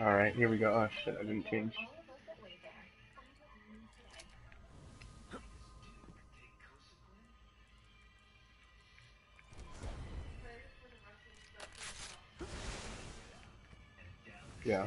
Alright, here we go. Oh shit, I didn't change. Yeah.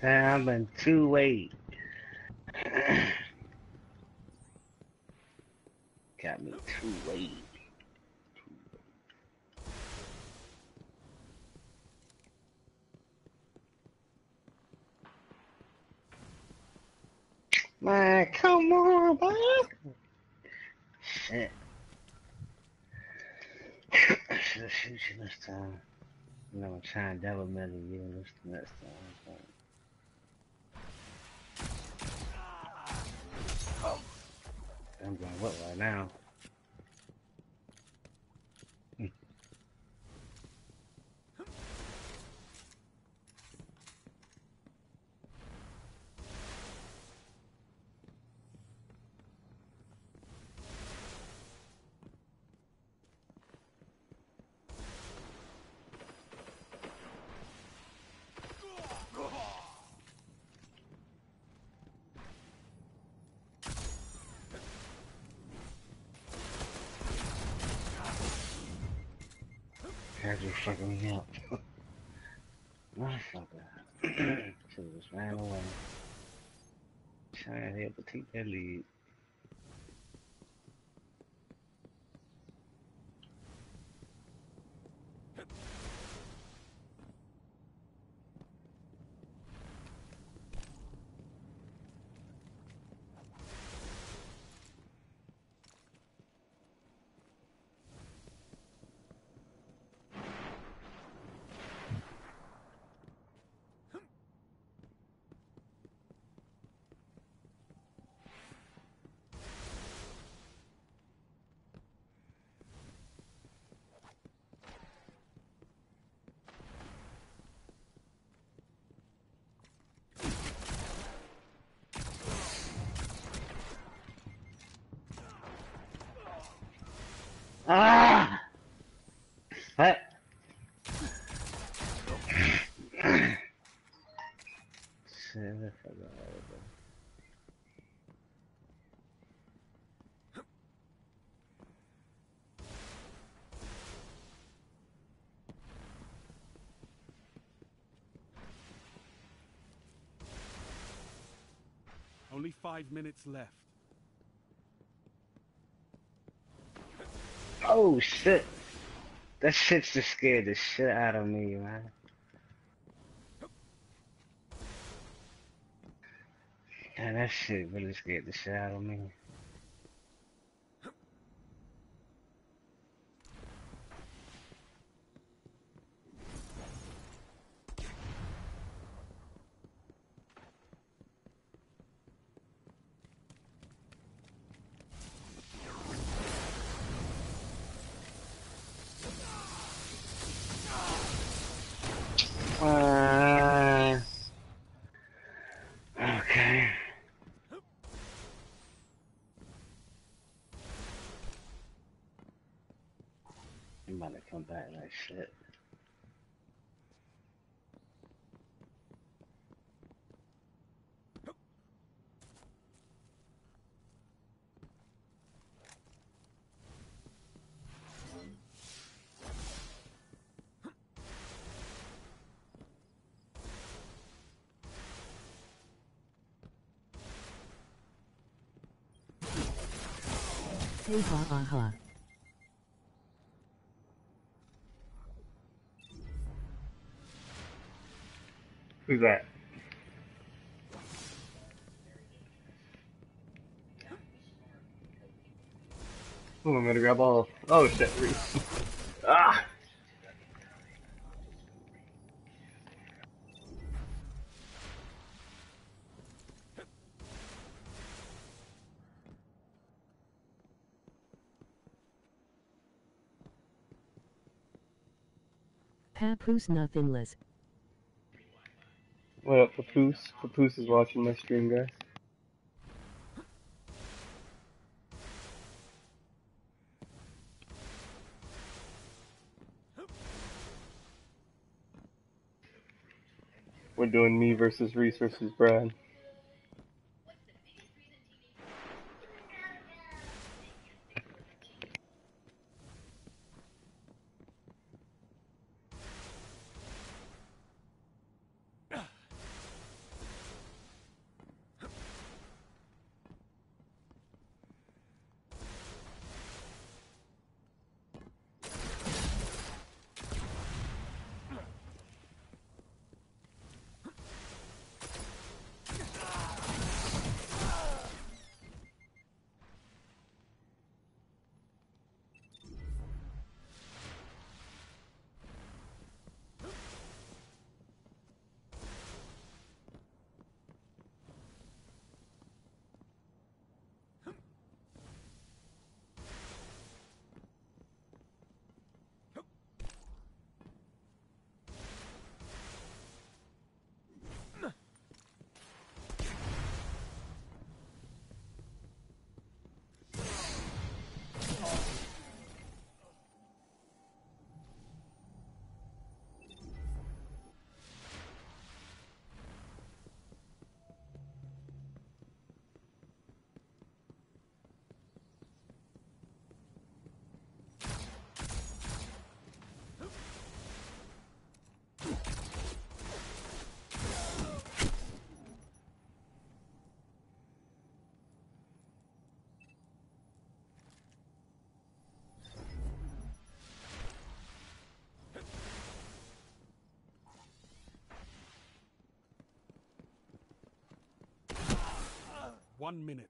Damn, I've been too late. Got me too late. Man, come on, man. Shit. I should have shoot you this time. I'm gonna try and double medal you this next time. Oh. Going what right now? Guys are fucking me up. Motherfucker. Should've just ran away. Trying to help to take that lead. Ah! What? Shit, I forgot all of them. Only five minutes left. Oh shit. That shit just scared the shit out of me, man. Man, that shit really scared the shit out of me. Uh, okay. I'm about to come back like shit. Ha ha ha. Who's that? Oh, I'm gonna grab all. Oh shit, Reese. ah! Papoose nothingless. What up, Papoose? Papoose is watching my stream, guys. We're doing me versus Reese versus Brad. One minute.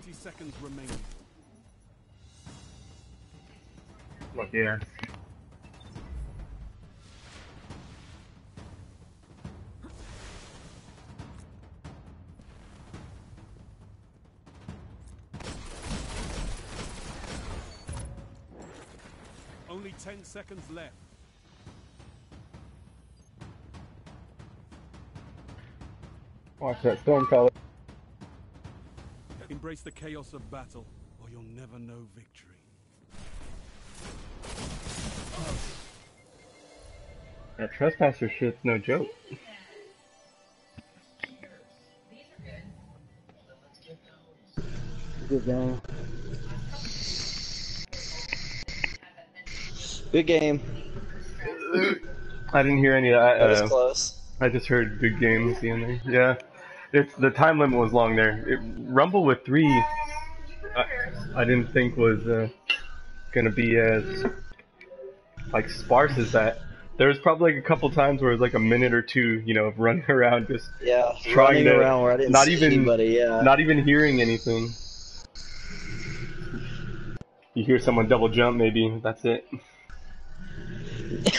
Thirty seconds remaining. Look, yeah. Only ten seconds left. Watch that storm color. Embrace the chaos of battle, or you'll never know victory. That trespasser shit's no joke. Good game. Good game. I didn't hear any of that. Uh, that was uh, close. I just heard good game at the end there. Yeah it's the time limit was long there. It, Rumble with three, I, I didn't think was uh, gonna be as like sparse as that. There was probably like a couple times where it was like a minute or two, you know, of running around just Yeah, Trying to- around where I didn't not see even- anybody. Yeah. not even hearing anything. You hear someone double jump, maybe that's it.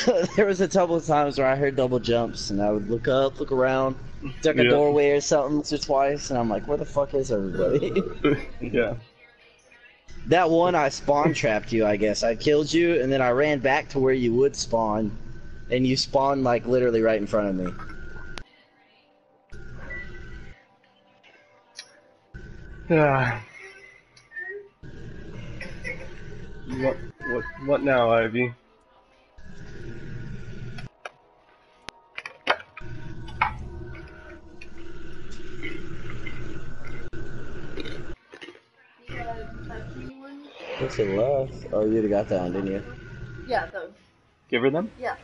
there was a couple of times where I heard double jumps, and I would look up, look around, duck a Yeah. doorway or something once or twice, and I'm like, where the fuck is everybody? yeah. that one, I spawn trapped you, I guess. I killed you, and then I ran back to where you would spawn, and you spawned like literally right in front of me. Yeah. What what what now, Ivy? What's it left? Oh, you'd have got that one, didn't you? Yeah, those. Give her them? Yeah.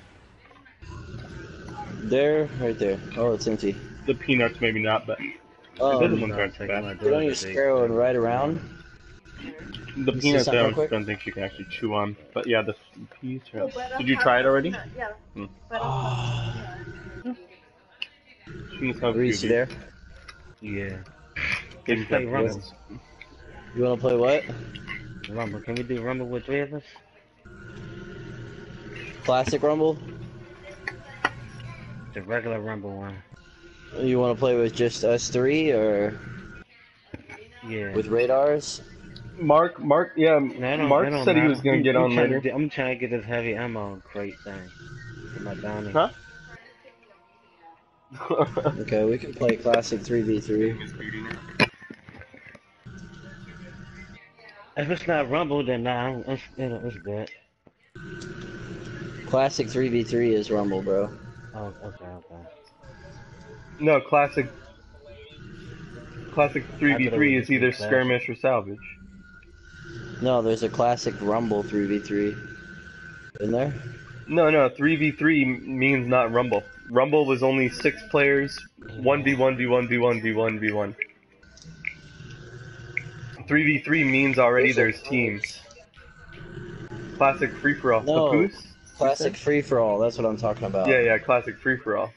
There, right there. Oh, it's empty. The peanuts maybe not, but Oh, the other ones aren't Take bad. my put on your sparrow and ride around. The You peanuts I real quick? don't think you can actually chew on. But yeah, the peas are Oh, Did you try it already? with Yeah. Hmm. But I'm yeah. Reese, you there? Yeah. Peas Let's play have You wanna play what? Rumble. Can we do Rumble with three of us? Classic Rumble? The regular Rumble one. You wanna play with just us three, or Yeah. with radars? Mark, Mark, yeah, No, Mark I don't said he was gonna I'm- get I'm on trying to later. do- I'm trying to get this heavy ammo crate thing. For my bounty. Huh? Okay, we can play classic 3v3. If it's not Rumble, then nah, it's, it's good. Classic 3v3 is Rumble, bro. Oh, okay, okay. no, classic. Classic 3v3 thought it is was either classic. skirmish or salvage. No, there's a classic Rumble 3v3. In there? No, no, 3v3 means not Rumble. Rumble was only six players, 1v1, v1, v1, v1, v1. 3v3 means already There's teams. Classic free for all. No. Papoose? Classic free for all, that's what I'm talking about. Yeah, yeah, classic free for all.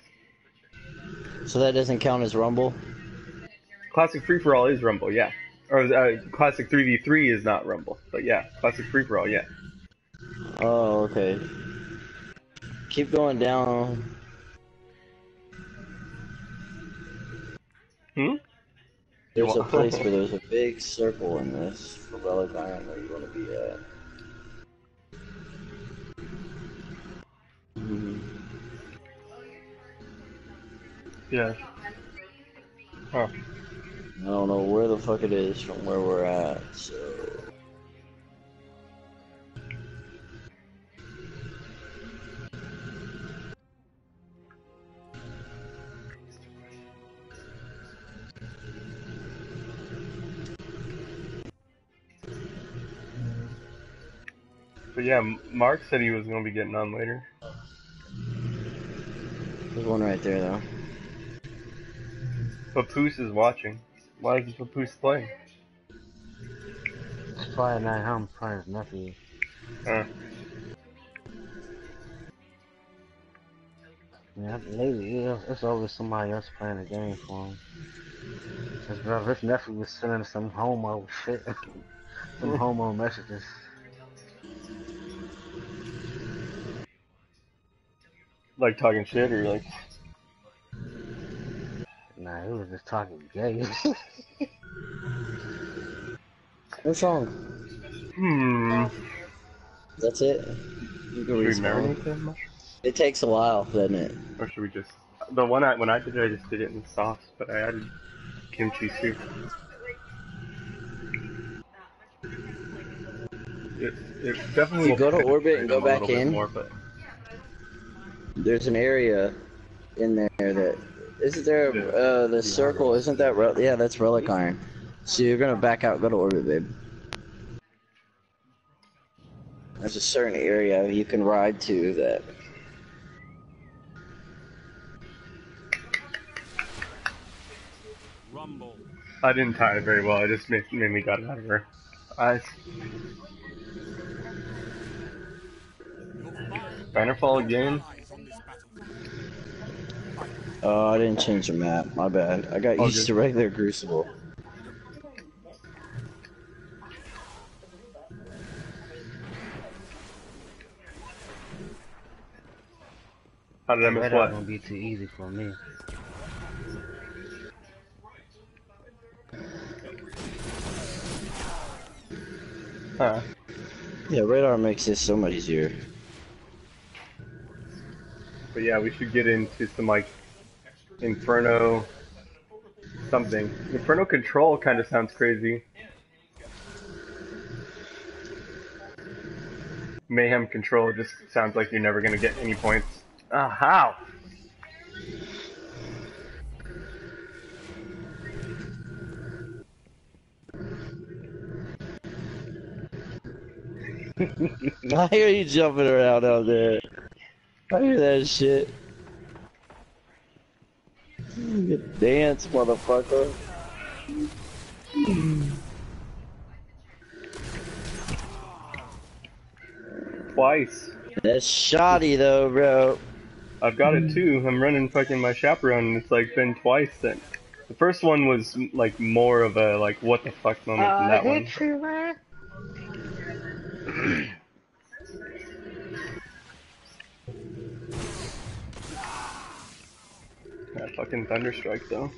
So that doesn't count as Rumble? Classic free for all is Rumble, yeah. Or uh, classic 3v3 is not Rumble, but yeah, classic free for all, yeah. Oh, okay. Keep going down. Hmm? There's a place where there's a big circle in this Relic Iron where you want to be at. Mhm. Yeah. Huh. I don't know where the fuck it is from where we're at, so. But yeah, Mark said he was gonna be getting on later. There's one right there though. Papoose is watching. Why is Papoose playing? It's probably not him, probably his nephew. Huh. Yeah, maybe, yeah, it's always somebody else playing the game for him. His brother, his nephew was sending some homo shit. some homo messages. Like talking shit or like Nah, he was just talking gay. What's wrong? Hmm. That's it? You can Should we respawn. marinate them? It takes a while, doesn't it? Or should we just the one I when I did it I just did it in sauce, but I added kimchi soup. It, it definitely You go to orbit and go back in? More, but there's an area in there that isn't there uh the circle isn't that yeah that's relic iron so you're gonna back out go to orbit babe there's a certain area you can ride to that Rumble. I didn't time it very well. I just made, made me got out of her eyes. Bannerfall again? Eyes on this battlefield. Oh i didn't change the map my bad i got All used good. to regular crucible How did I miss what? gonna be too easy for me. Huh. yeah radar makes this so much easier But yeah, we should get into some like Inferno something. Inferno Control kind of sounds crazy. Mayhem Control just sounds like you're never gonna get any points. Ah, how? I hear you jumping around out there. I hear that shit. Dance, motherfucker. Twice. That's shoddy though, bro. I've got it too. I'm running fucking my chaperone, and it's like been twice. That the first one was like more of a like what the fuck moment than uh, that one. fucking thunderstrike though.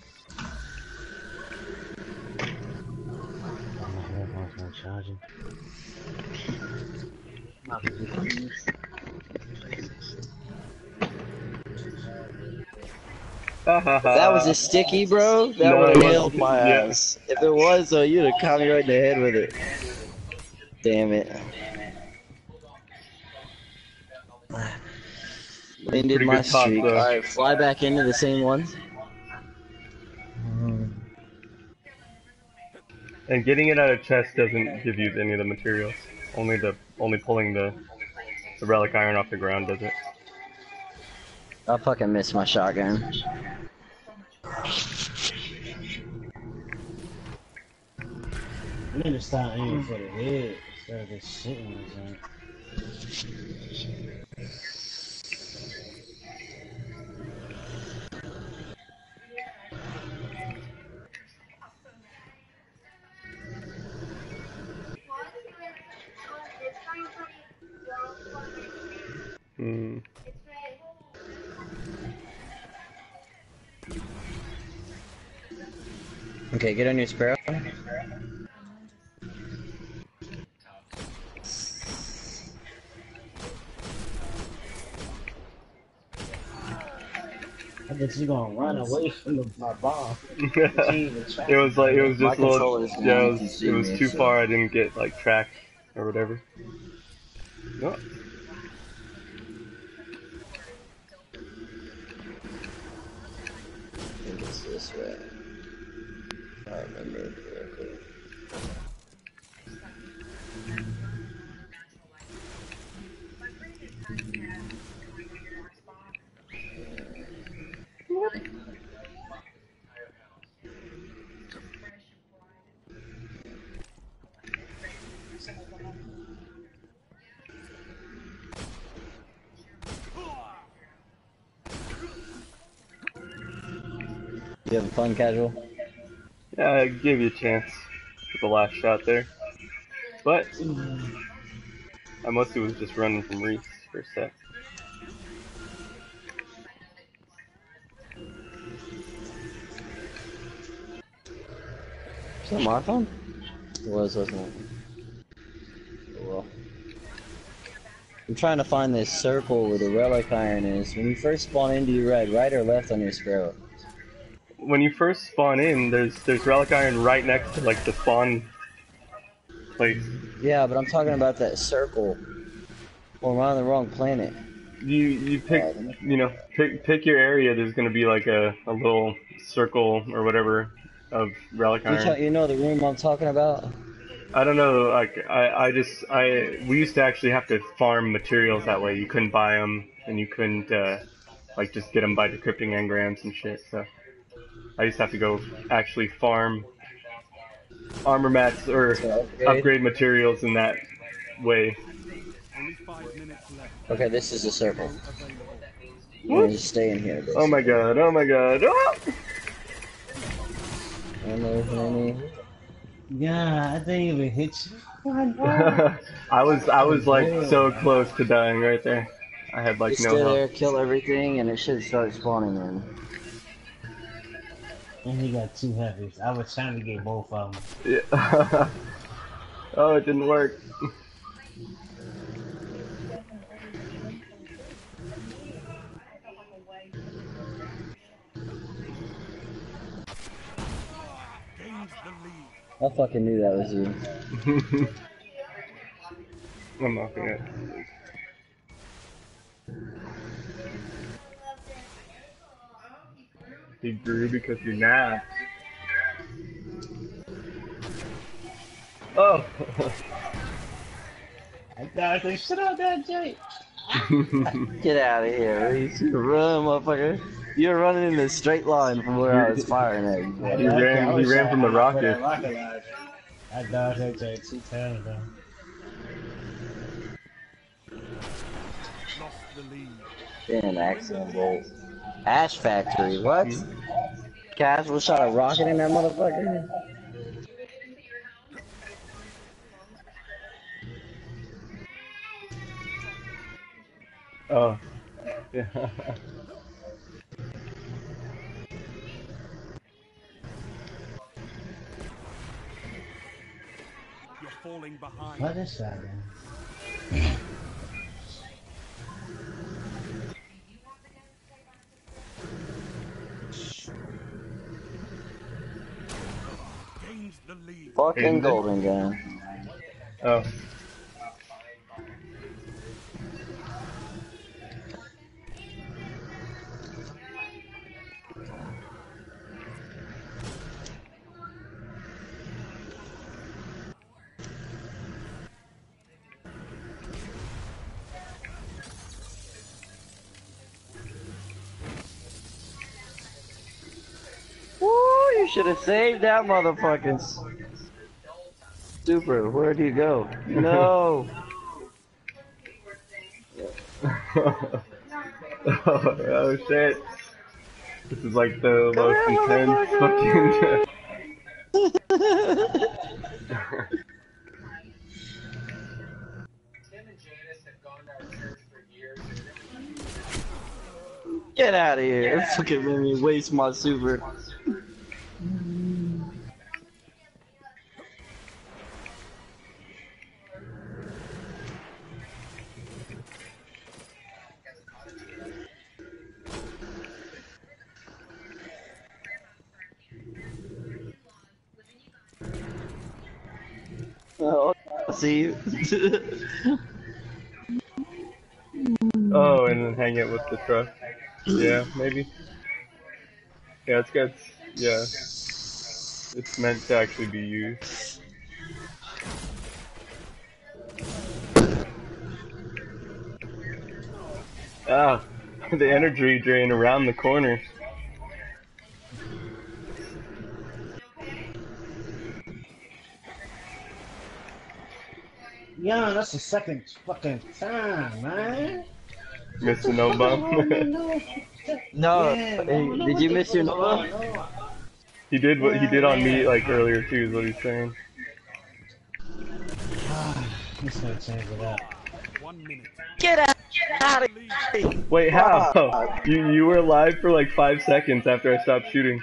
My headphones not charging. That was a sticky, bro. That No, would have nailed my Yeah. ass. If it was, though, you'd have caught me right in the head with it. Damn it. Ended Pretty my good toss, streak. though. Alright, fly back into the same ones. Mm-hmm. And getting it out of chest doesn't give you any of the materials. Only the only pulling the the relic iron off the ground does it. I fucking missed my shotgun. I need to start aiming for the head instead of just shitting or something. Hmm. Okay, get on your sparrow. I bet you gonna run away from the, my bomb. it was like it was My just a little yeah it was, it was too far I didn't get like tracked or whatever. No. I think it's this way. I remember correctly. You having fun, casual? Yeah, I gave you a chance with the last shot there. But I mostly was just running from Reese for a sec. Is that my phone? It was, wasn't it? Oh, well. I'm trying to find this circle where the relic iron is. When you first spawn in, do you ride right or left on your sparrow? When you first spawn in, there's there's relic iron right next to like the spawn place. Yeah, but I'm talking about that circle. Or am I on the wrong planet? you you pick you know pick pick your area. There's gonna be like a, a little circle or whatever of relic You, iron. you know the room I'm talking about? I don't know. Like I I just I we used to actually have to farm materials that way. You couldn't buy them and you couldn't uh, like just get them by decrypting engrams and shit. So I used to have to go actually farm armor mats or To upgrade? upgrade materials in that way. Only five minutes left. Okay, this is a circle. Available. You want just stay in here. Oh my god! Oh my god! Ah! Hello, honey. Yeah, I didn't even hit you. I was I was like so close to dying right there. I had like Just no stay health. there, kill everything, and it should start spawning in. And he got two heavies. I was trying to get both of them. Yeah. oh, it didn't work. Gains the lead. I fucking knew that was you. I'm not gonna. He grew because you napped. Oh. I thought they shut on that Jake. Get out of here. You run, motherfucker. You're running in a straight line from where I was firing at you. He ran- he ran from the rocket. rocket launcher. I dodged that Jake two times though. Lost the lead. Damn accident bolt. Ash Factory, what? Hmm? Casual shot a rocket in that motherfucker? oh. Yeah. You're falling behind. What is that man? Gains the lead. Fucking golden gun. Oh. Should have saved that motherfucker. Super, where'd you go? No. oh shit. This is like the most intense fucking. Get out of here. It fucking made me waste my super. Oh, see oh, and then hang it with the truck. Yeah, maybe. Yeah, it's got. Yeah. It's meant to actually be used. Ah, the energy drain around the corner. Yeah, that's the second fucking time, man. Mr. No Bum. No, Yeah, hey, no, no, did you miss your fuck Nova? he did what he did on me like earlier too. Is what he's saying. He's gonna change it up. One minute. Get out, out of here! Wait, how? Fuck. You you were alive for like five seconds after I stopped shooting.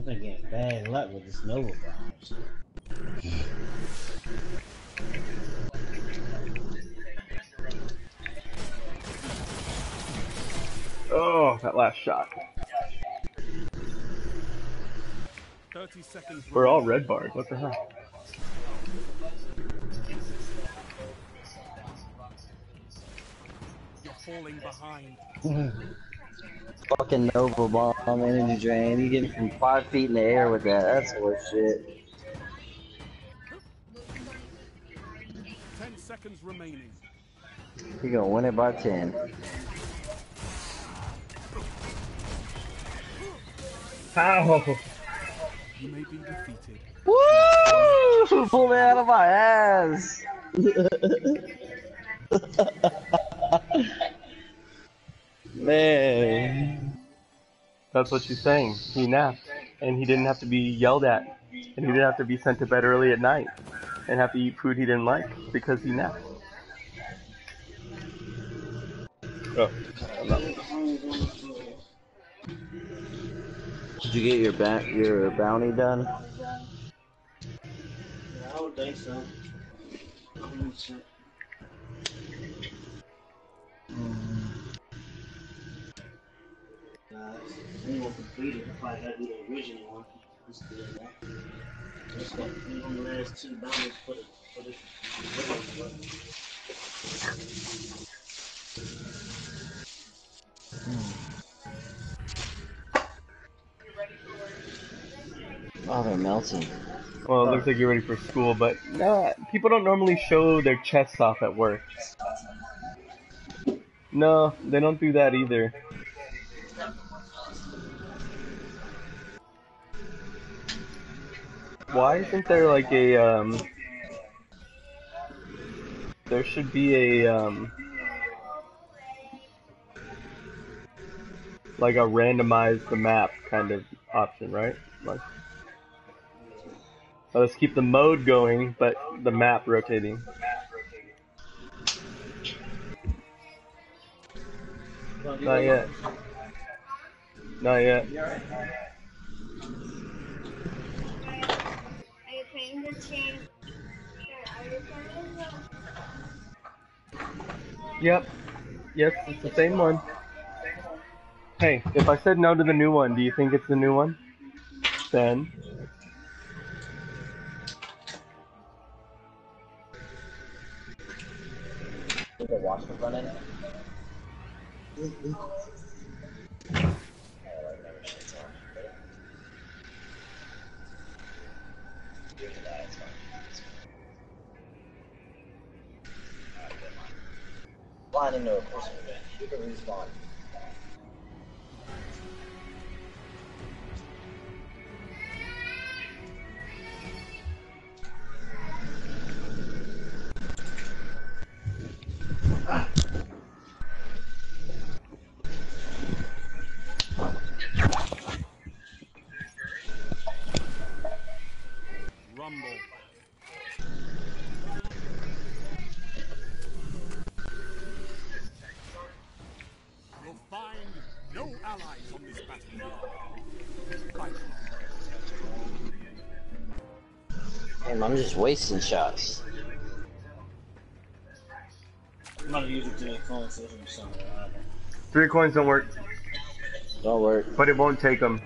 I'm gonna get bad luck with this Nova bombs. Oh, that last shot. 30 seconds. We're all red barred. What the hell? You're falling behind. Fucking Nova Bomb energy drain. You get from five feet in the air with that. That's horse shit. Seconds remaining. You gonna win it by ten. Ow! You may be defeated. Woo! Pull me out of my ass. Man. That's what she's saying. He napped, and he didn't have to be yelled at, and he didn't have to be sent to bed early at night, and have to eat food he didn't like because he napped. Oh, Did you get your ba- your bounty done? I would think so. Uh, anyone completed, if I had the original one, it's good enough. Oh, they're melting. Well, it looks like you're ready for school, but no, people don't normally show their chests off at work. No, they don't do that either. Why isn't there like a um? There should be a um. Like a randomize the map kind of option, right? Like. Let's keep the mode going, but the map rotating. Not yet. Not yet. Yep. Yes, it's the same one. Hey, if I said no to the new one, do you think it's the new one? Then. The Blind into a person. You can respawn. Rumble. I'm just wasting shots. I'm not using too many phone systems somewhere. Three coins don't work, Don't work. but it won't take them.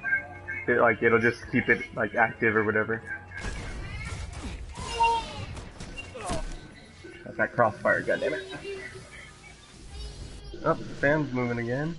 It, like it'll just keep it like active or whatever. That's that crossfire, goddammit. Oh, the fan's moving again.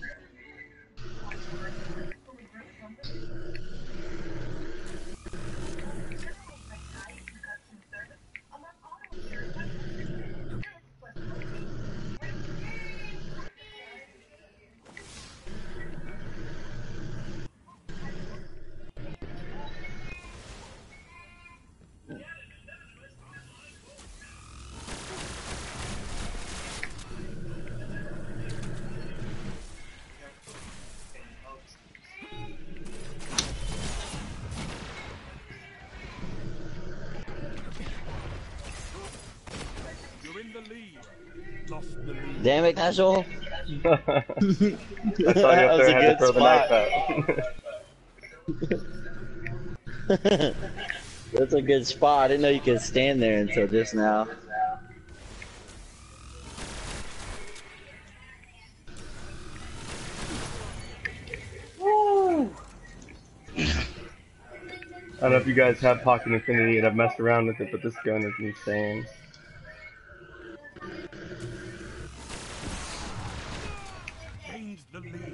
Damn it, casual. I saw you That up was there a had to good throw the spot. knife out. That's a good spot. I didn't know you could stand there until just now. I don't know if you guys have Pocket Infinity and have messed around with it, but this gun is insane.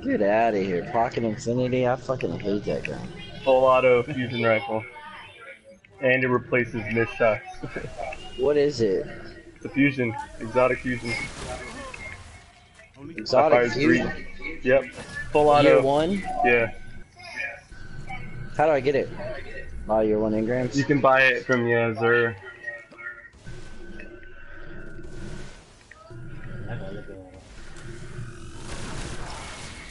Get out of here. Pocket Infinity, I fucking hate that gun. Full auto fusion rifle. And it replaces missed shots. What is it? the fusion, exotic fusion. Exotic Fusion? three. Yep. Full auto. Year one? Yeah. How do I get it? Oh, year one engrams? You can buy it from yeah, Xur.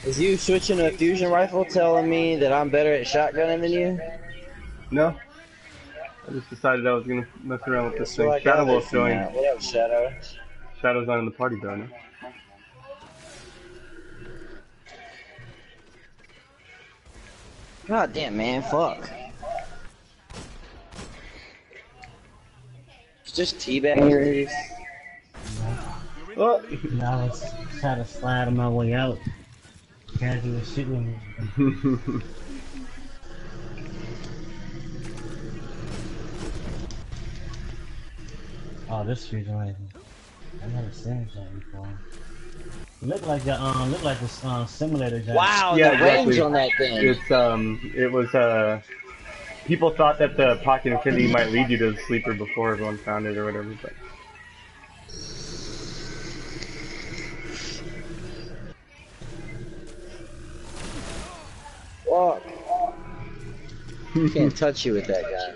Is you switching to a fusion rifle telling me that I'm better at shotgunning than you? No. I just decided I was gonna mess around with this So thing. I Shadow got it Wolf from joined. that. What up, Shadow? Shadow's not in the party though, no? God damn, man, fuck. It's just teabaggers. Oh! Yeah, I was trying to slide on my way out. Guys, he was shooting me. Oh, this fusion rifle. I've never seen that before. It looked like the um, looked like this um simulator. Jack. Wow, Yeah, the range exactly. on that thing. it's um, it was uh, people thought that the Pocket Infinity might lead you to the sleeper before everyone found it or whatever, but Fuck. Can't touch you with that guy.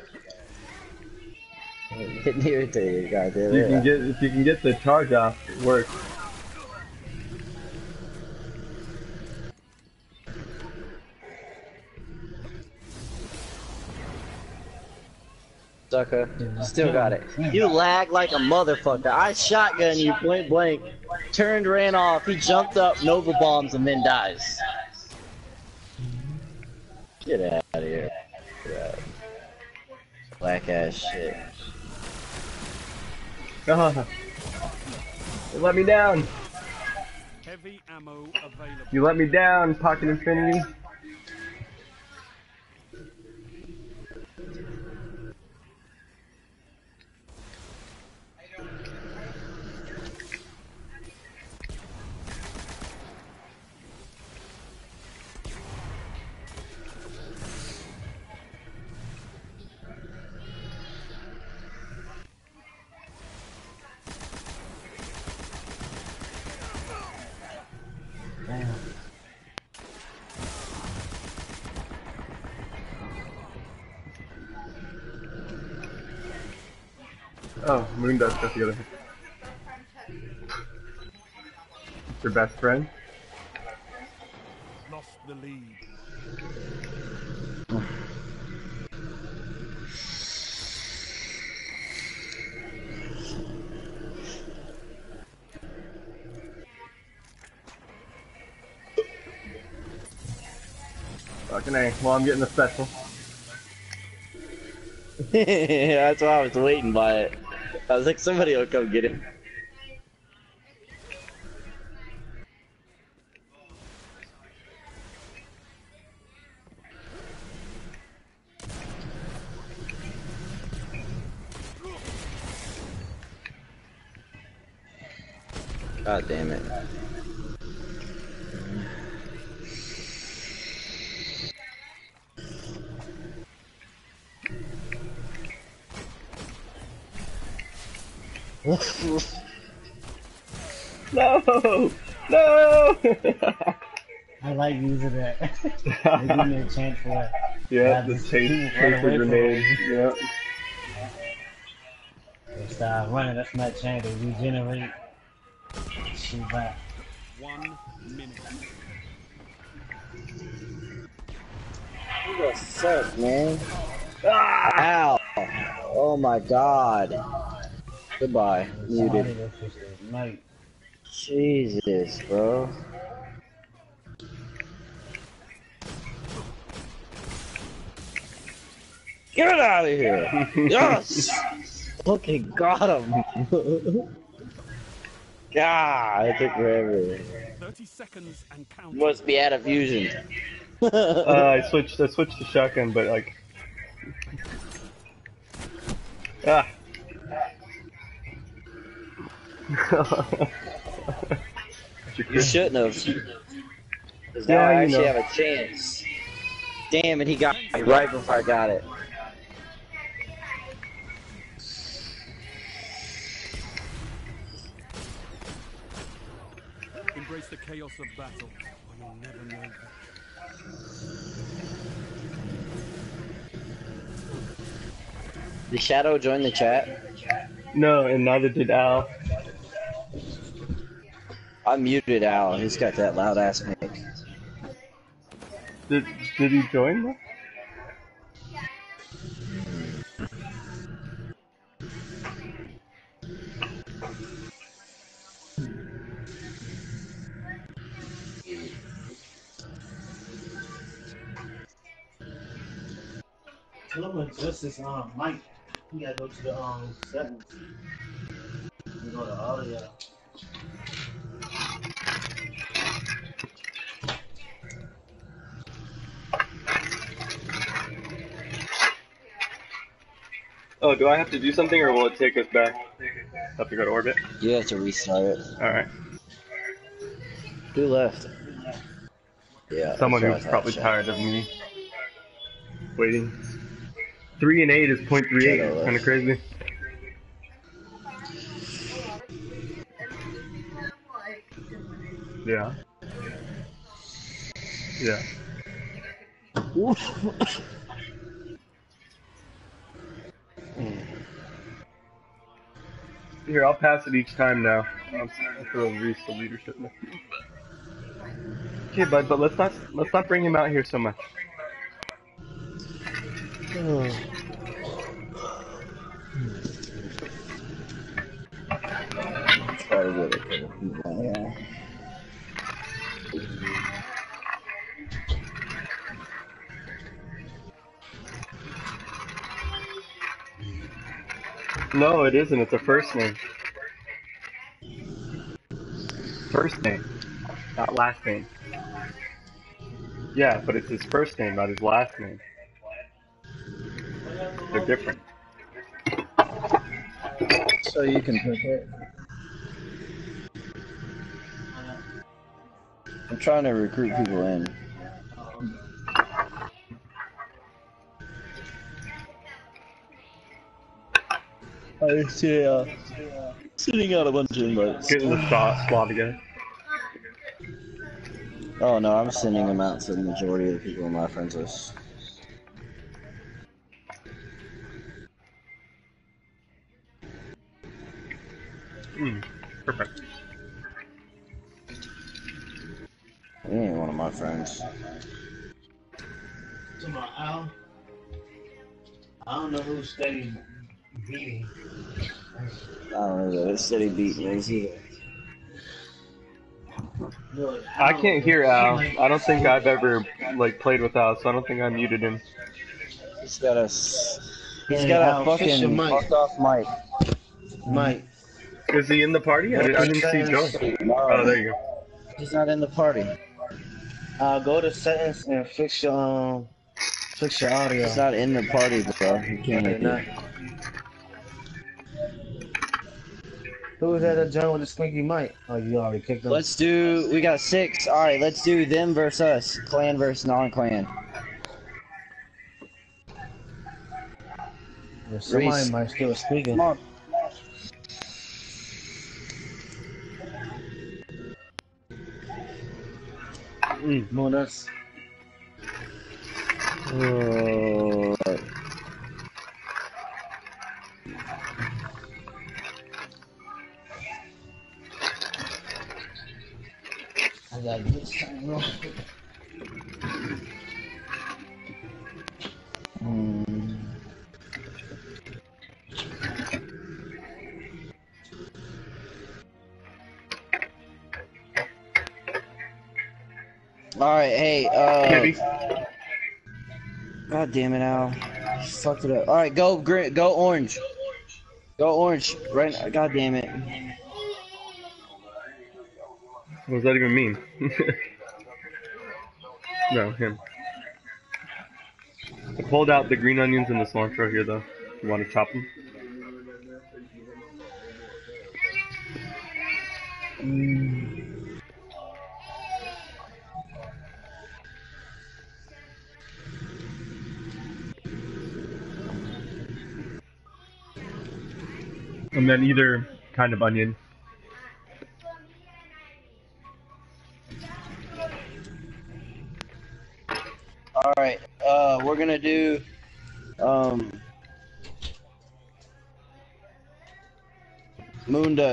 Getting irritated, goddamn you it. can get if you can get the charge off, it works. sucker. Still got it. You lag like a motherfucker. I shotgun you point blank, turned, ran off. He jumped up, Nova bombs, and then dies. Get out of here. Get out. Black ass shit. You let me down. heavy ammo available. You let me down, Pocket Infinity. Oh, Moon does stuff together. Your best friend? Lost the lead. Fucking A. Well, I'm getting the special. That's why I was waiting by it. I was like, somebody will come get it. God damn it. No! No! I like using that. they give me a chance for it. yeah, Yeah, the just chase, keep chaser running grenade. Yeah. They start running, that's my chance to regenerate. Shoot back. One minute. You guys suck, man. Ow! Oh my god. Goodbye. Somebody Muted. that's just a. Jesus, bro. Get out of here! yes! Fucking got him! God, it took forever. 30 seconds and counting. Must be out of fusion. Uh, I switched. I switched to shotgun, but like, Ah. You shouldn't have. 'Cause now Yeah, I actually know. have a chance. Damn it, he got me right before I got it. Embrace the chaos of battle, or you'll never know victory. Did Shadow join the chat? no, and neither did Al. I muted Al. He's got that loud ass mic. Did did he join? though? Tell him adjust um mic. You gotta go to the um settings. You go to audio. Oh, do I have to do something, or will it take us back? Have to go to orbit. You have to restart it. All right. Who left? Yeah. Someone who's probably tired of me waiting. Three and eight is point three eight. Shadow Kind of crazy. Yeah. Yeah. Mm. Here, I'll pass it each time now. I'm I'll throw Reese the leadership. Okay, bud, but let's not let's not bring him out here so much. Have been, yeah. No, it isn't. It's a first name. First name, not last name. Yeah, but it's his first name, not his last name. They're different. So you can pick it. I'm trying to recruit people in. I see, uh, sitting out a bunch of invites. Getting the shot slot again. Oh no, I'm sending them out to the majority of the people in my friends list. Mm, perfect. He ain't one of my friends. Tomorrow, Al. I don't know who's steady beating. I don't know, that steady beat lazy. I can't hear Al. I don't think I've ever like played with Al, so I don't think I muted him. He's got a, s- he's Hey, got Al, a fucking mic. fucked off mic. Mike, Is he in the party? I didn't, I didn't see Joe. Oh, there you go. he's not in the party. uh, go to settings and fix your um, fix your audio. He's not in the party, bro. He can't You're make not. it. Who at the joint with the squeaky mic? Oh, you already kicked him. Let's do. We got six. All right, let's do them versus us. Clan versus non-clan. Somebody Reese. might still speaking. Come on. Mm, come on, that's Oh, uh, I gotta get something wrong. hmm. All right, hey, uh, God damn it, Al, fucked it up. All right, go go orange, go orange. Right, God damn it. What does that even mean? no, him. I pulled out the green onions and the cilantro here though. You want to chop them? And then either kind of onion.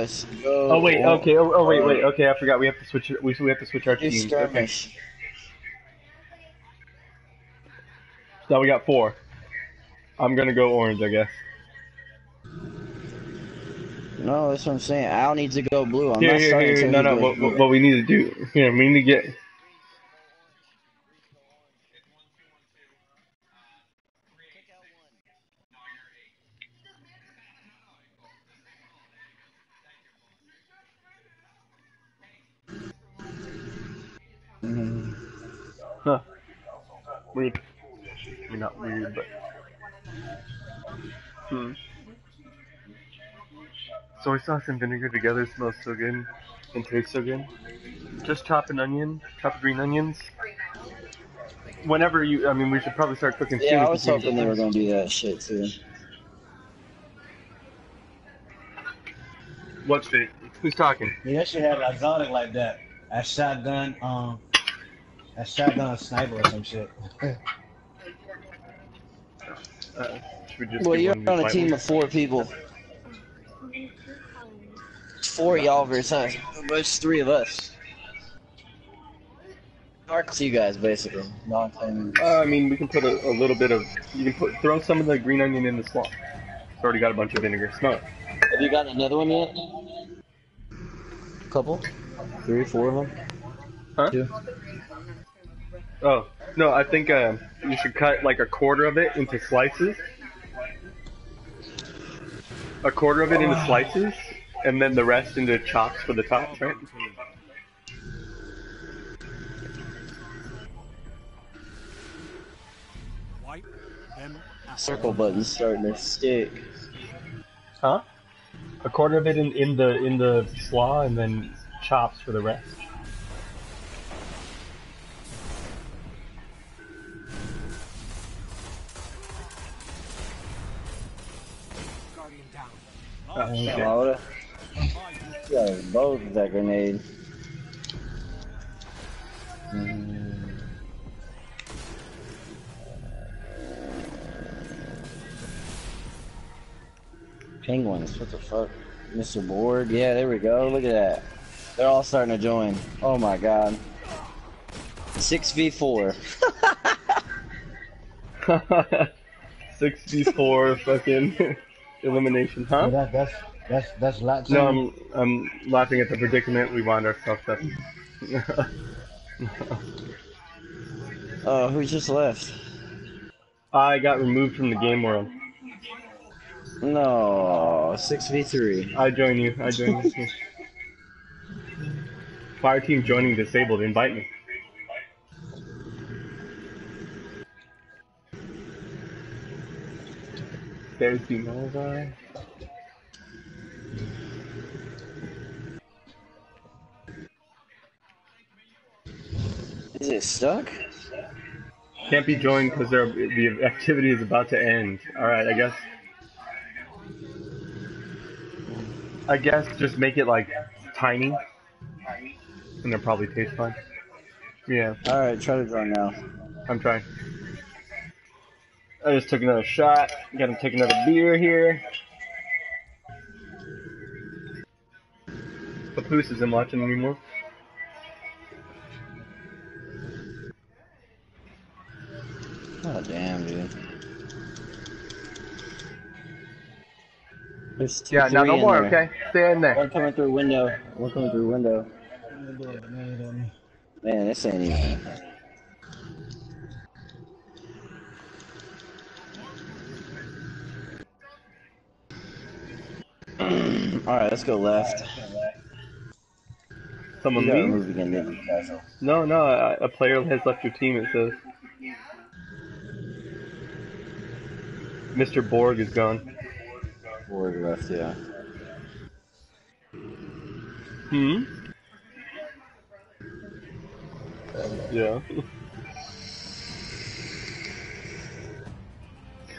Moon Go Oh wait, oh. okay. Oh, oh wait, wait. Okay, I forgot. We have to switch. We we have to switch our Do teams. Okay. skirmish. So we got four. I'm gonna go orange, I guess. No, that's what I'm saying. Al needs to go blue. I'm Here, not here, starting here. until No, he no. goes What, blue. what, what we need to do? Here, we need to get. Soy sauce and vinegar together smells so good and tastes so good. Just chop an onion, chop green onions. Whenever you, I mean, we should probably start cooking soon. Yeah, I if was hoping get they were gonna do that shit too. What's it? Who's talking? Yeah, that shit had exotic like that. A shotgun, um, a shotgun sniper or some shit. Uh, should we just Well, you're on a team of four people. Four of y'all versus us. It's three of us. Dark to you guys, basically. Claiming. Uh, I mean, we can put a, a little bit of. You can put throw some of the green onion in the swamp. It's already got a bunch of vinegar. It. Have you got another one yet? A couple? Three, four of them? Huh? Two. Oh no, I think uh, you should cut like a quarter of it into slices. A quarter of it into slices, and then the rest into chops for the top, right? Wipe them out. Circle button's starting to stick. Huh? A quarter of it in, in the in the slaw, and then chops for the rest. Guardian down. Oh, shit. Loada. Yeah, both with that grenade. Mm. Penguins, what the fuck? Mr. Board? Yeah, there we go. Look at that. They're all starting to join. Oh my god. 6v4. 64 fucking elimination, Yeah, huh? that, that's that's that's lot. No, I'm I'm laughing at the predicament we find ourselves in. Oh, who just left? I got removed from the game world. No, 6v3. I join you. I join you. Fire team joining disabled. Invite me. There's the Nova. Is it stuck? Can't be joined because the activity is about to end. All right, I guess. I guess just make it like tiny, and they'll probably taste fine. Yeah, Alright, try to draw now. I'm trying. I just took another shot. Gotta take another beer here. Papoose isn't watching anymore. Oh damn, dude. There's two, Yeah, now three no more. there. Okay, stay in there. One coming through window. One coming through window. Man, this ain't even. Alright, let's go left. Someone You gotta leave? move again, didn't you, No, no. A, a player has left your team. It says. Mr. Borg is gone. Borg left, yeah. Hmm? Yeah.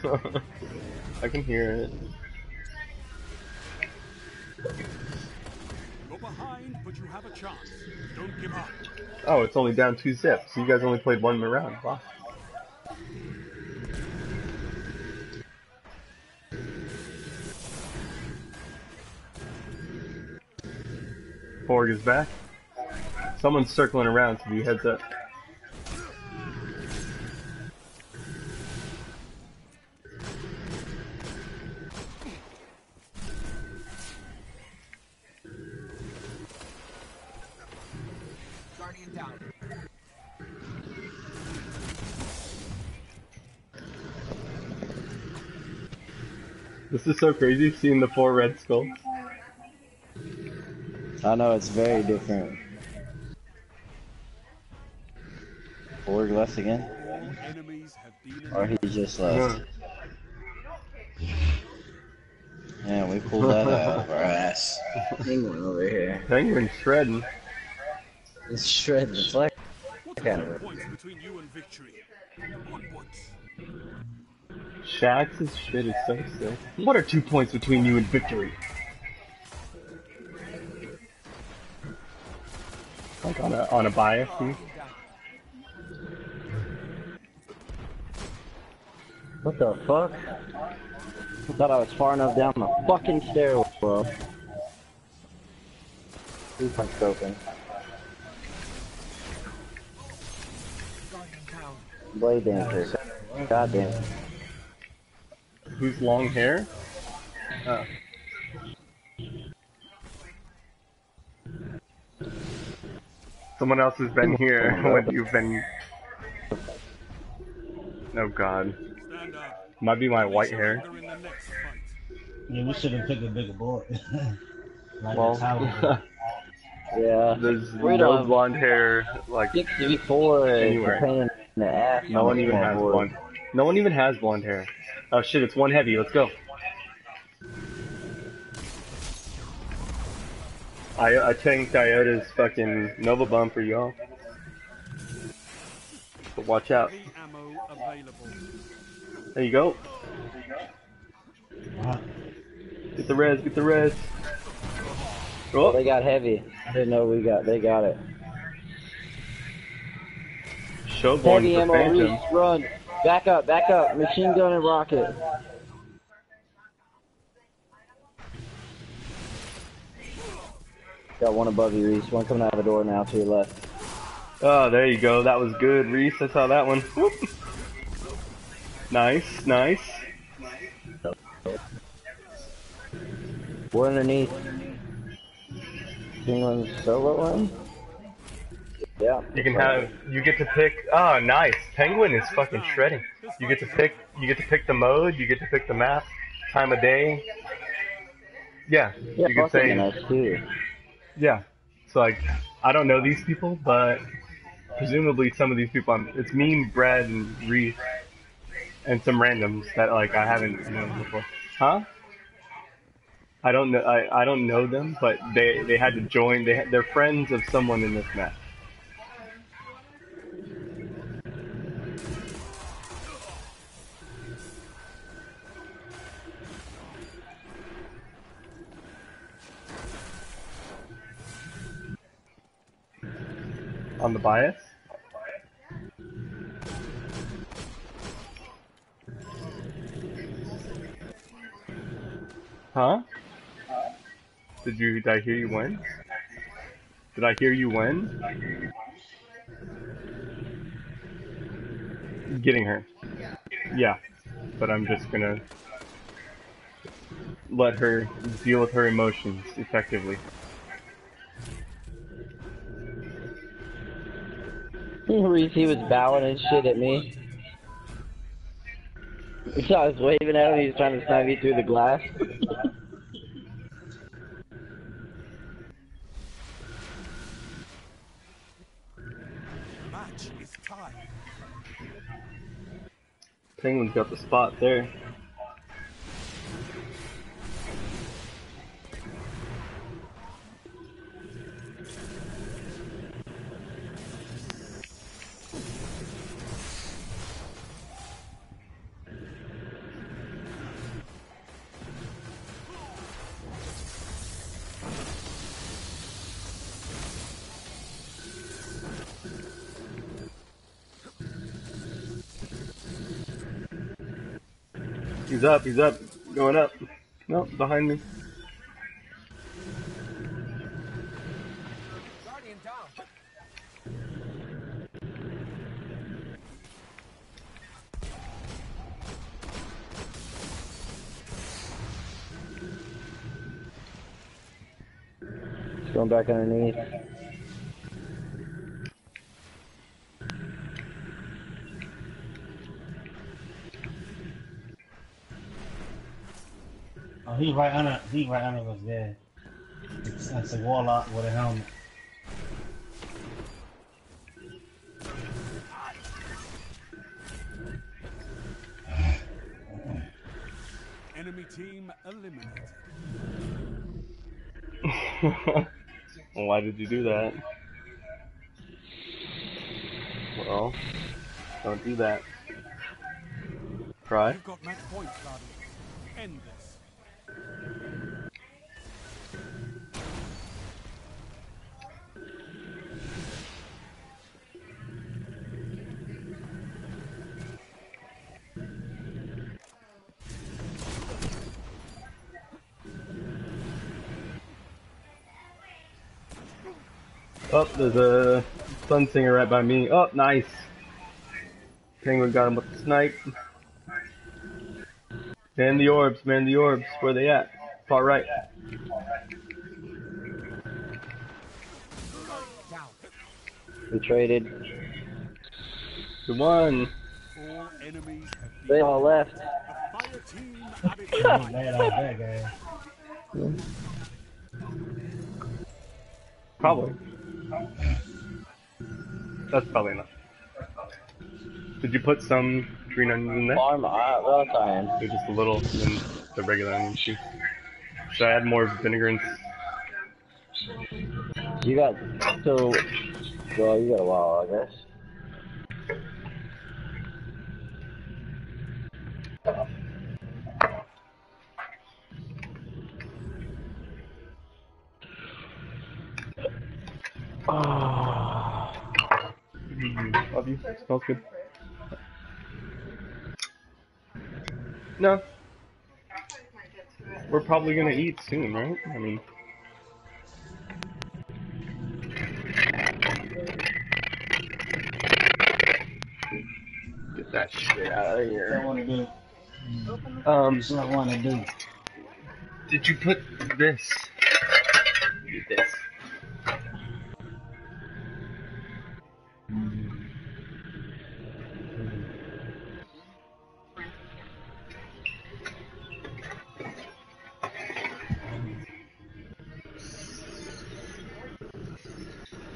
I can hear it. You're behind, but you have a chance. Don't give up. Oh, it's only down two zips. You guys only played one round. Wow. Borg is back. Someone's circling around, so you heads up. Guardian down. This is so crazy seeing the four red skulls. I know it's very different. Borg left again? Enemies have been Or he just left? Yeah, we pulled that out of our ass. Penguin over here. Penguin shredding. It's shredding. It's like kind Two of. between you and victory. Onwards. Shaxx's shit is so sick. What are two points between you and victory? Like on a on a bias. What the fuck? I thought I was far enough down the fucking stairwell. Two punch open. Blade dancer. God damn. Who's long hair? Oh. Someone else has been here when you've been. Oh god. Might be my white hair. Surrender in the next fight. Yeah, we should have picked a bigger board. like Well, that's how we Yeah. There's We no have- blonde hair, like, 64 Anywhere. pain in the ass. no one even has blonde. No one even has blonde hair. Oh shit, it's one heavy, let's go. I, I tanked Iota's fucking Nova Bomb for y'all. But watch out. Heavy ammo available. There you go. Get the res, get the res. Oh, they got heavy. I didn't know we got. They got it. Showborn Heavy for ammo, Phantom. Reese, run. Back up, back up. Machine gun and rocket. Got one above you, Reese. One coming out of the door now to your left. Oh, there you go. That was good, Reese. I saw that one. Whoop. Nice, nice. One underneath. Penguin solo one? Yeah. You can have, you get to pick, oh nice, Penguin is fucking shredding. You get to pick, you get to pick the mode, you get to pick the map, time of day. Yeah, Yeah, you can say, nice too. Yeah. So like, I don't know these people, but presumably some of these people, I'm, it's me, Brad, and Reese, and some randoms that like I haven't known before. Huh? I don't know. I, I don't know them, but they they had to join. They they're friends of someone in this match. On the bias. Huh? Did you? Did I hear you win? Did I hear you win? Getting her. Yeah, but I'm just gonna let her deal with her emotions effectively. Reese, he was bowing and shit at me. So I was waving at him, he was trying to snipe me through the glass. Penguin's got the spot there. He's up, he's up. Going up. Nope, behind me. Going back underneath. Oh, he right under. He right under us there. It's, it's a warlock with a helmet. Enemy team eliminated. Why did you do that? Well, don't do that. Try. Oh, there's a sun singer right by me. Oh, nice. Penguin got him with the snipe. Man the orbs, man the orbs. Where they at? Far right. Down. We traded. Good one. All enemies have They all left. fire team added He to mad out that guy. Probably. That's probably enough. Did you put some green onions in there? Farm, uh, well, iron. Or just a little in the regular onion juice? Should I add more vinegar and You got, so, well, you got a while, I guess. Smells good. No. We're probably gonna eat soon, right? I mean. Get that shit out of What I here. want to do. Um, That's what I want to do. did you put this?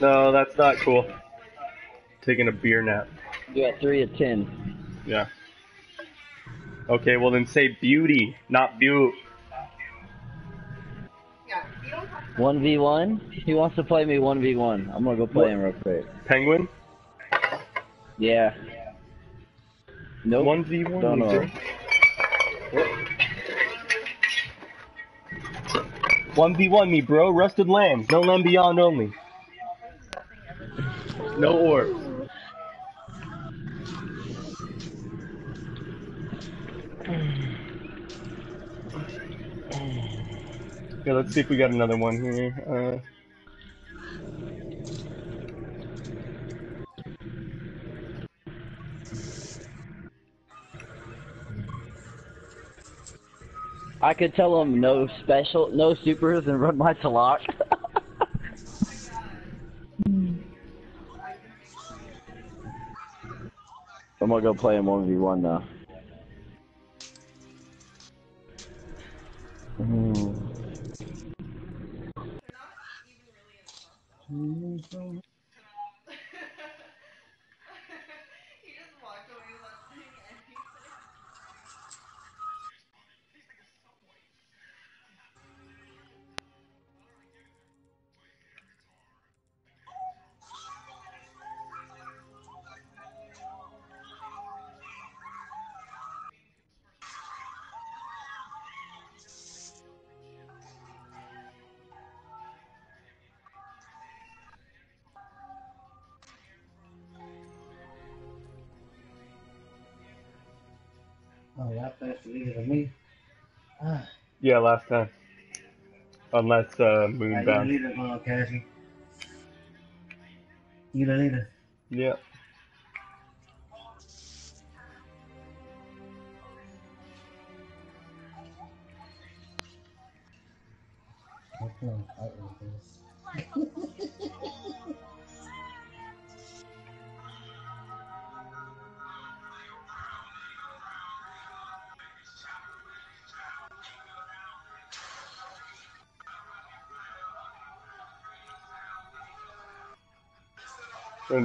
No, that's not cool. Taking a beer nap. You got three of ten. Yeah. Okay, well then say beauty, not butte. Yeah, you don't have to. One v one. He wants to play me one v one. I'm gonna go play him real quick. Penguin? Yeah. Nope. 1v1 Don't know. One v one me, bro. Rusted lambs. No lamb beyond only. No orbs. Yeah, let's see if we got another one here. Uh, I could tell him no special, no supers, and run my Talak. I'm gonna go play v one now. Last time. Unless uh, Alright, you the Moonbound. leader, uh, Cassie. You the leader. Yeah.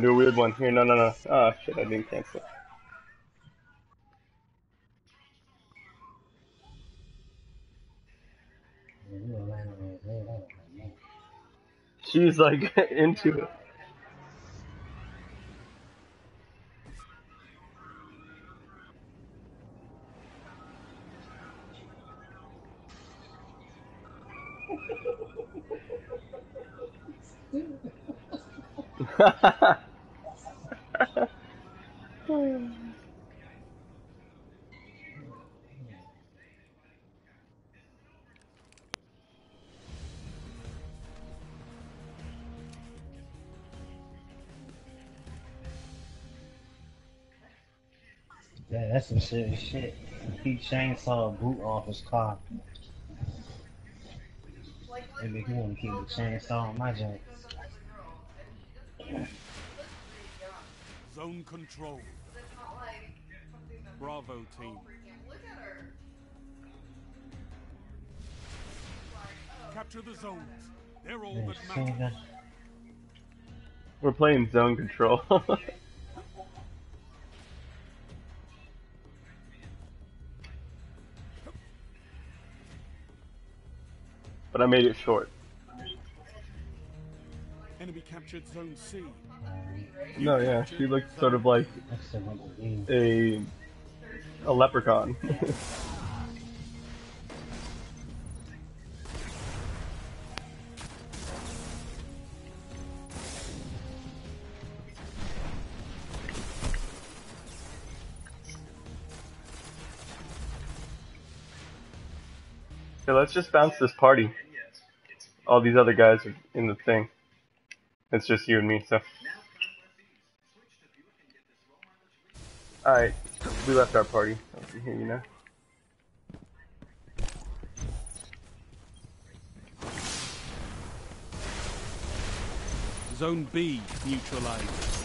Do a weird one here. No, no, no. Ah, shit, I didn't cancel. She's like into it. Yeah, that's some serious shit. He chainsaw a boot off his car. And if you want to keep the chainsaw on my joint. Zone control. Bravo team. Capture the zones. They're all Yeah, that matter. We're playing zone control. made it short. Enemy captured zone C. No, yeah, she looks sort of like That's the one to leave. a a leprechaun. Okay, let's just bounce this party. All these other guys are in the thing. It's just you and me, so. Alright, we left our party. Here, you know. Zone B neutralized.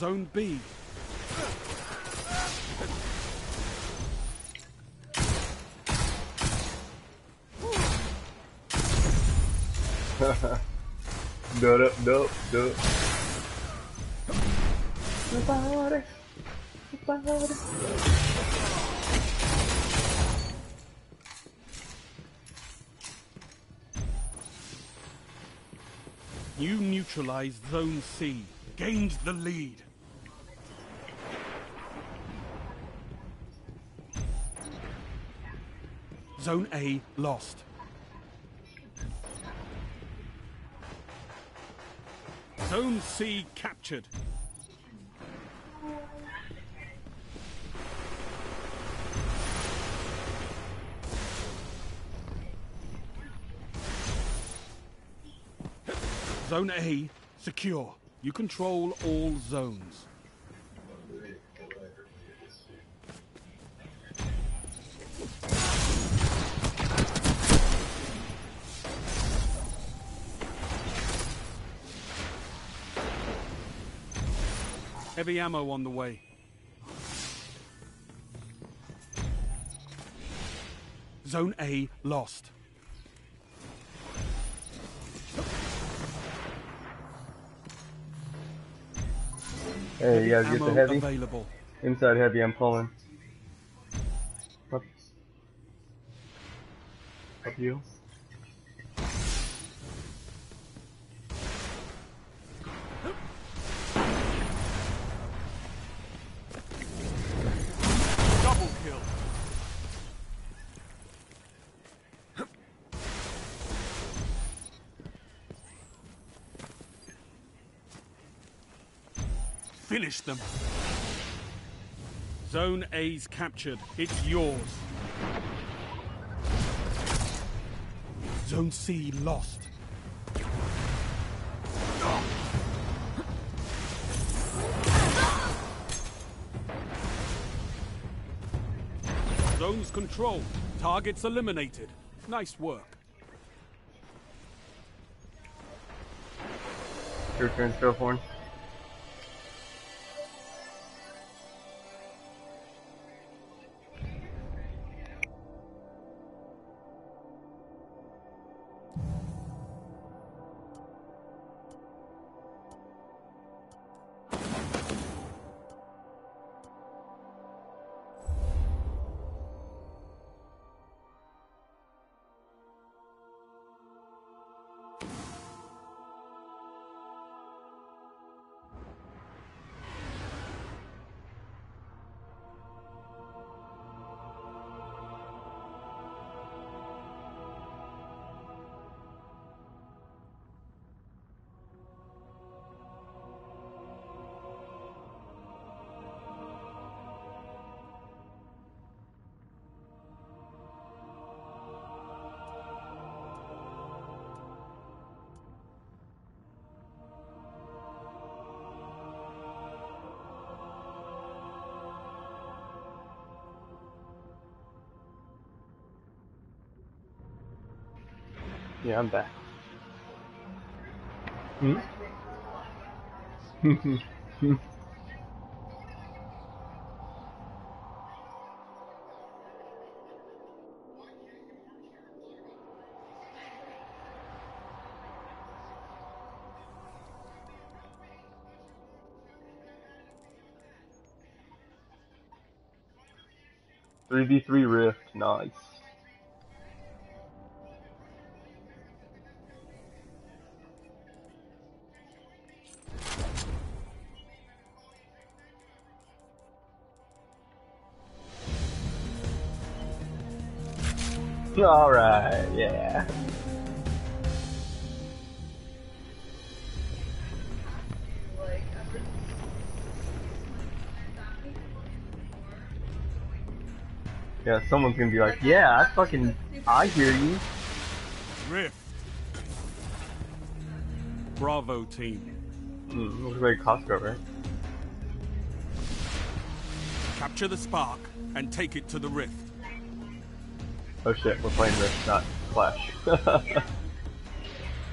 Zone B. Dup, dup. Nobody. Nobody. You neutralized Zone C. Gained the lead. Zone A lost. Zone C captured. Zone A secure. You control all zones. Heavy ammo on the way. Zone A lost. Hey, you guys get the heavy? available. Inside heavy, I'm pulling. Up. Up you. Finish them. Zone A's captured. It's yours. Zone C lost. Zones controlled. Targets eliminated. Nice work. Your turn. Yeah, I'm back. Hmm? Three v three rift, nice. Alright, yeah. Yeah, someone's gonna be like, yeah, I fucking, I hear you. Rift. Bravo team. Mm, looks like Costco, right? Capture the spark and take it to the rift. Oh shit, we're playing Rift, not Clash.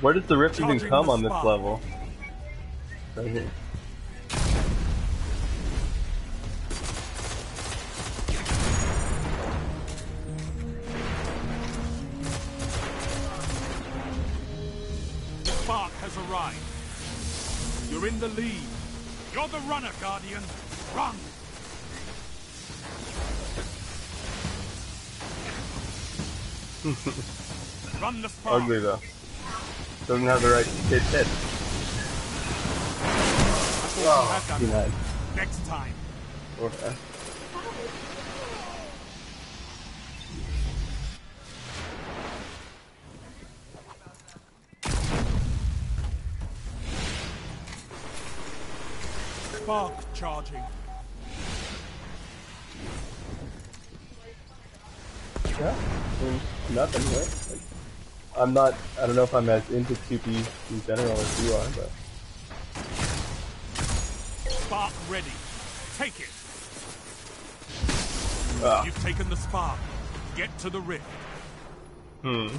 Where does the Rift even come on this spot. level? Right here. Spark has arrived. You're in the lead. You're the runner, Guardian. Run! Run the spark. Ugly though. Doesn't have the right hit hit. Thought oh, you had that Too one. nice. Next time. Okay. Uh, spark charging. Yeah. There's nothing, right? Like, I'm not, I don't know if I'm as into 2P in general as you are, but. Spark ready. Take it. Ah. You've taken the spark. Get to the rift. Hmm.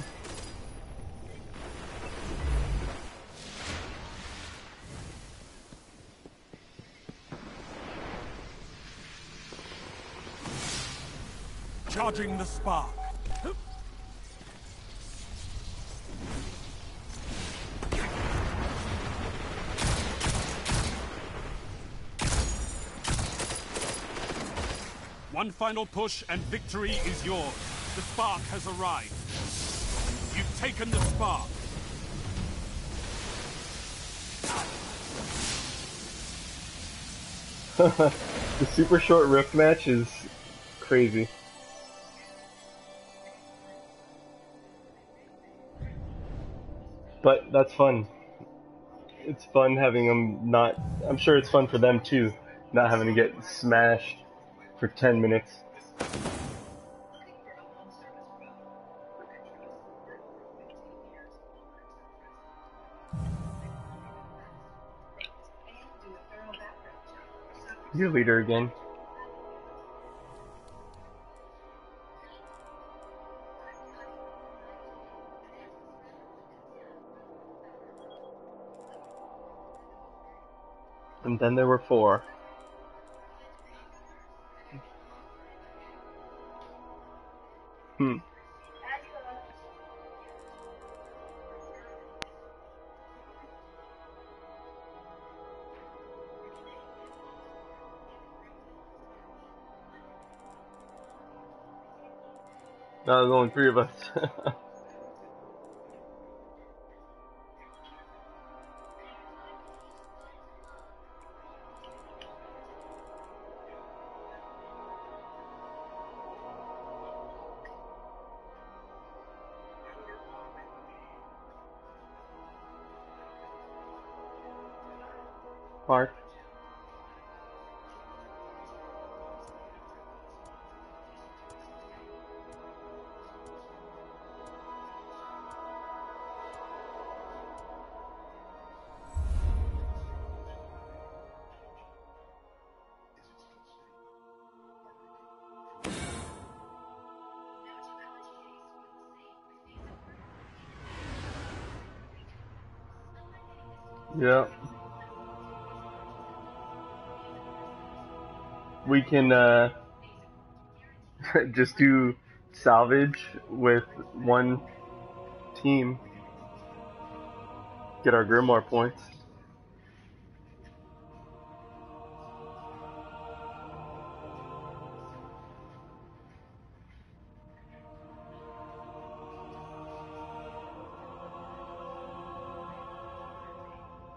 Charging the spark. One final push and victory is yours. The spark has arrived. You've taken the spark. the super short rift match is crazy. But that's fun. it's fun having them not. I'm sure it's fun for them too, not having to get smashed for 10 minutes. Your leader again. And then there were four. Hmm. Now there's only three of us. We can uh, just do salvage with one team. Get our Grimoire points.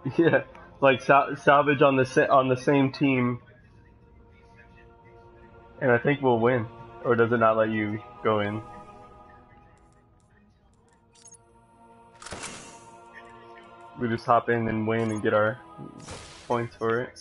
Yeah, like sal- salvage on the sa- on the same team, and I think we'll win. Or does it not let you go in? We just hop in and win and get our points for it.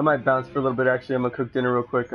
I might bounce for a little bit. Actually, I'm gonna cook dinner real quick.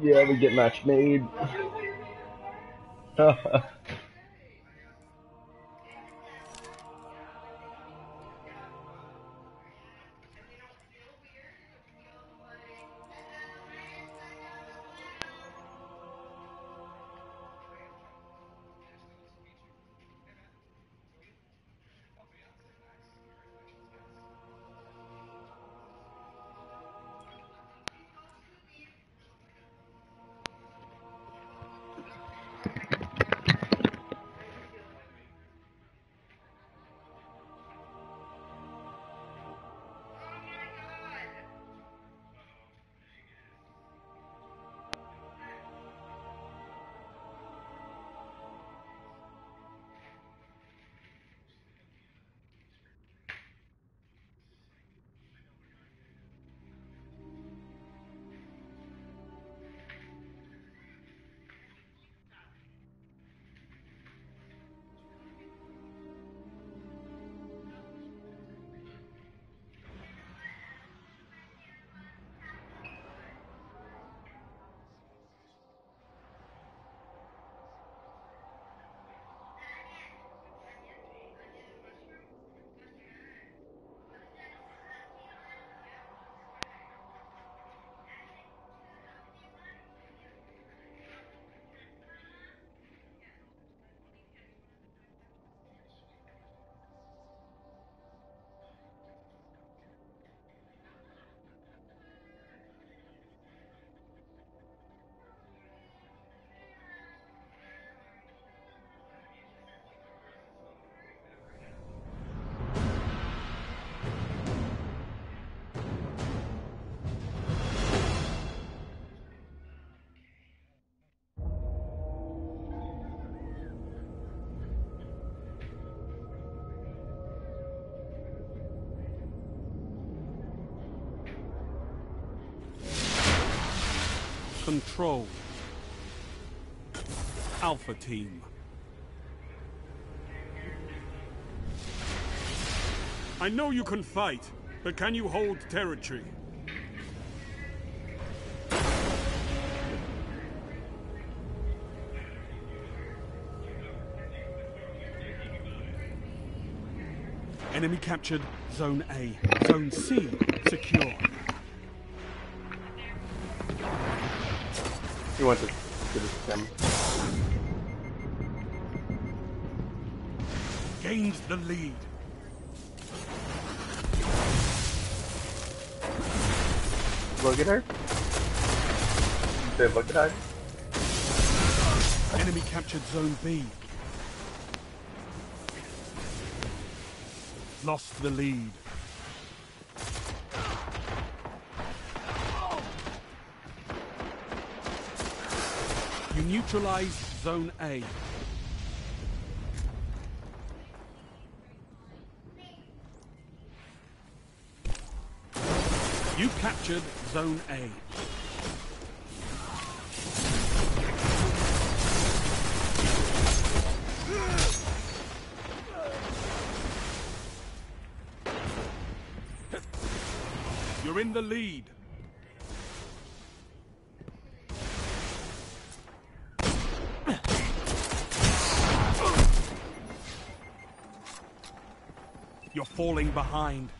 Yeah, we get match made. Control. Alpha Team. I know you can fight, but can you hold territory? Enemy captured Zone A. Zone C secure. You want to get this camera? Gains the lead. Look at her. You look at her. Enemy captured Zone B. Lost the lead. Neutralize Zone A. You captured Zone A. You're in the lead. You're behind.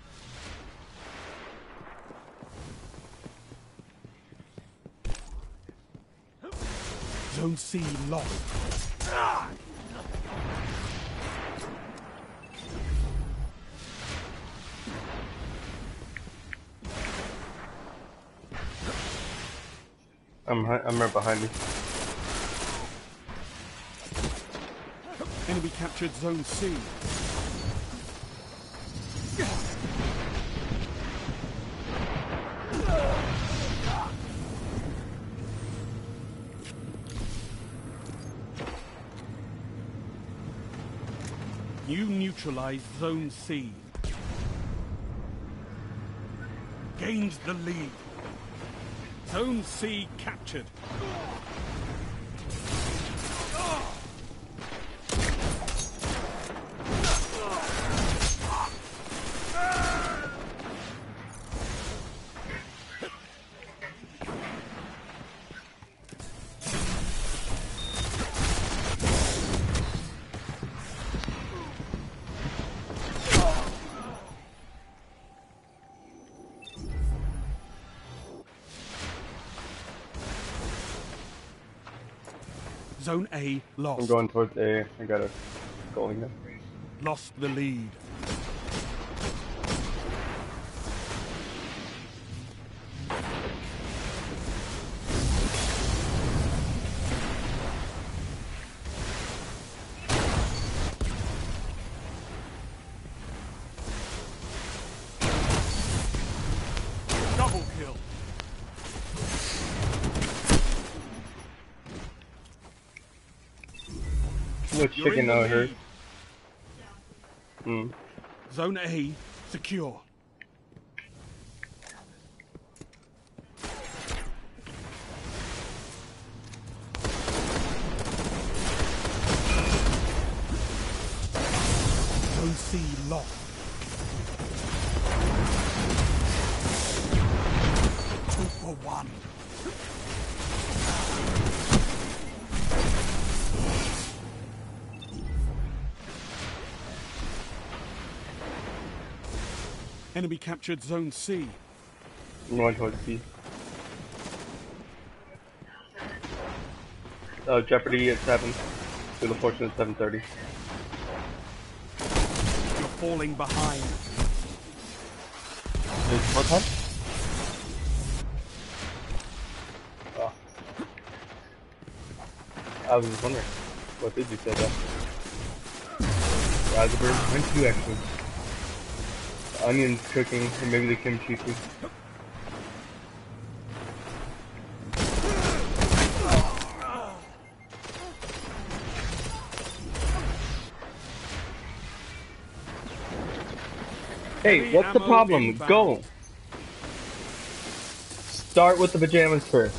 Zone C lost. I'm I'm right behind you. Enemy captured Zone C. You neutralize Zone C. Gained the lead. Zone C captured. Zone A lost. I'm going towards A. I got a scolding them. Lost the lead. Secure. Captured Zone C. I'm going towards B. Oh, Jeopardy at 7. Wheel of Fortune at 7.30. You're falling behind. What time? Oh. I was just wondering. What did you say that? Raspberry went two actually. Onions cooking, and maybe the kimchi too. Hey, what's the problem? Go! Start with the pajamas first.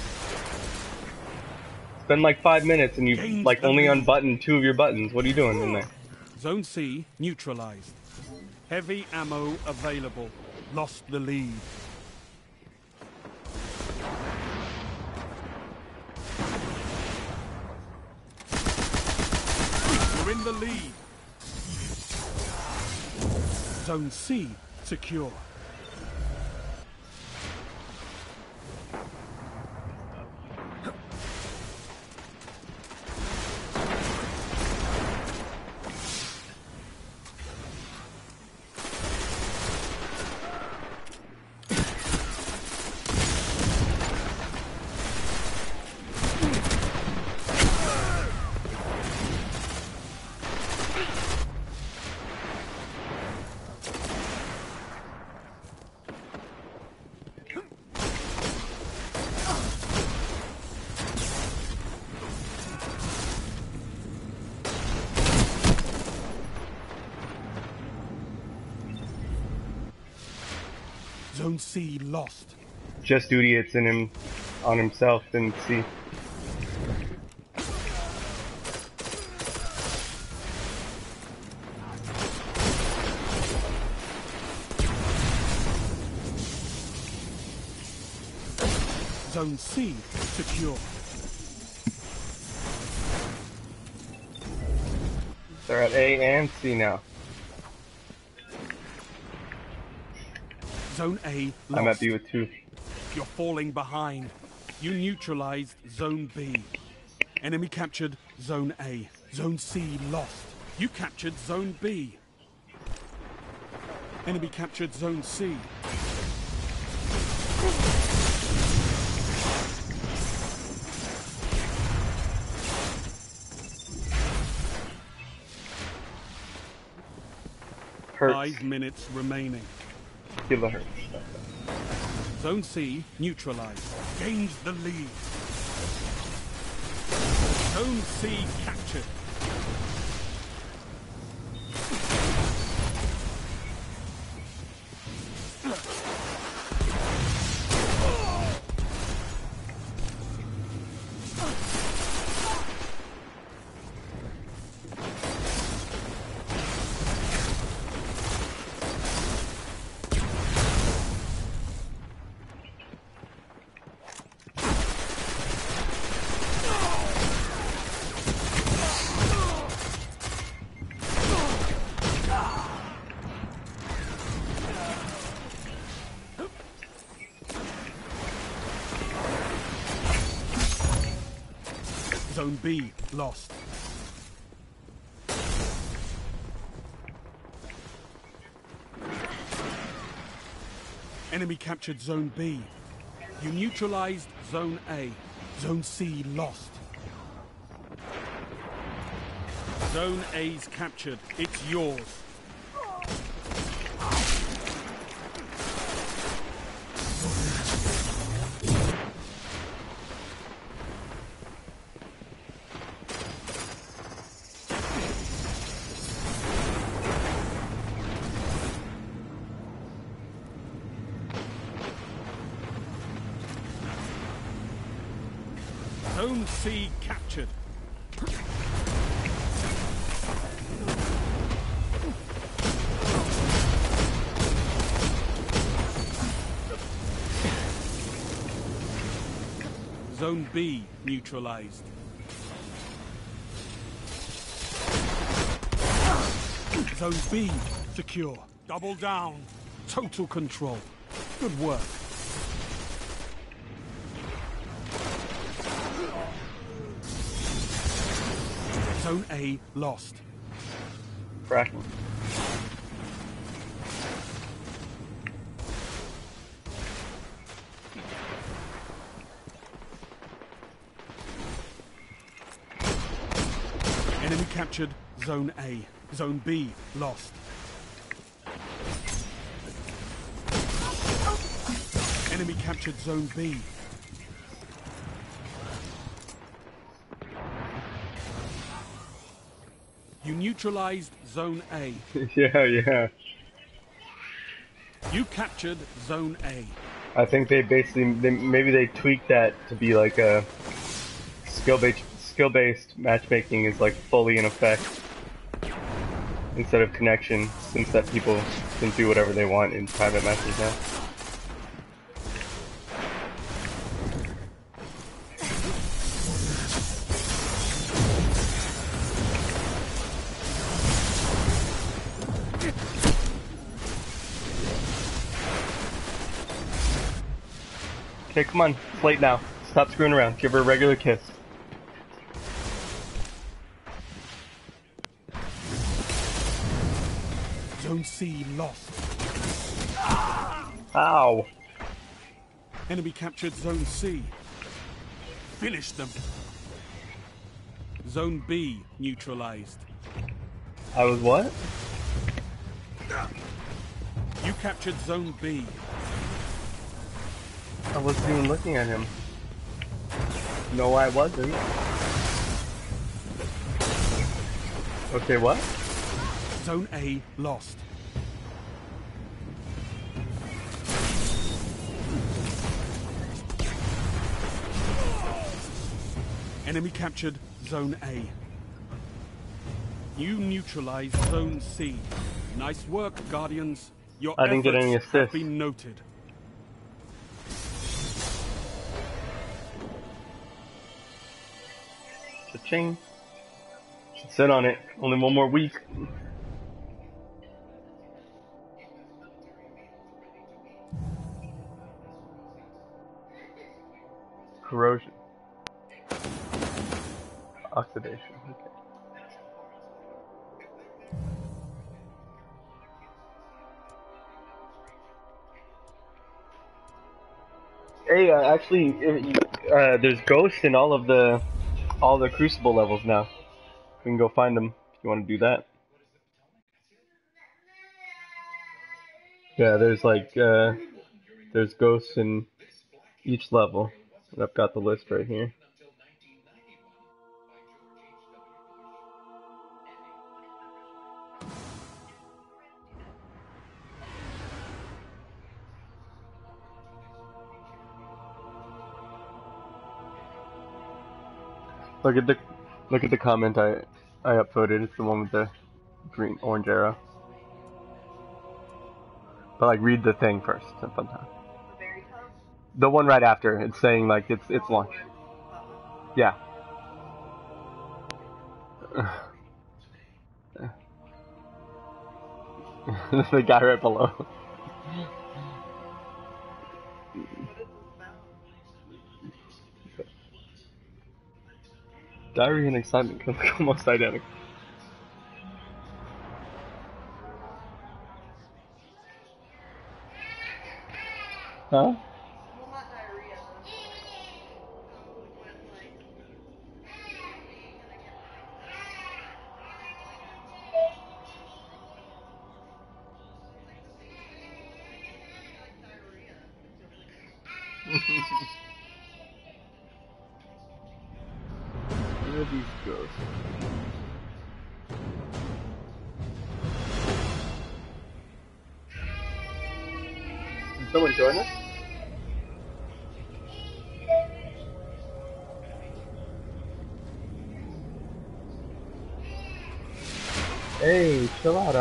It's been like five minutes and you've like only unbuttoned two of your buttons. What are you doing in there? Zone C neutralized. Heavy ammo available. Lost the lead. You're in the lead. Zone C secure. C lost. Just duty it's in him on himself and see. Zone C secure. They're at A and C now. Zone A lost. I'm at B with two. You're falling behind. You neutralized Zone B. Enemy captured Zone A. Zone C lost. You captured Zone B. Enemy captured Zone C. Hurts. Five minutes remaining. Kilo hurts. Zone C neutralized. Gains the lead. Zone C lost. Enemy captured Zone B. You neutralized Zone A. Zone C lost. Zone A's captured. It's yours. Neutralized. Zone B secure. Double down. Total control. Good work. Zone A lost. Cracking. Zone A. Zone B lost. Enemy captured Zone B. You neutralized Zone A. yeah, yeah. You captured Zone A. I think they basically they, maybe they tweaked that to be like a skill based skill based matchmaking is like fully in effect instead of connection since that people can do whatever they want in private matches now. Okay, come on. It's late now. Stop screwing around. Give her a regular kiss. C lost. Ow. Enemy captured Zone C. Finish them. Zone B neutralized. I was what? You captured Zone B. I wasn't even looking at him. No, I wasn't. Okay, what? Zone A lost. Enemy captured Zone A. You neutralized Zone C. Nice work, Guardians. Your I didn't get any efforts have assists. been noted. Cha-ching. Should sit on it. Only one more week. Corrosion. Oxidation. Okay. Hey, uh, actually, uh, there's ghosts in all of the all the crucible levels now. We can go find them if you want to do that. Yeah, there's like uh, there's ghosts in each level. And I've got the list right here. Look at the look at the comment I I upvoted. It's the one with the green orange arrow. But like read the thing first. It's a fun time. The one right after. It's saying like it's it's launch. Yeah. the guy right below. Diary and excitement come almost identical. Huh?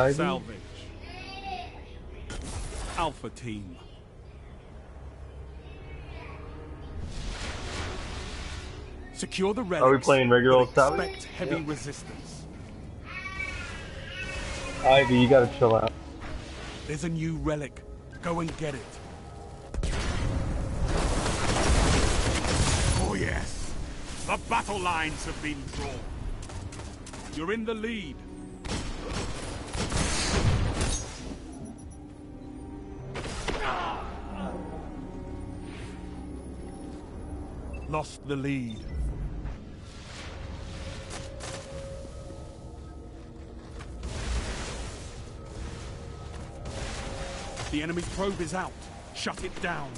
Chill. Salvage. Alpha Team. Secure the relics. Are we playing regular old but salvage? Expect heavy Yeah. resistance. Ivy, you gotta chill out. There's a new relic. Go and get it. Oh yes. The battle lines have been drawn. You're in the lead. Lost the lead. The enemy probe is out. Shut it down.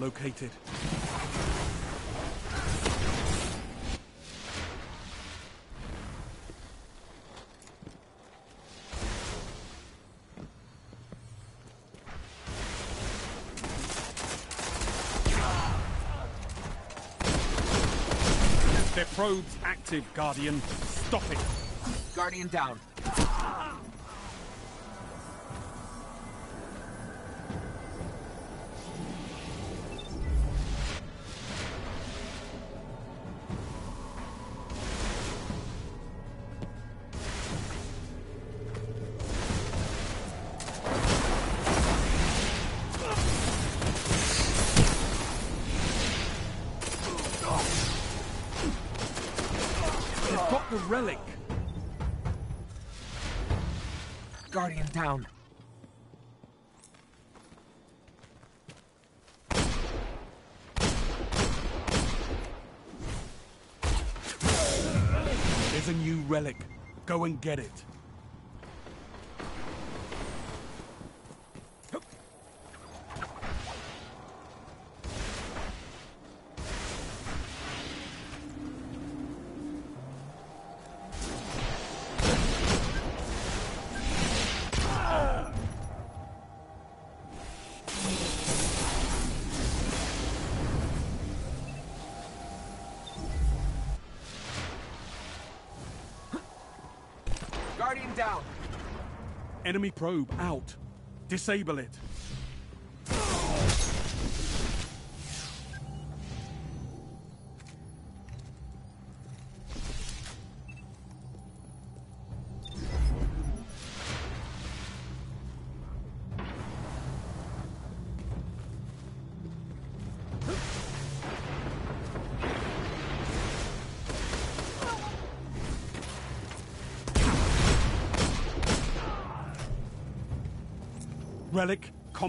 Located. Their probe's active, Guardian. Stop it. Guardian down. Guardian down. There's a new relic. Go and get it. Enemy probe out. Disable it.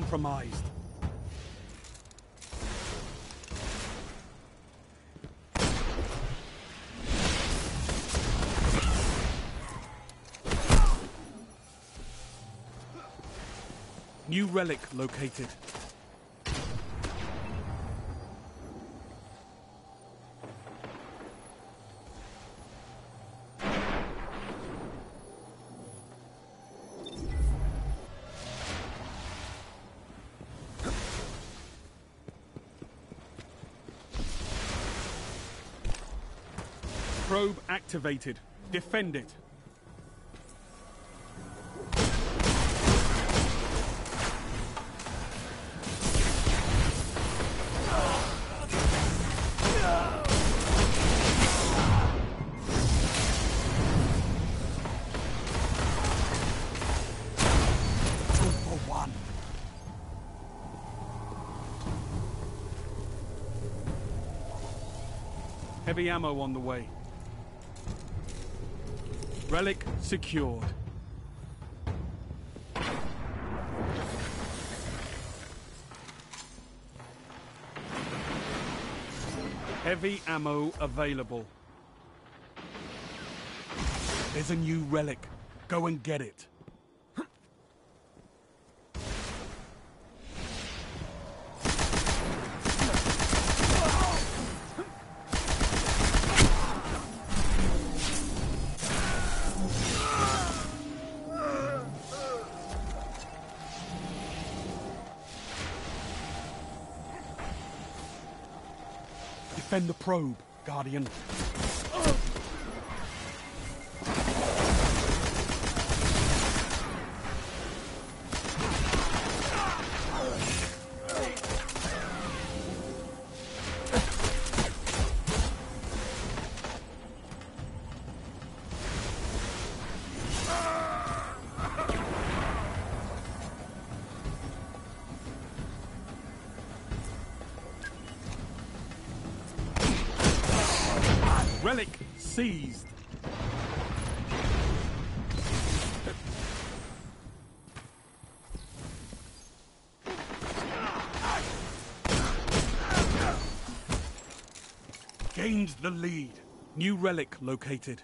Compromised. New relic located. Activated. Defend it. Heavy ammo on the way. Relic secured. Heavy ammo available. There's a new relic. Go and get it. Defend the probe, Guardian. Relic seized. Gained the lead. New relic located.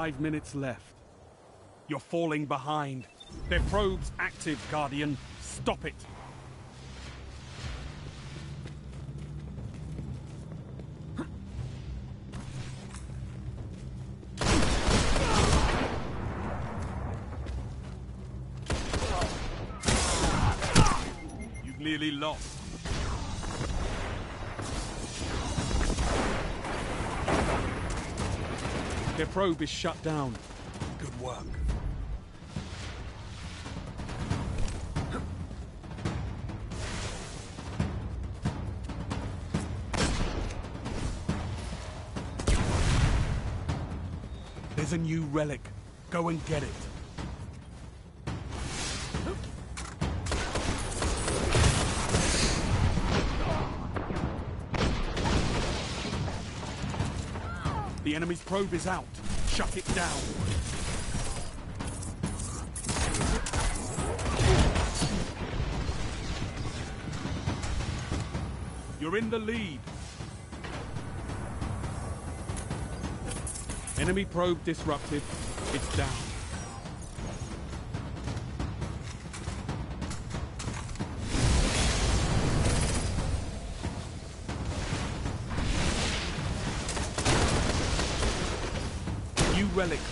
Five minutes left. You're falling behind. Their probe's active, Guardian. Stop it. Probe is shut down. Good work. There's a new relic. Go and get it. The enemy's probe is out. Shut it down. You're in the lead. Enemy probe disrupted. It's down.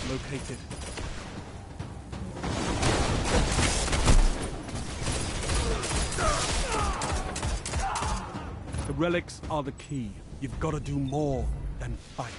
Located. The relics are the key. You've got to do more than fight.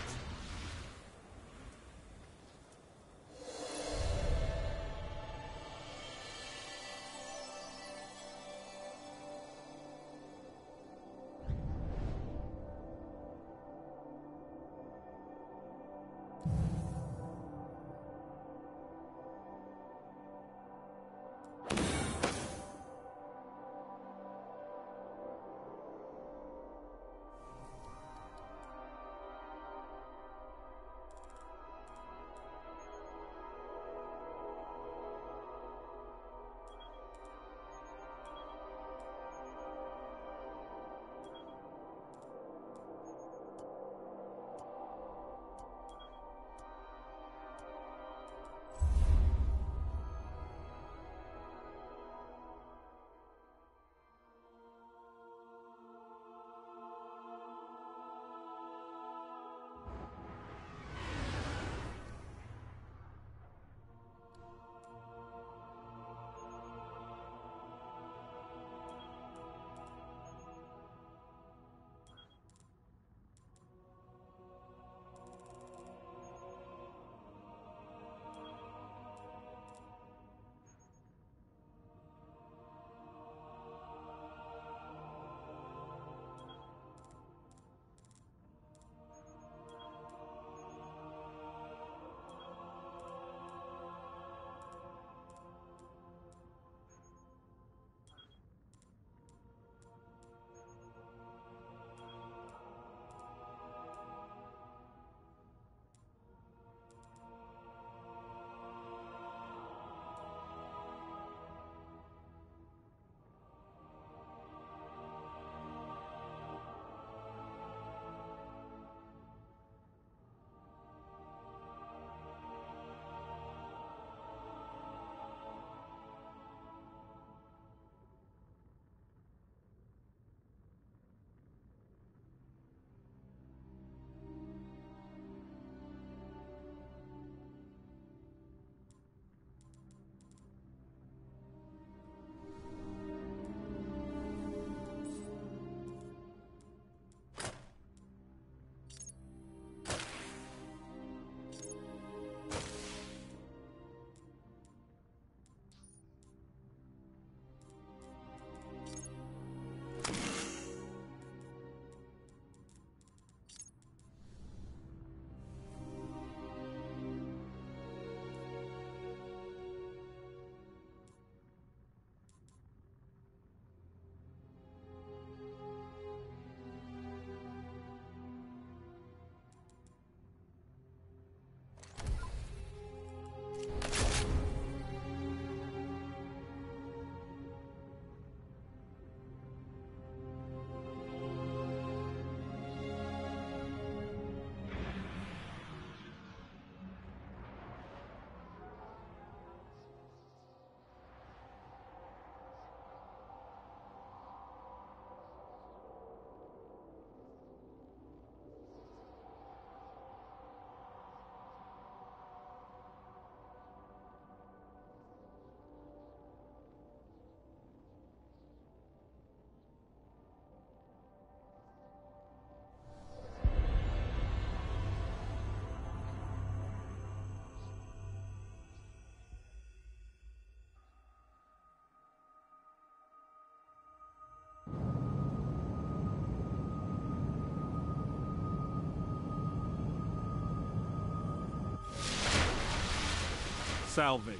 Salvage.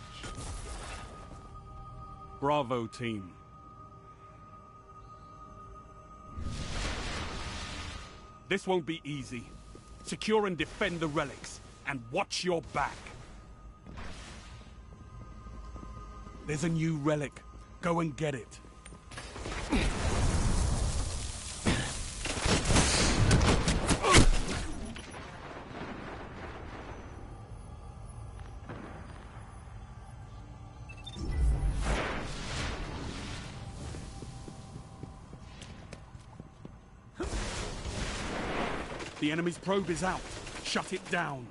Bravo, team. This won't be easy. Secure and defend the relics, and watch your back. There's a new relic. Go and get it. The enemy's probe is out. Shut it down.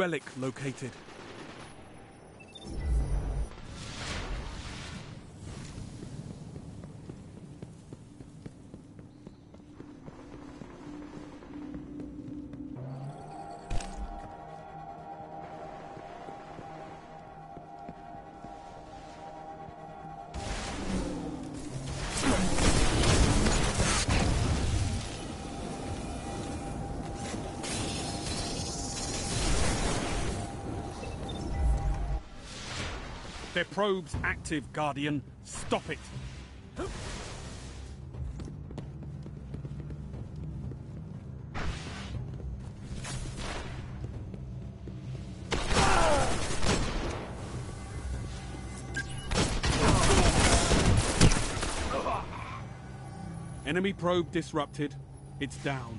Relic located. Probe's active, Guardian. Stop it. Enemy probe disrupted. It's down.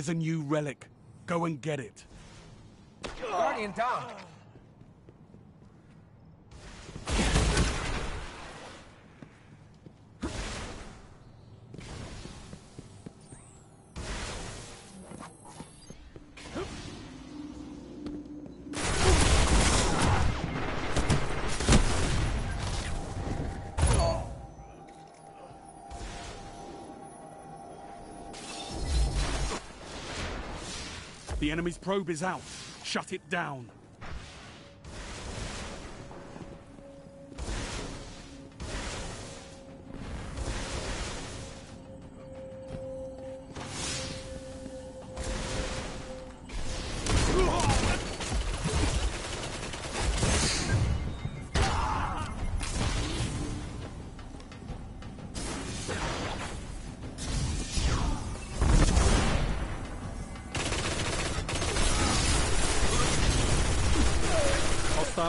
There's a new relic. Go and get it. Guardian down. The enemy's probe is out. Shut it down.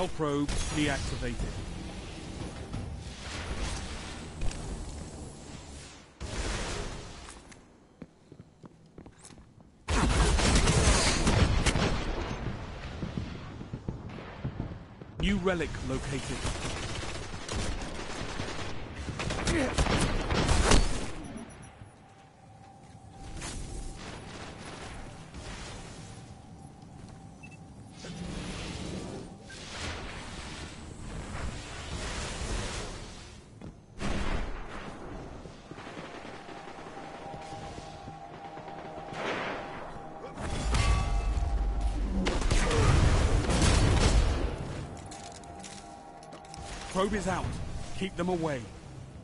Hostile probe deactivated. New relic located. Probe is out. Keep them away.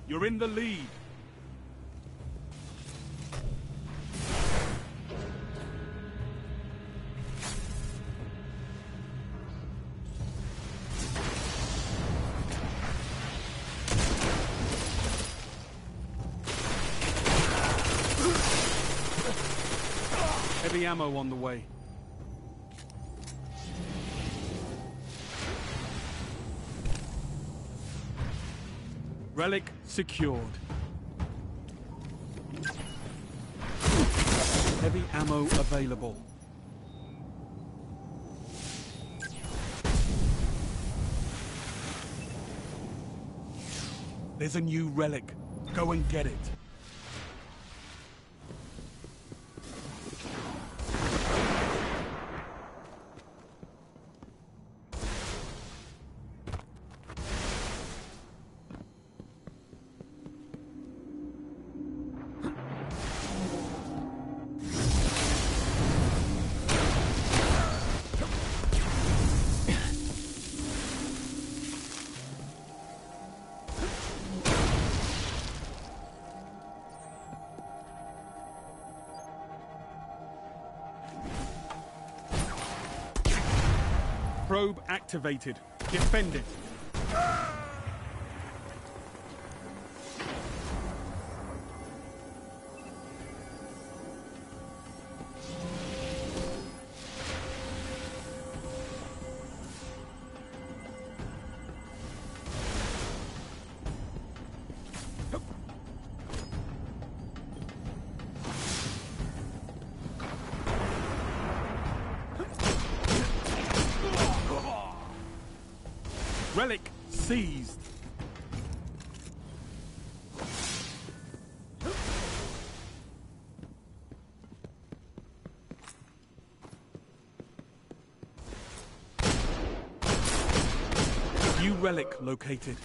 You're in the lead. Heavy ammo on the way. Relic secured. Heavy ammo available. There's a new relic. Go and get it. Activated. Defend it. Located.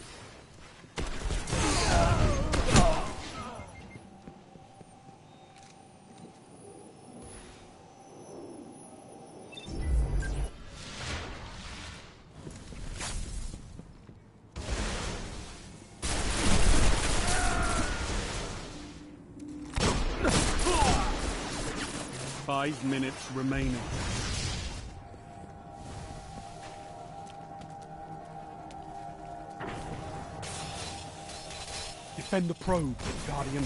Five minutes remaining. Defend the probe, Guardian.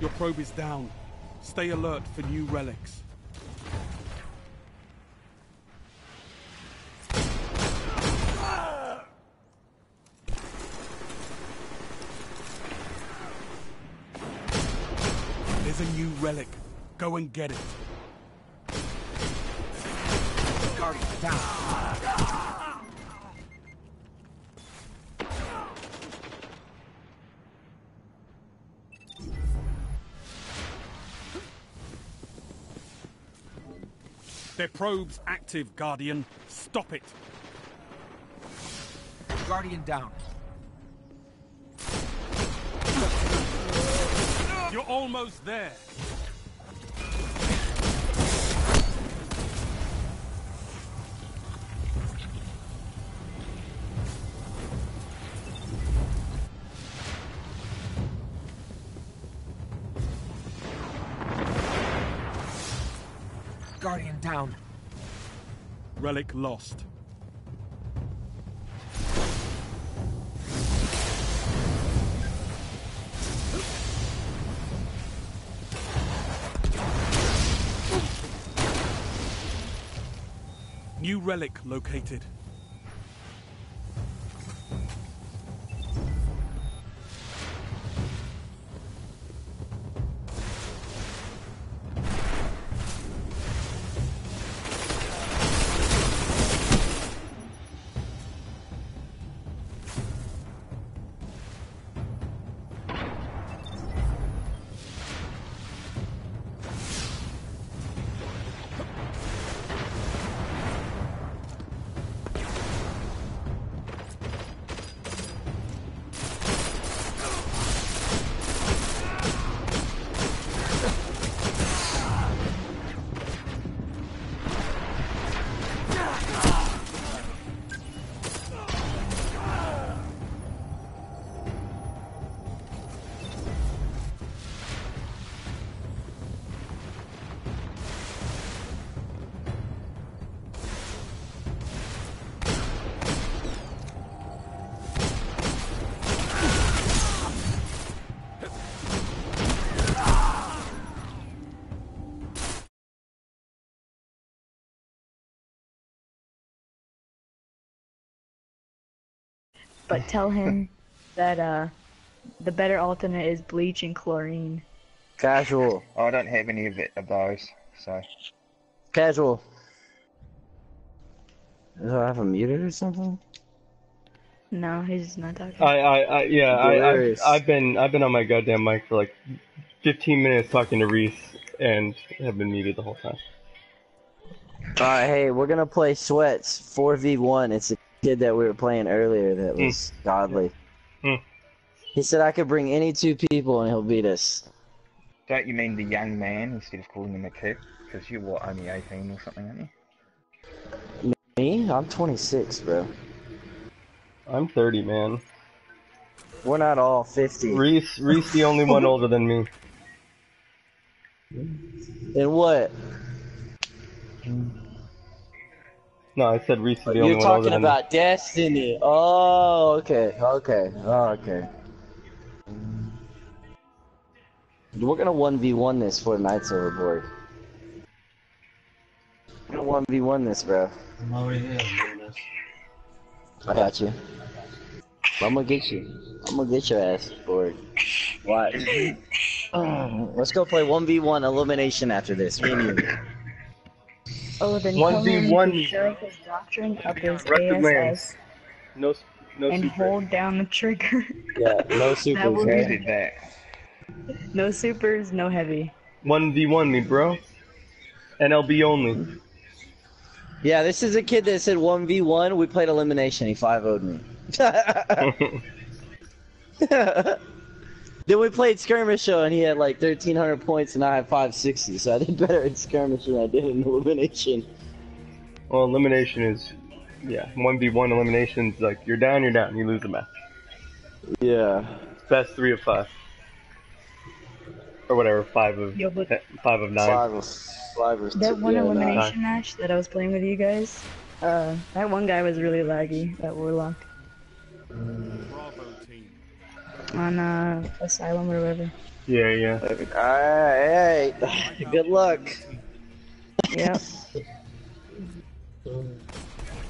Your probe is down. Stay alert for new relics. There's a new relic. Go and get it. Guardian down. Their probe's active, Guardian. Stop it. Guardian down. You're almost there. Relic lost. New relic located. But tell him that uh, the better alternate is bleach and chlorine. Casual. I don't have any of, it, of those, so. Casual. Do I have a muted or something? No, he's not talking. I, I, I yeah, I, I've, I've been, I've been on my goddamn mic for like 15 minutes talking to Reese and have been muted the whole time. Alright, hey, we're gonna play Sweats 4v1. It's a kid that we were playing earlier that Hmm. was godly. Hmm. He said I could bring any two people and he'll beat us. Don't you mean the young man instead of calling him a kid? Because you're what, only 18 or something, aren't you? Me? I'm 26, bro. I'm 30, man. We're not all 50. Reese, Reese, the only one older than me. And what? No, I said Reese is the You're one older talking than me. about Destiny. Oh, okay, okay, oh, okay. We're gonna 1v1 this for Knights Overboard. We're gonna 1v1 this, bro. I'm already here. I got you. I'm gonna get you. I'm gonna get your ass bored. What? Let's go play 1v1 elimination after this. Me and you. Oh, then One v one to shove his doctrine up his ASS No, s- no and secret. hold down the trigger. Yeah, no supers, would Who be- did that? no supers, no heavy. 1v1 me, bro. NLB only. Yeah, this is a kid that said 1v1. We played elimination. He 5 0'd me. then we played skirmish show and he had like 1300 points and I had 560. So I did better in skirmish than I did in elimination. well, elimination is, yeah, 1v1 elimination's like, you're down, you're down, you lose the match. Yeah. Best three of five. Or whatever, five of, Yo, but- te- five of nine. Five or five or That two- one yeah, nah. elimination match that I was playing with you guys, uh, that one guy was really laggy, that warlock. Bravo team. On, uh, Asylum or whatever. Yeah, yeah. Alright, hey, good luck. Yep.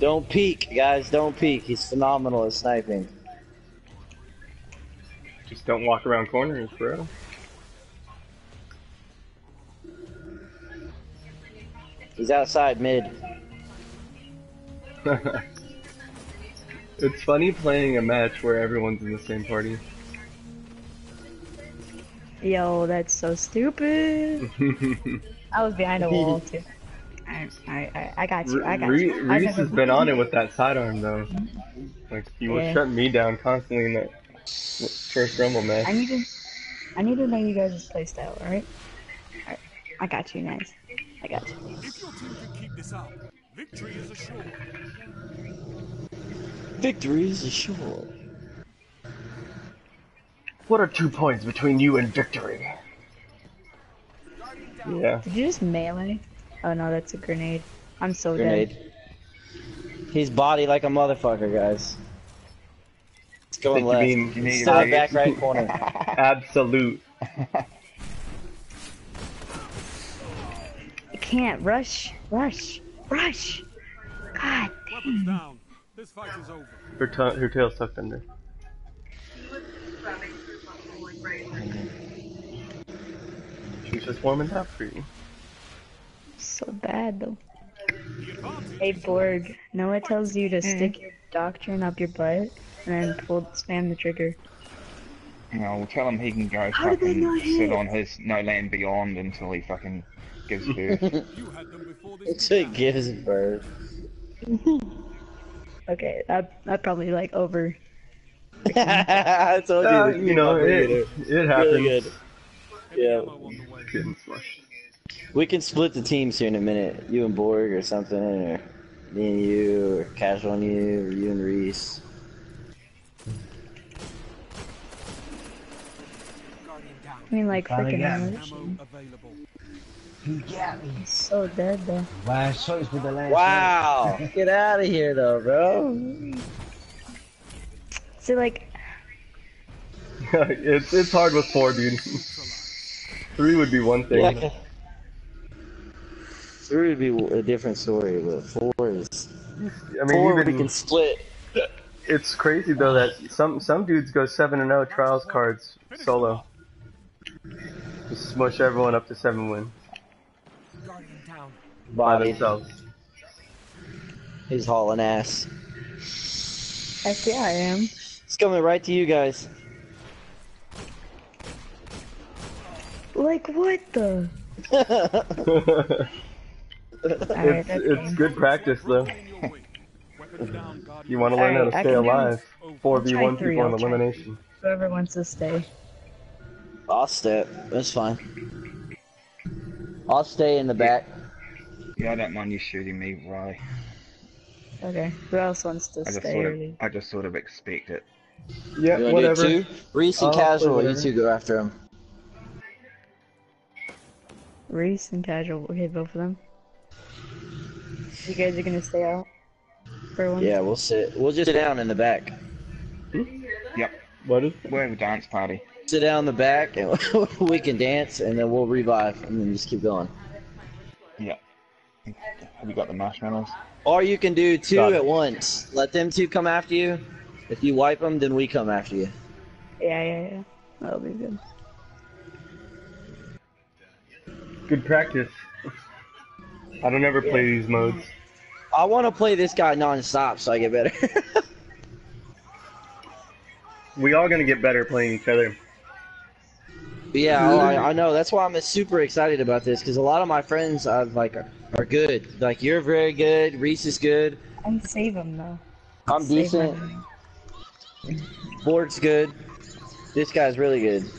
Don't peek, guys, don't peek. He's phenomenal at sniping. Just don't walk around corners, bro. He's outside mid. it's funny playing a match where everyone's in the same party. Yo, that's so stupid. I was behind a wall too. I, I, I- I got you. I got Re- you. Reese has been on it with that sidearm though. Mm-hmm. Like he was Yeah. shutting me down constantly in that first Rumble match. I need to, I need to know you guys' playstyle, alright? Alright, I got you guys. I got you. If your team can keep this up, victory is assured. Victory is assured. What are two points between you and victory? Yeah. Did you just melee? Oh no, that's a grenade. I'm so dead. Grenade. He's body like a motherfucker, guys. It's going Think you left. mean- you mean Still in right? back right corner. Absolute. I can't rush, rush, rush. God Weapons down. This fight is over. Her, t- her tail's tucked under. She's just warming up for you. So bad though. Hey Borg, Noah tells you to stick your doctrine up your butt and then pull spam the trigger. No, we'll tell him he can go How did fucking sit on his no land beyond until he fucking gives birth. You had them before this. It's a gives birth. Okay, that that probably like over. I told you. Uh, this you know, be it, good. it happens. Really good. Yeah. Getting smushed. We can split the teams here in a minute. You and Borg or something, or me and you, or Casual and you, or you and Reese. I mean, like freaking got me. ammunition. Available. He got me. He's so dead though. Last choice with the last Wow! choice. Get out of here, though, bro. So like, it's it's hard with four, dude. Three would be one thing. Yeah. Three would be a different story, but four is. I mean, four even we can split. it's crazy though that some some dudes go seven and zero trials cards solo. Just smush everyone up to seven wins Guardian down. by themselves. He's hauling ass. Heck yeah, I am. It's coming right to you guys. Like what the? it's it's fine. good practice though. Weapons down, Guardian. You want to learn how to stay alive. Four v I'll one three, people in I'll try. elimination. Whoever wants to stay. I'll stay. That's fine. I'll stay in the back. Yeah, I don't mind you shooting me, Riley. Okay. Who else wants to I just stay? sort of, I just sort of expect it. Yeah, whatever. Reese and I'll play Casual, you whatever. two go after him. Reese and Casual. Okay, both of them. You guys are gonna stay out for one. Yeah, we'll sit. We'll just sit down in the back. Hmm? Yep. What is? We're a dance party. Sit down in the back, and we can dance, and then we'll revive, and then just keep going. Yeah. Have you got the marshmallows? Or you can do two at once. Let them two come after you. If you wipe them, then we come after you. Yeah, yeah, yeah. That'll be good. Good practice. I don't ever play these modes. I want to play this guy non-stop so I get better. We all gonna get better playing each other. yeah, oh, I, I know. That's why I'm super excited about this because a lot of my friends uh, like are, are good. Like you're very good. Reese is good. I save them though. I'm Save decent. my- Borg's good. This guy's really good.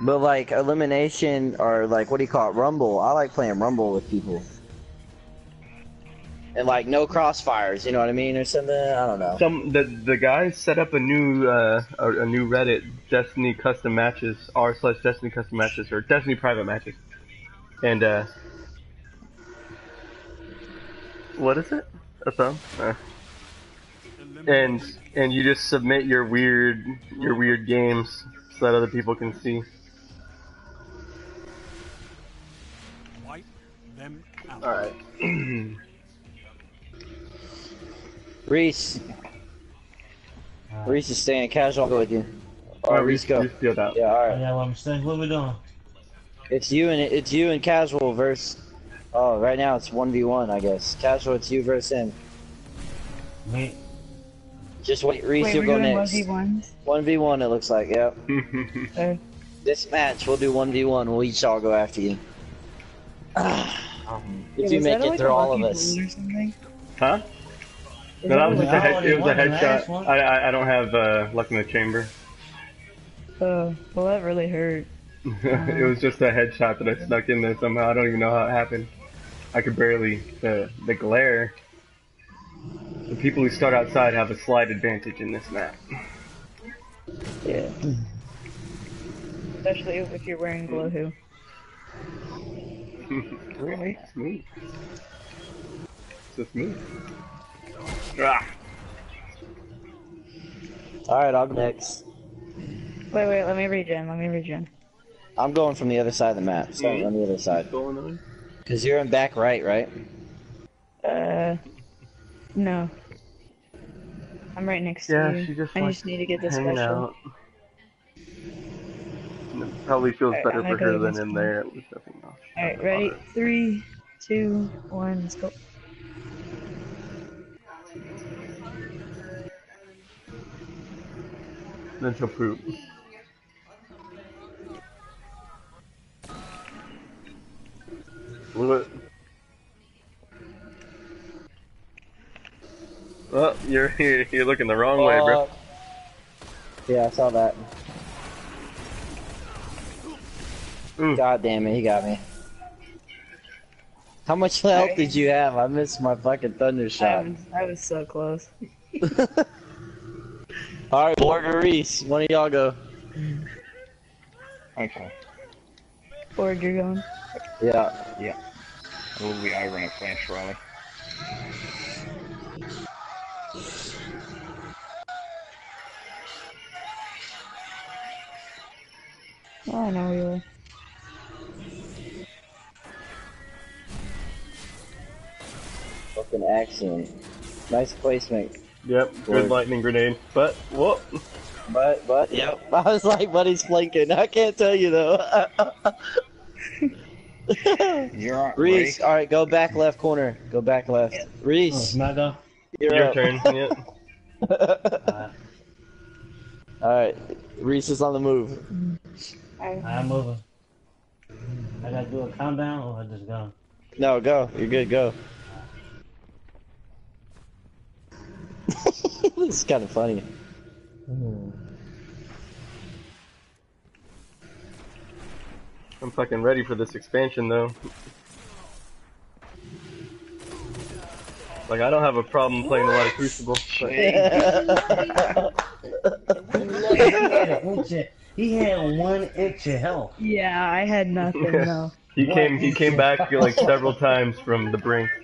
But like elimination or like what do you call it, Rumble? I like playing Rumble with people. And like no crossfires, you know what I mean, or something. I don't know. Some the the guys set up a new uh a, a new Reddit Destiny custom matches r slash Destiny custom matches or Destiny private matches, and uh, what is it? A thumb? Uh, and and you just submit your weird your weird games so that other people can see. Them out. All right. Reese. Uh, Reese is staying casual. I'll go with you. Alright, Reese go. Reese field out. Yeah, all right. Yeah, what I'm saying. What we doing? It's you and it's you and casual versus. Oh, right now it's one v one, I guess. Casual, it's you versus him. Me. Just wait, Reese, Wait, you'll go doing next. 1v1s? One v one, it looks like. Yep. Okay. This match, we'll do one v one. We'll each all go after you. Um, if Yeah, you make it like through all of us. ball Or something? Huh? Is No, that was a just a I head, it was a won the last headshot. I, I I don't have uh, luck in the chamber. Uh, well, that really hurt. it was just a headshot that I snuck in there somehow. I don't even know how it happened. I could barely the the glare. The people who start outside have a slight advantage in this map. Yeah. Especially if you're wearing glow hoo. Really smooth. So smooth. Ah. All right, I'll go next. Wait, wait, let me regen, let me regen. I'm going from the other side of the map. So Mhm. on the other side. Going on? Cause you're in back right, right? Uh, no. I'm right next Yeah, to you. she just I likes just need to get this special. out. And it probably feels Alright, better I'm for her than in there. At least nothing else. Alright, ready? Three, two, one, let's go. Then she'll poop. What? Oh, you're you're, you're looking the wrong way, bro. Uh, Yeah, I saw that. Ooh. God damn it, he got me. How much health did you have? I missed my fucking thunder shot. was, I was so close. All right, Border Reese, one of y'all go. Okay. Forward, you're going. Yeah. Yeah. We'll be over in a flash, Riley. Oh, I know Fucking excellent. Nice placement. Yep, good Lord. lightning grenade. But whoop. But, but, yep. I was like, buddy's flanking. I can't tell you though. You're on. Reese, alright, go back left corner. Go back left. Oh, Reese, it's not go. Your up. turn. Yep. Alright, alright, Reese is on the move. I'm moving. I gotta do a countdown or I just go? No, go. You're good, go. This is kind of funny. Hmm. I'm fucking ready for this expansion though. Like I don't have a problem playing a lot of Crucible. But he had an inch of- he had one inch of health. Yeah, I had nothing though. he came he came back like several times from the brink.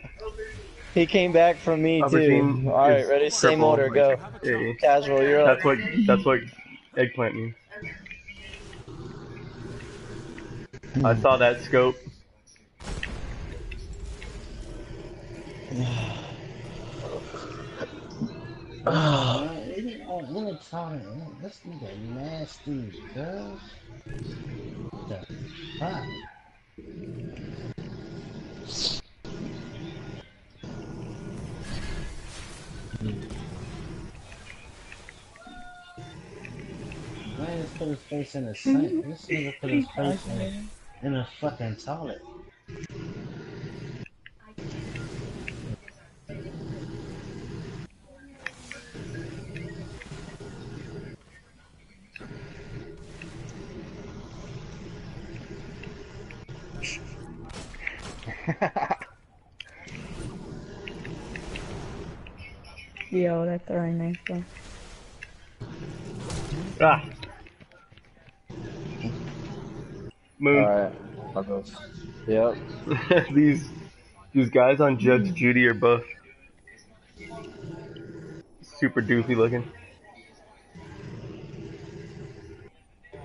He came back from me Aubergine too. Alright, is ready? Same crippled. order, go. Yeah, Casual, you're up. That's what that's what eggplant means. I saw that scope. Uh, oh, let me tell you, this nigga nasty, girl. What the fuck? Man just put his face in a sink. This nigga put his face in, in a fucking toilet. Yo, that's throwing nice though. Ah. Moon. Alright, I'll go. Yep. these these guys on Judge Judy are both super doofy looking.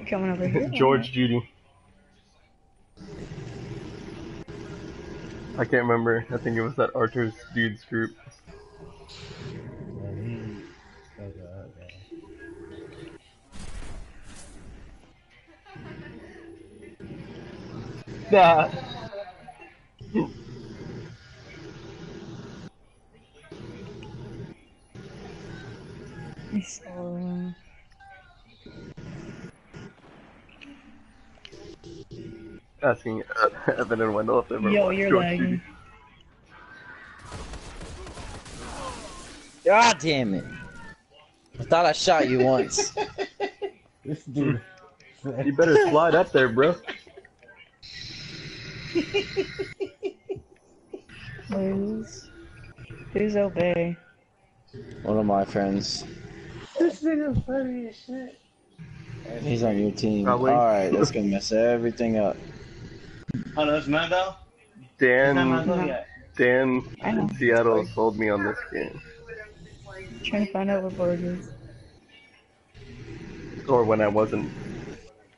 Coming over here? George Judy. I can't remember. I think it was that Archer's dudes group. Nah. I saw. Asking uh, Evan and Wendell if they ever Yo, you're lagging. God damn it. I thought I shot you once. This dude. You better slide up there, bro. Who's who's obey? One of my friends. This nigga funny as shit. He's on your team. Probably. Alright, that's gonna mess everything up. Oh, that's Mando? Dan, Not Mando yet. Dan in Seattle sold me on this game. trying to find out what Borg is. Or when I wasn't.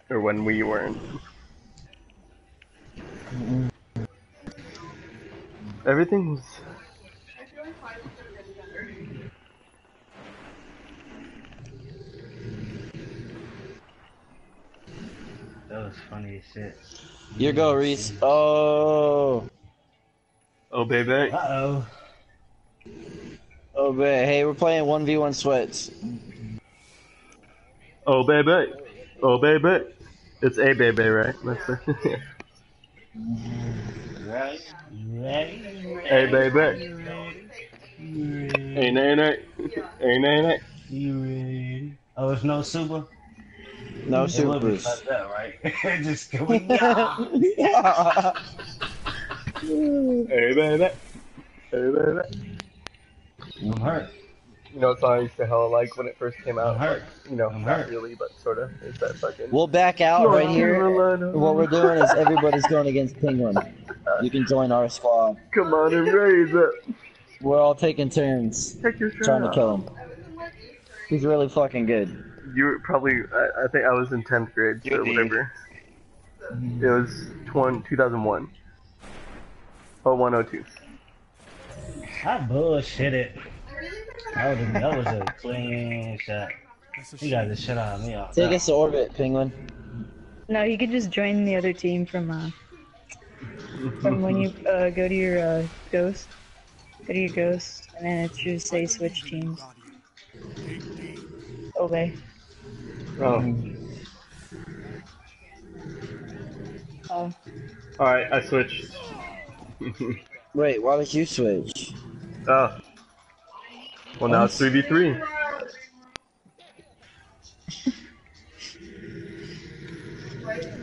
Or when we weren't. Everything was. That was funny as shit. Here go, Reese. Oh. Oh, baby. Uh oh. Oh, man. Hey, we're playing 1v1 sweats. Oh, baby. Oh, baby. It's a baby, right? That's Ready? hey, baby. Hey, nay, nay. Hey, nay, nay. You ready? Oh, it's no super? No It supers. fucked up, right? Just going, yeah. Hey, baby. Hey, baby. I'm hurt. You know what song I used to hella like when it first came out? I'm. You know, I'm not hurt. really, but sorta. It's that fucking. We'll back out North right here. Carolina. What we're doing is everybody's going against Penguin. You can join our squad. Come on and raise it. We're all taking turns Take your trying to kill him. He's really fucking good. You were probably, I, I think I was in 10th grade, so You did. whatever. It was 20, 2001. Oh, 0102. I bullshitted. That was, that was a clean shot. He got the shit out of me off Take that. us to orbit, penguin. No, you could just join the other team from uh from when you uh go to your uh ghost. Go to your ghost and then it should say switch teams. Okay. Oh. Oh. Alright, I switched. Wait, why did you switch? oh. Well, now it's 3v3.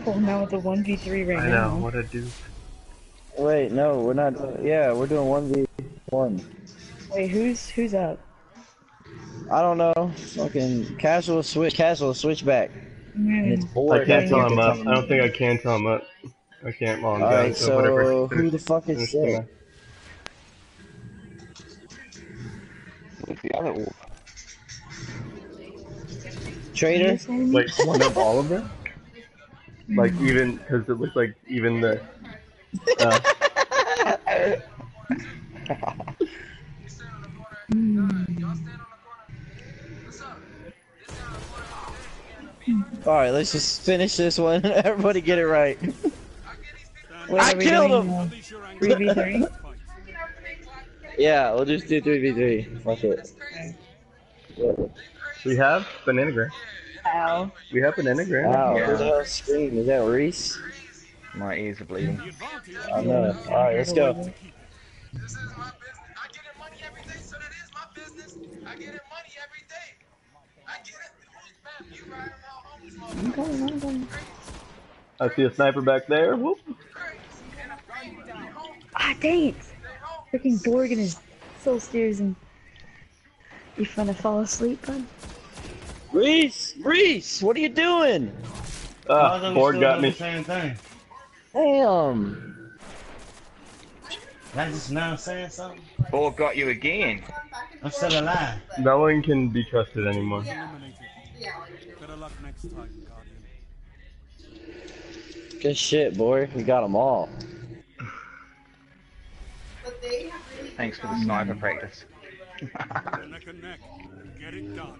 Oh now with the one v three right I now. know, what I do. Wait, no, we're not. doing- Yeah, we're doing one v one. Wait, who's who's up? I don't know. Fucking casual switch, casual switchback. And it's Mm. I can't tell him up. I don't think I can tell him up. I can't while I'm down, right, so so who the fuck is Finish sick? Where's the other orb? Trader? Like one of all of them? Like even because it looks like even the. Uh, All right, let's just finish this one. Everybody get it right. I are we killed doing, him. uh, Three v three. Yeah, we'll just do three v three. Fuck it. we have bananagram. Ow. We have bananagram. Wow, Yeah. who the hell screamed? Is that Reese? My ears are bleeding. I know. All right, let's go. I'm going, I'm going. I see a sniper back there. Whoop. Ah, dang it! Freaking Borg and his soul steers and. You finna fall asleep, bud? Reese, Reese, what are you doing? Although we Ford still got me. The same thing. Damn. That just now saying something. Or got you again. I'm still alive. No one can be trusted anymore. Better luck next time, Guardian. Good shit, boy. We got them all. Thanks for the sniper practice. neck and neck. Get it done.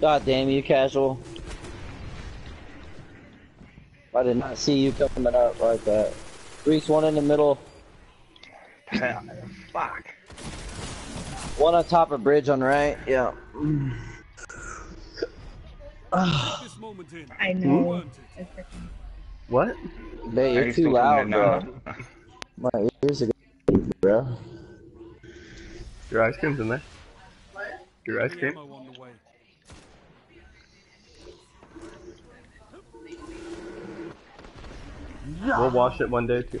God damn you, casual. I did not see you coming up like that. Reese, one in the middle, Fuck. one on top of bridge on right. Yeah. This moment in. I Hmm? know. Weren't it? I freaking- Bet Are you're you too loud, bro. My ears are going, bro. Your ice cream's in there. Your ice cream. Ammo on the way. We'll wash it one day too.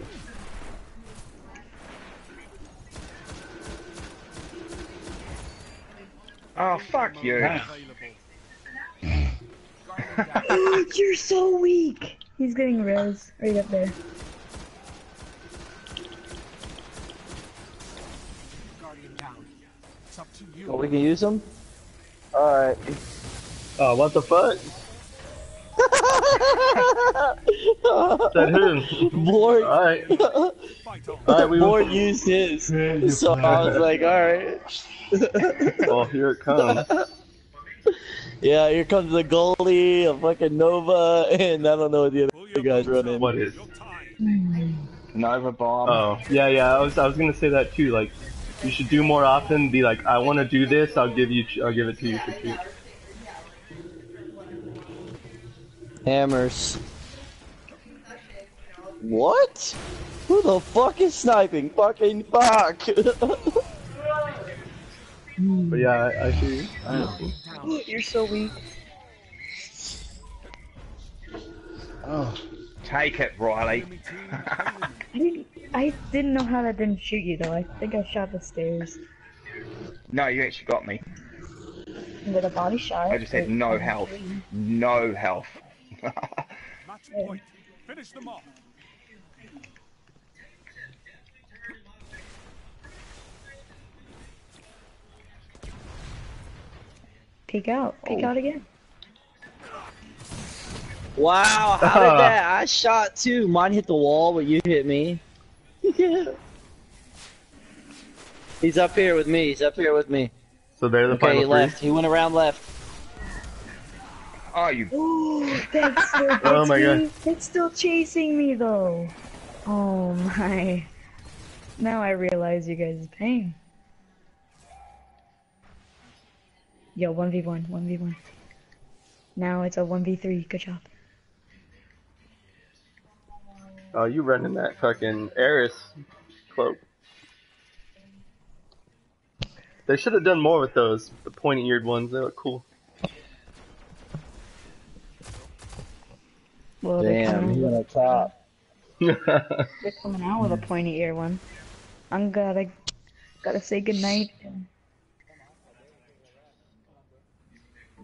Oh, fuck you. Oh, you're so weak! He's getting res right up there. Guardian. It's up to you. Oh, we can use them? Alright. Oh, uh, what the fuck? Said who? Borg. Alright. Fight on. Alright, we Borg used his. So I was like, alright. Well, here it comes. Yeah, here comes the goalie, a fucking Nova, and I don't know what the other guys running. What is? Nova bomb. Oh, yeah, yeah. I was, I was gonna say that too. Like, you should do more often. Be like, I want to do this. I'll give you. I'll give it to you for cheap. Hammers. What? Who the fuck is sniping? Fucking fuck! But yeah, I, I see. you. Down. You're so weak. Oh, Take it, Riley. I didn't, I didn't know how that didn't shoot you though. I think I shot the stairs. no, you actually got me. With a body shot. I just had no health. No health. Match point. Finish them off. Peek out. Peek Oh. out again. Wow, how did ah. that? I shot too. Mine hit the wall, but you hit me. yeah. He's up here with me. He's up here with me. So they're the Okay, he final left. He went around left. Oh, you. Ooh, that's still, Oh my that's God. me- It's still chasing me though. Oh my. Now I realize you guys' pain. Yo, 1v1, 1v1. Now it's a 1v3. Good job. Oh, you running that fucking Eris cloak. They should have done more with those, the pointy eared ones. They look cool. Well, they're Damn, coming, he out, top. they're coming out with a pointy ear one. I'm gotta, gotta say goodnight.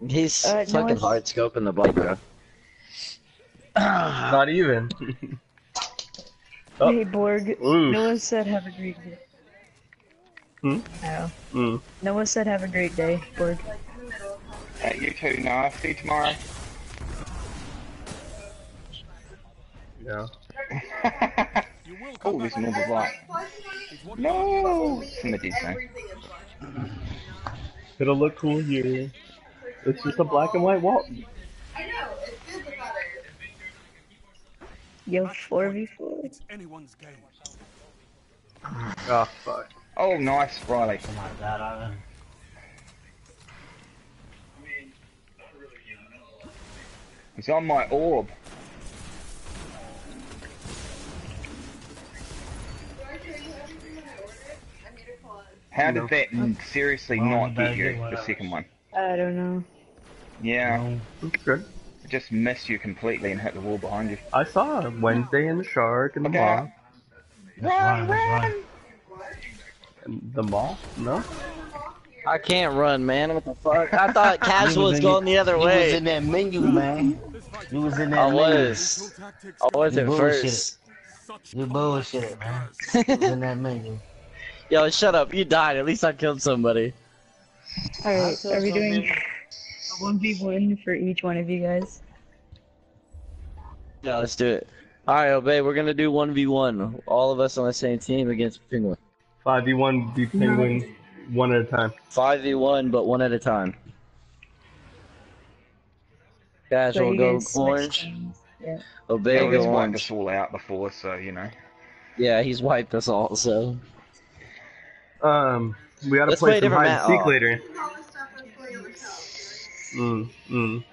He's Uh, fucking it's- hard scoping the bike, bro. Not even. Oh. Hey, Borg. Oof. Noah said have a great day. Hmm? Oh. Mm. Noah said have a great day, Borg. Hey, you too, Noah. See you tomorrow. Yeah. oh, there's another light. No! Somebody did say. It'll look cool here. It's just a black and white wall. I know, it feels better. Yo, 4v4. It's anyone's game. Oh fuck. Oh, nice, Riley. Oh my god, Ivan. He's on my orb. How did No. that n- seriously not better get you, the second one? I don't know. Yeah, No. That's good. it just missed you completely and hit the wall behind you. I saw Wednesday and the shark and the Okay. moth. That's right, that's right. And the moth? No? I can't run, man. What the fuck? I thought Casual was going the other way. You was in that menu, man. You was in that I menu. was. I was You at bullshit. first. You bullshit, man. You was in that menu. Yo, shut up. You died. At least I killed somebody. Alright, said are we doing a 1v1 for each one of you guys? Yeah, let's do it. Alright, Obey, we're gonna do 1v1. All of us on the same team against Penguin. 5v1 be penguin one at a time. 5v1, but one at a time. Casual you go orange. Yeah. Obey Yeah, go he's wiped us all out before, so, you know. Yeah, he's wiped us all, so. Um, we gotta Let's play play some hide and seek Oh. later. All this stuff is for your account. Mm, mm,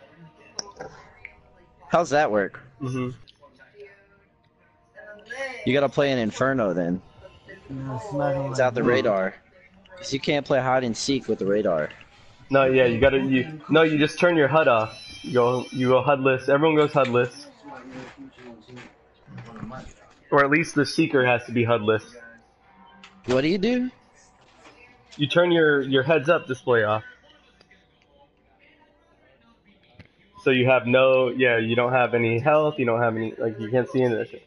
How's that work? mm-hmm. You gotta play an Inferno then. It's out the radar. 'Cause you can't play hide and seek with the radar. No, yeah, you gotta, you, no, you just turn your HUD off. You go, you go HUDless. Everyone goes HUDless. Or at least the seeker has to be HUDless. What do you do? You turn your, your heads up display off. So you have no, yeah, you don't have any health, you don't have any, like, you can't see any of that shit.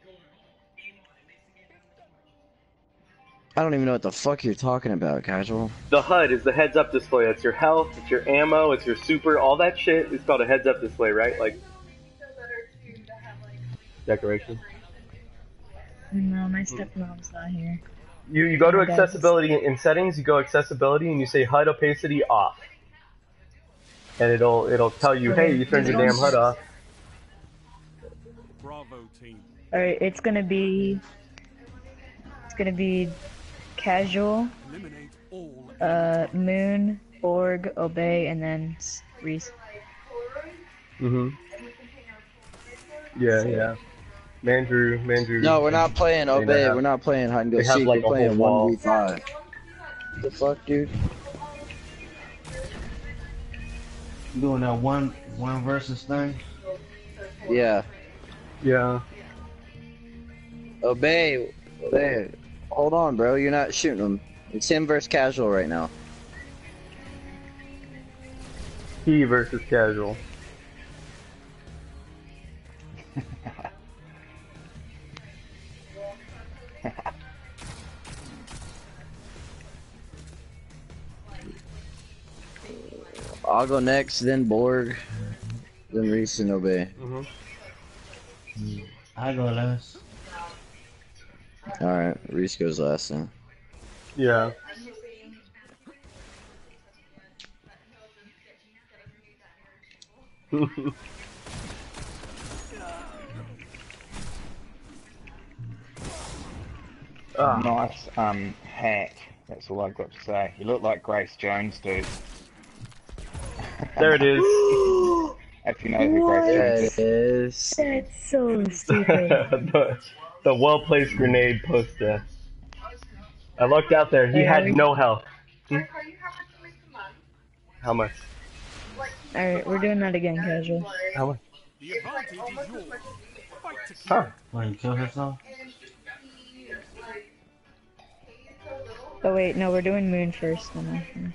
I don't even know what the fuck you're talking about, Casual. The HUD is the heads up display. It's your health, it's your ammo, it's your super, all that shit is called a heads up display, right? Like, decoration. No, my stepmom's not here. You, you go to accessibility in settings, you go accessibility and you say HUD opacity off. And it'll it'll tell you, hey, you turned your damn HUD off. Bravo team. Alright, it's gonna be. It's gonna be casual, Eliminate all. uh, Moon, org, Obey, and then S- Reese. hmm Yeah, yeah. Mandrew, Mandrew. No, we're not playing They Obey. have- We're not playing hide and go they have, seek. like, we're a playing whole wall. 1v5. The fuck, dude? Doing that one one versus thing. Yeah. Yeah. Obey. Obey. Hold on, bro. You're not shooting him. It's him versus casual right now. He versus casual. I'll go next, then Borg, then Reese and Obey. hmm I go last. Alright, Reese goes last then. Yeah. Ah. Nice um hat. That's all I've got to say. You look like Grace Jones, dude. There it is. If you know who Grace There it is. That's so stupid. the, the well placed grenade post death. I looked out there. He had no health. Hmm? How much? Alright, we're doing that again, casual. How much? The advantage is yours. Fight to keep. Huh? Wait, you kill herself? Oh wait, no, we're doing moon first. Then after.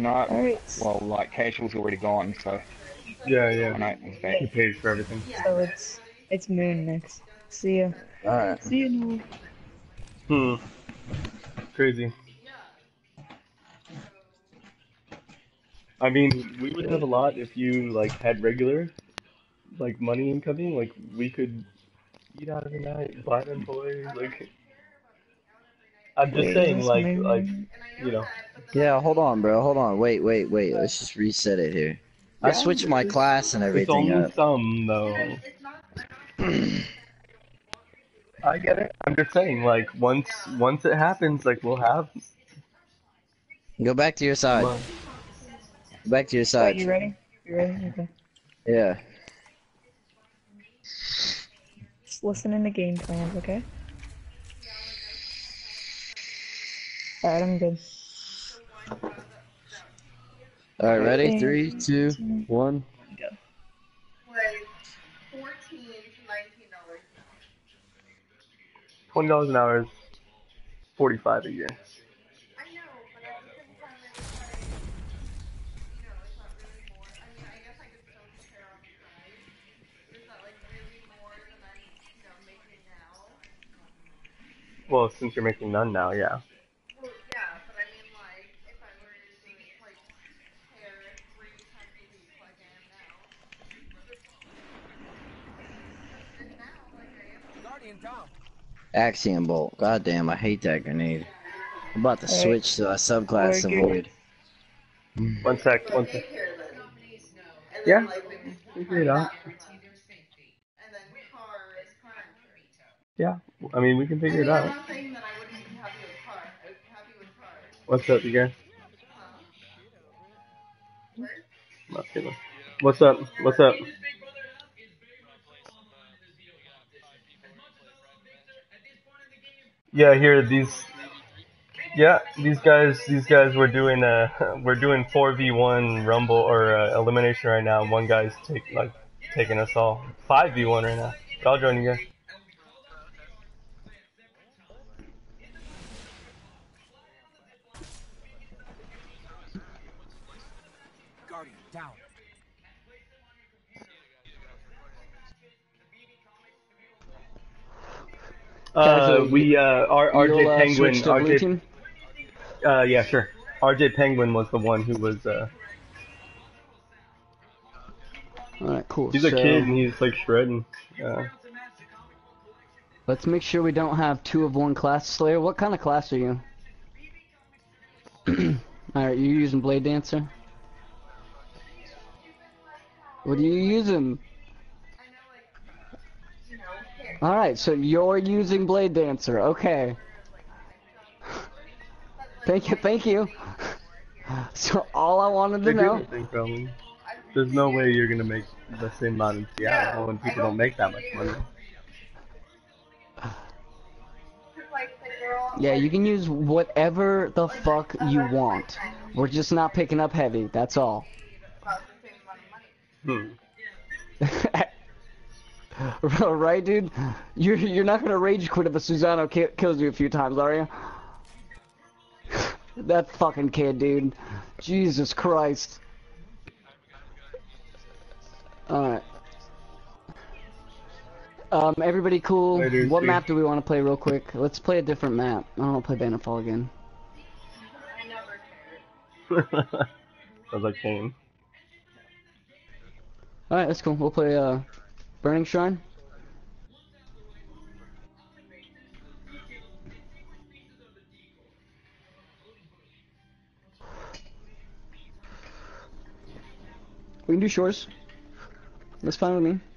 No, Alright. well, like casual's already gone, so Yeah, yeah. know He back. pays for everything. So it's it's moon next. See ya. Alright. See you. Noel. Hmm. Crazy. I mean, we would have a lot if you like had regular, like money incoming. Like we could eat out every night, buy them toys. Like, I'm just Wait, saying, like, moon- like, you know. Yeah, hold on, bro. Hold on. Wait, wait, wait. Let's just reset it here. I switched my class and It's everything only up. some though. I get it. I'm just saying, like, once once it happens, like, we'll have. Go back to your side. Go back to your Wait, side. you ready? You ready? Okay. Yeah. Just listening to game plans, okay? Alright, I'm good. Alright, ready? Three, two, one. was fourteen to nineteen dollars. twenty dollars an hour is forty-five a year. Well, since you're making none now, time, it's like, you know, it's not really more. I mean, I guess I could still compare on the side. Is that like really more than I'm, you know, making now? Well, since you're making none now, yeah. Well, yeah, but I mean, like, if I were to like pair three times a week like I am now. And now, like I am. Guardian down. Axion bolt. God damn, I hate that grenade. I'm about to Alright. switch to a subclass of Borg, void. One sec, one sec. Daycare then. And Yeah, then like maybe figure it out. and then car is car insurance. Yeah, I mean, we can figure it I mean, I'm out. not that I wouldn't be car. I would be happy with car. What's up, you guys? Huh? Not. What's up? What's up? Yeah, here these. Yeah, these guys. These guys were doing uh, we're doing four v one rumble or uh, elimination right now. One guy's take like taking us all five v one right now. I'll join you guys. Uh, we uh, R- RJ uh, Penguin. switch to blue RJ. Uh, yeah, sure. RJ Penguin was the one who was. Uh, Alright, cool. he's a kid and he's like shredding. Uh, Let's make sure we don't have two of one class. Slayer, what kind of class are you? Alright, you using Blade Dancer? What are you using? Alright, so you're using Blade Dancer, okay. Thank you, thank you. So all I wanted to know. the. There's no way you're gonna make the same amount in Seattle when people don't make that much money. Yeah, you can use whatever the fuck you want. We're just not picking up heavy, that's all. Hmm. right, dude? You're you're not gonna rage quit if a Susano ki kills you a few times, are you? that fucking kid, dude. Jesus Christ. Alright. Um, everybody cool? Later, what Steve. map do we want to play real quick? Let's play a different map. I don't want to play Bannerfall again. I was like, Kane. Alright, that's cool. We'll play uh, Burning Shrine. We can do shores. That's fine with me.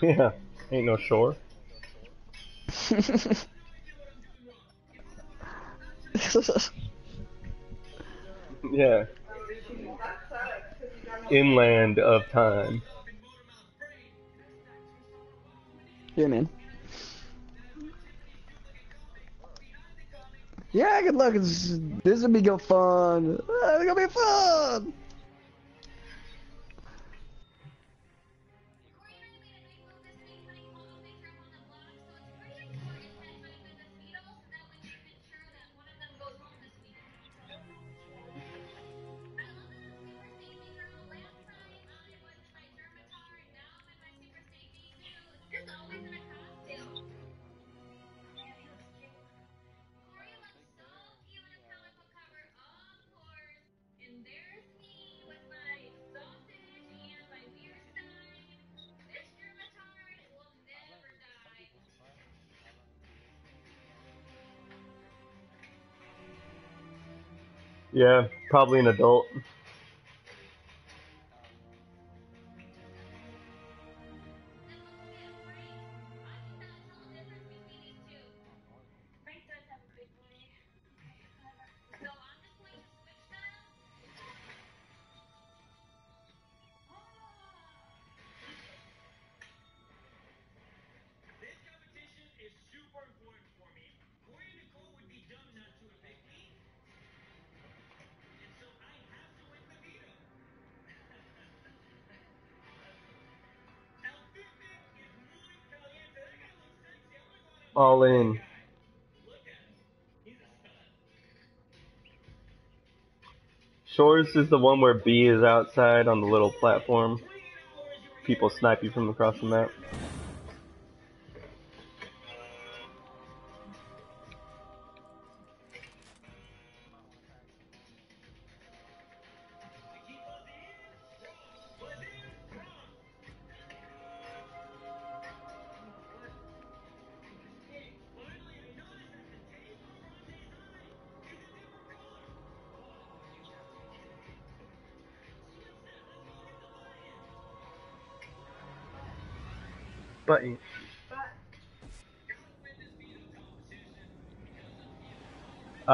Yeah, ain't no shore. Yeah. Inland of time. Yeah, man. Yeah, good luck. It's, this will be go fun. It's gonna be fun. Yeah, probably an adult. All in. Shores is the one where B is outside on the little platform. People snipe you from across the map.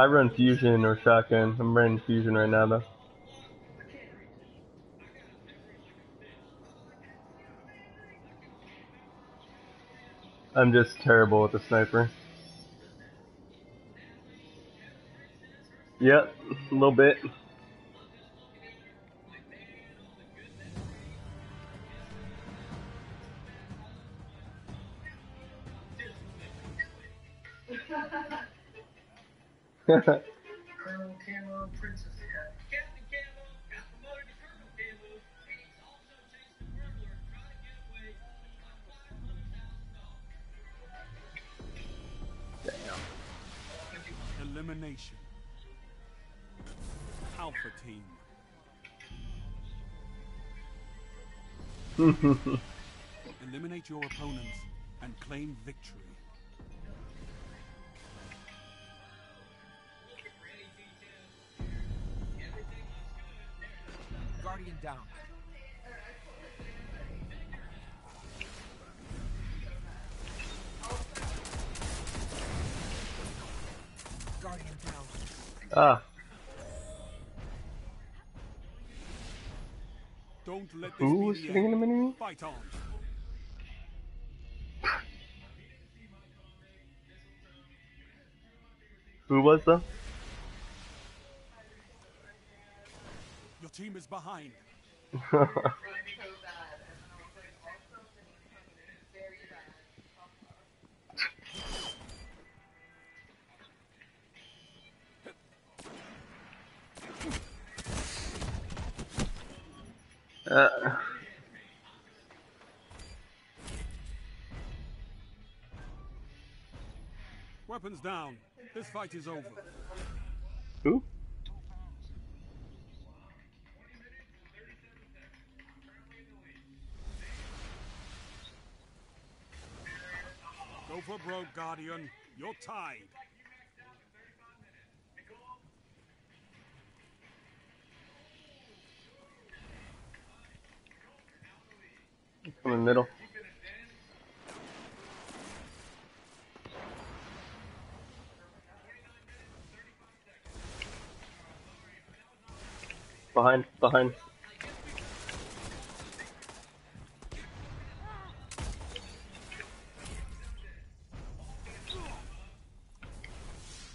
I run fusion or shotgun. I'm running fusion right now though. I'm just terrible with the sniper. Yep, a little bit. Elimination. Alpha Team. Eliminate your opponents and claim victory. This who be was the sitting in end. Fight on. Who was though? Your team is behind. Weapons down. This fight is over. who? Go for broke, Guardian. You're tied. In the middle. Behind, behind.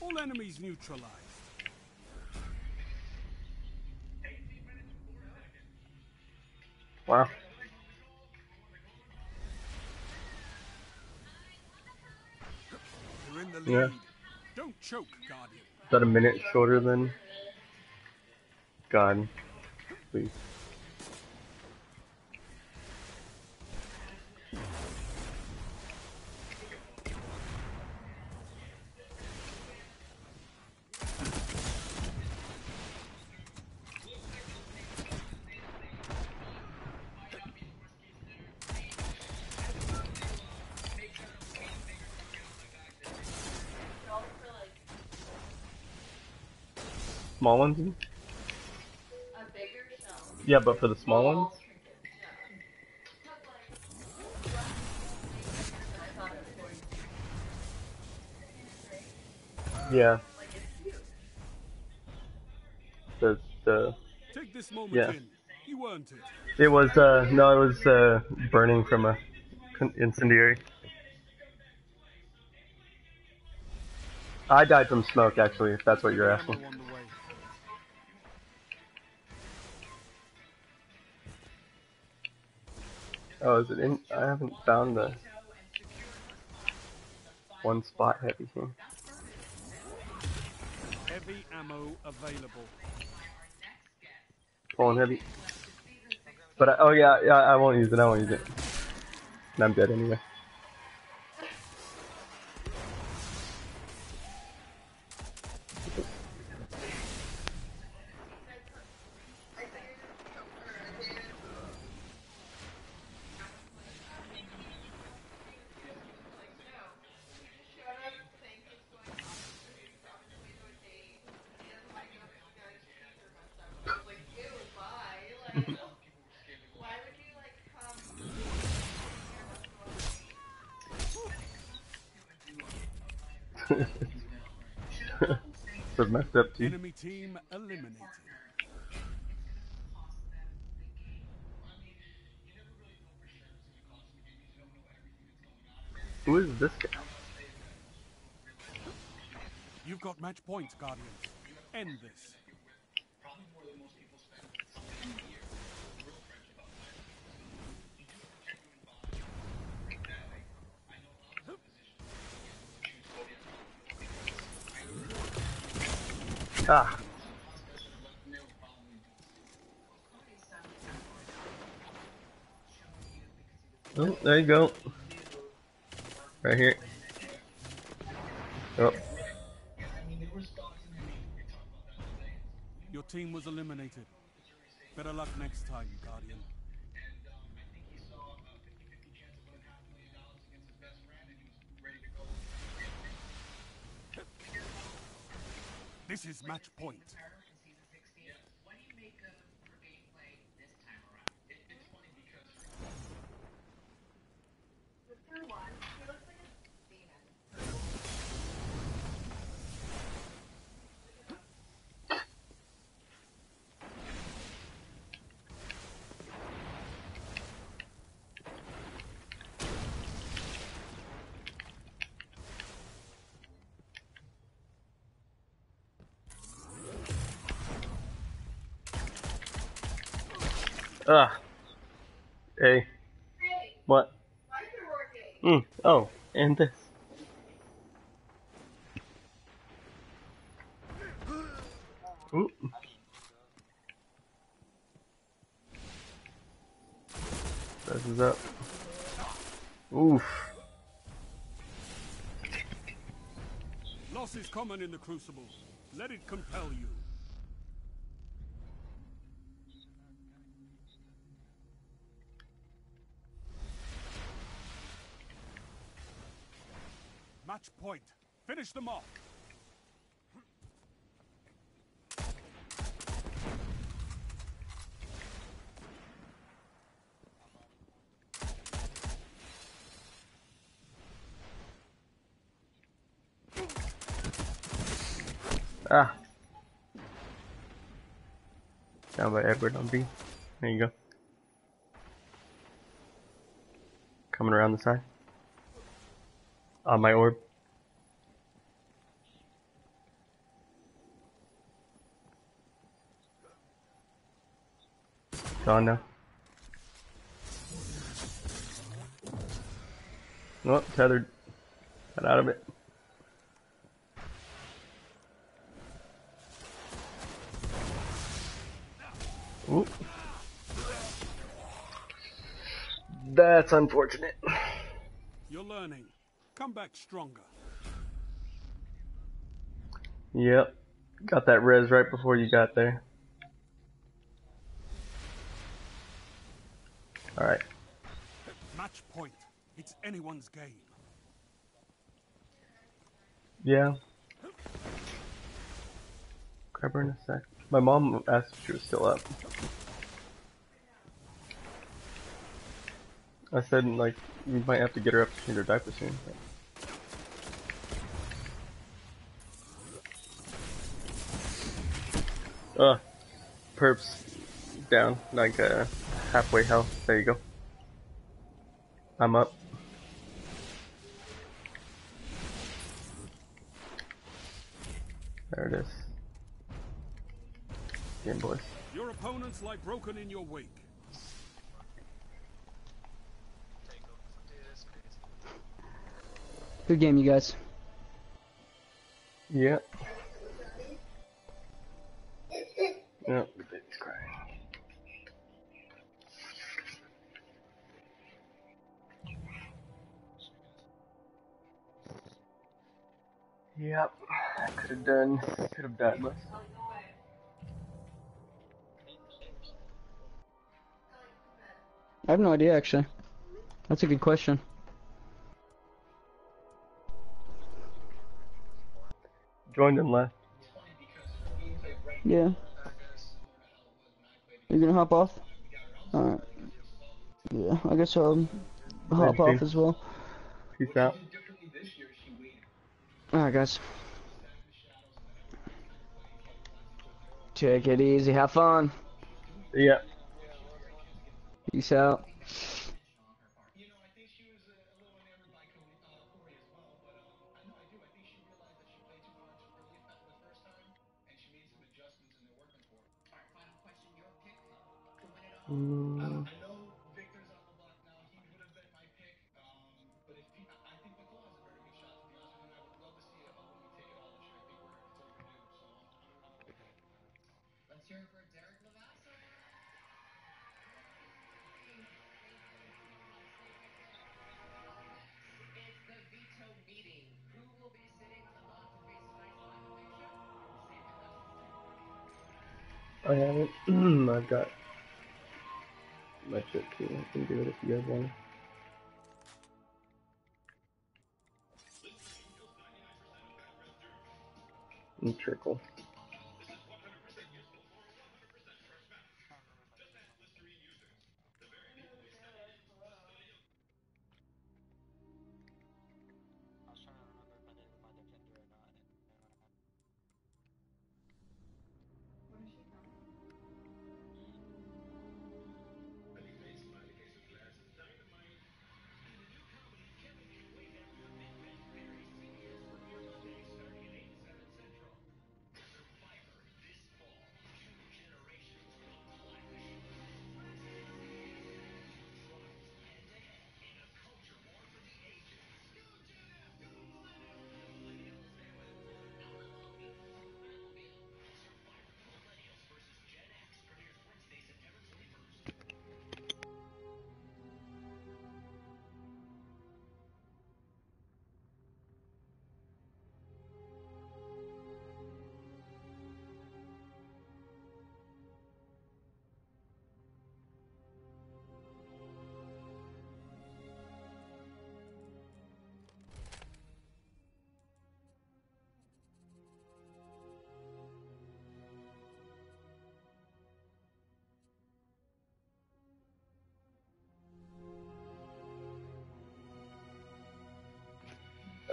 All enemies neutralized. Wow. You're in the lead. Yeah. Don't choke, Guardian. Is that a minute shorter than God? Please. Small ones? But for the small ones? Yeah. The the Take this moment Yeah. in. You earned it. it was uh no it was uh burning from a incendiary. I died from smoke actually, if that's what you're asking. Oh, is it in? I haven't found the one spot heavy here. Heavy ammo available. Pulling heavy. But I, oh yeah, yeah, I won't use it. I won't use it. And I'm dead anyway. Messed up too. Enemy team eliminated. Who is this guy? You've got match points, Guardians. End this. Ah. Oh, there you go. Right here. Oh, Your team was eliminated. Better luck next time, Guardian. This is match point. Ah. Hey. What? Mm. Oh, and this. Ooh. is up. Oof. Loss is common in the Crucible. Let it compel you. Match point. Finish them off. Ah. Down by Edward on B. There you go. Coming around the side. On my orb. Gone now. Oh, tethered. Got out of it. Oop. That's unfortunate. You're learning. Come back stronger. Yep. Got that res right before you got there. Alright. Match point. It's anyone's game. Yeah. Grab her in a sec. My mom asked if she was still up. I said, like, we might have to get her up to change her diaper soon. but- Uh, perps down, like, uh, halfway health. There you go. I'm up. There it is. Game boys. Your opponents lie broken in your wake. Good game, you guys. Yeah. Yeah, Yep, I could have done, could have done less. I have no idea, actually. That's a good question. Joined and left. Yeah. You gonna hop off? Alright. Yeah, I guess I'll hop off as well. Peace out. Alright, guys. Take it easy. Have fun. Yeah. Peace out. Mm. I haven't. I've got my chip too. I can do it if you guys want. And trickle.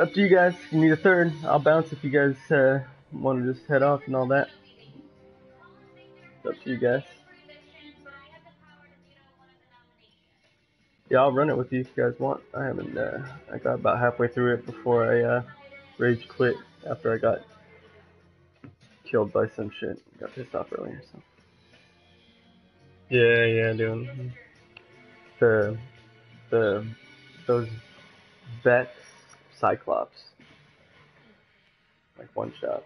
Up to you guys. If you need a third, I'll bounce if you guys uh, want to just head off and all that. It's up to you guys. Yeah, I'll run it with you if you guys want. I haven't. Uh, I got about halfway through it before I uh, rage quit after I got killed by some shit. Got pissed off earlier. So. Yeah, yeah, doing the the those Vex Cyclops like one shot.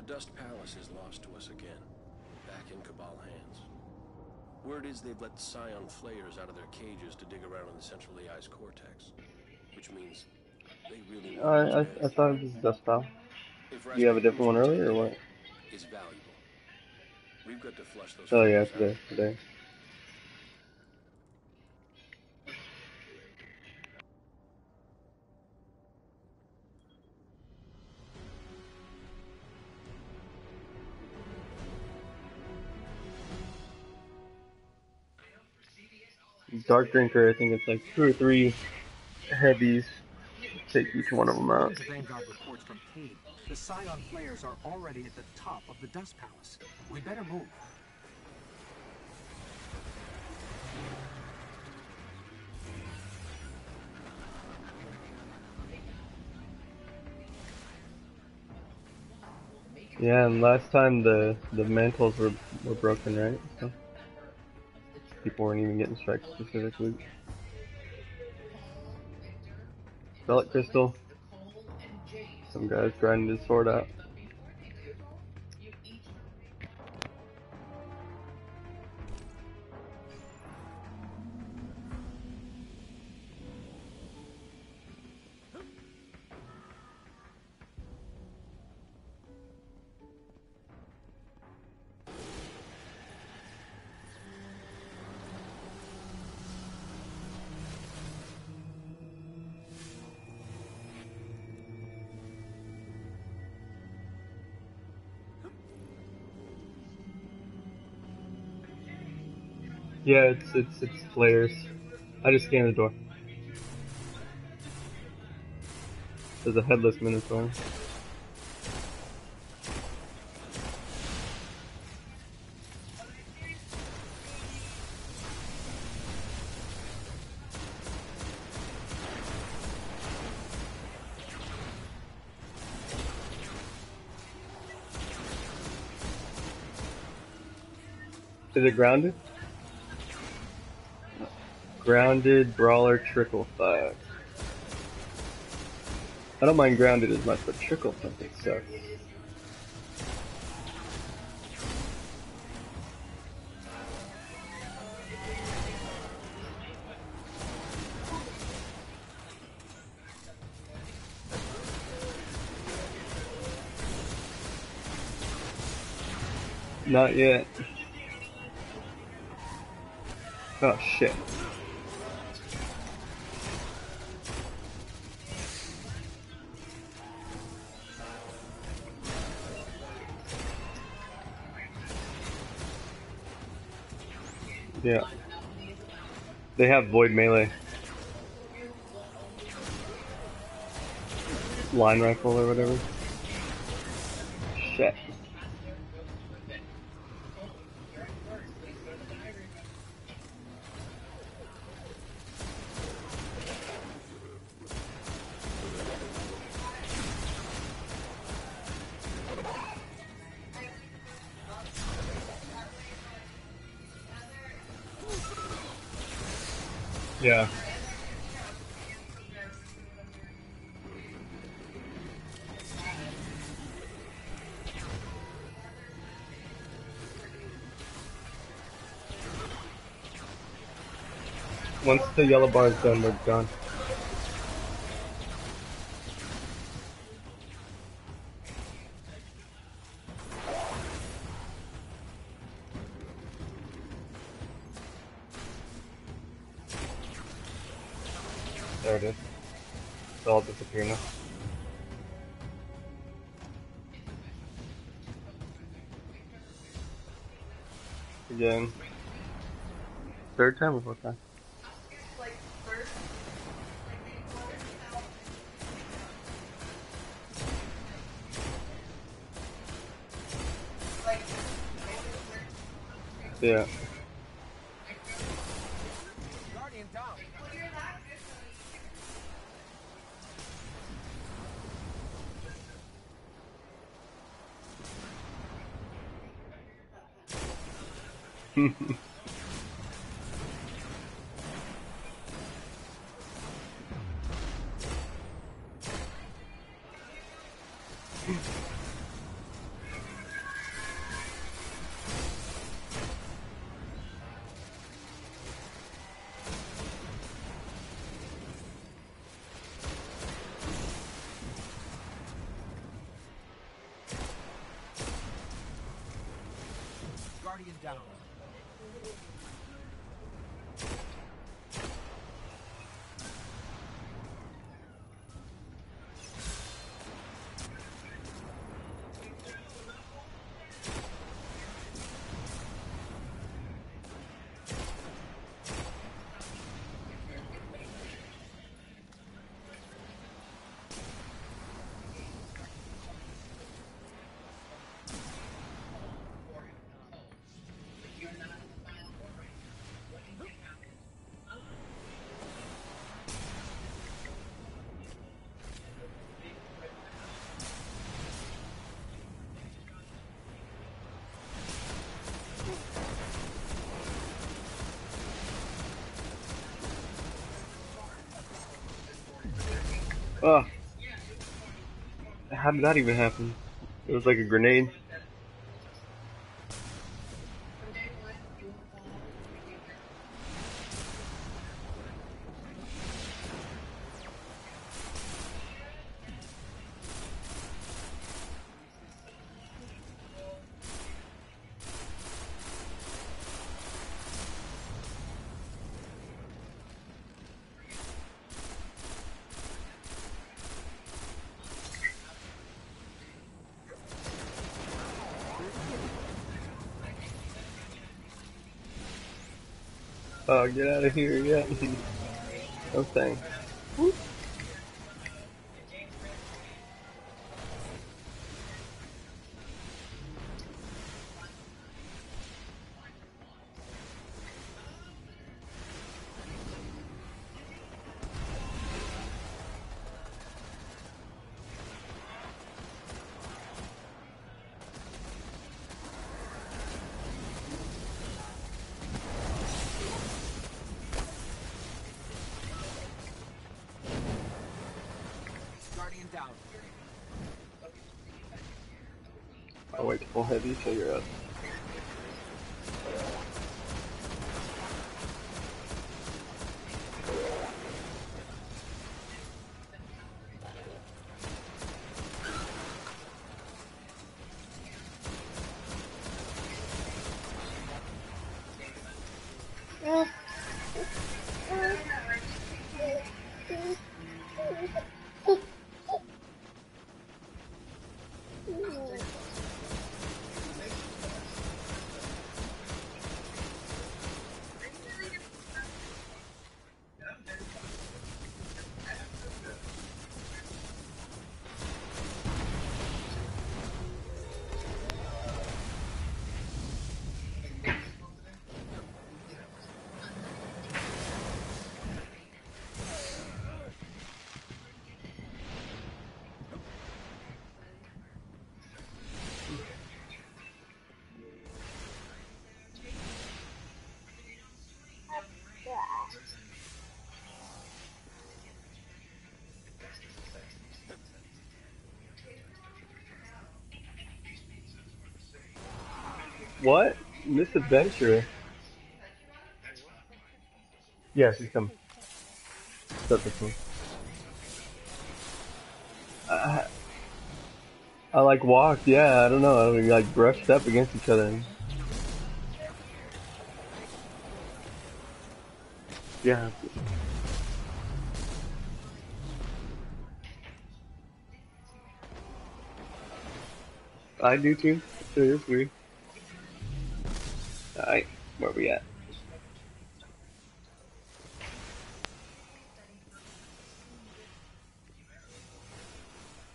The Dust Palace is lost to us again, back in Cabal hands. Word is they've let Psion Flayers out of their cages to dig around in the central AI's cortex, which means they really I, I, I thought it was Dust Pal. You have a different one earlier or what? is valuable. We've got to flush those. Oh yeah, today, today. Dark Drinker, I think it's like two or three heavies. Take each one of them out. The Vanguard reports from Cayde. The Psion Flayers are already at the top of the Dust Palace. We better move. Yeah, and last time the the mantles were were broken, right? So people weren't even getting strike specific loot. Relic crystal. Some guys grinding his sword out. Yeah, it's it's it's players. I just scanned the door. There's a headless minotaur. Is it grounded? Grounded, Brawler, Trickle Five. I don't mind grounded as much, but Trickle fucking sucks. Not yet. Oh shit. Yeah. They have void melee. Line rifle or whatever. The yellow bar is done, we're done. How did that even happen? It was like a grenade. Oh, get out of here, yeah. no thanks. Heavy so. What? Misadventure? Yes, he's coming. Start this one. I, I like walked, yeah, I don't know, we like brushed up against each other. Yeah. I do too. So it's weird. Where we at?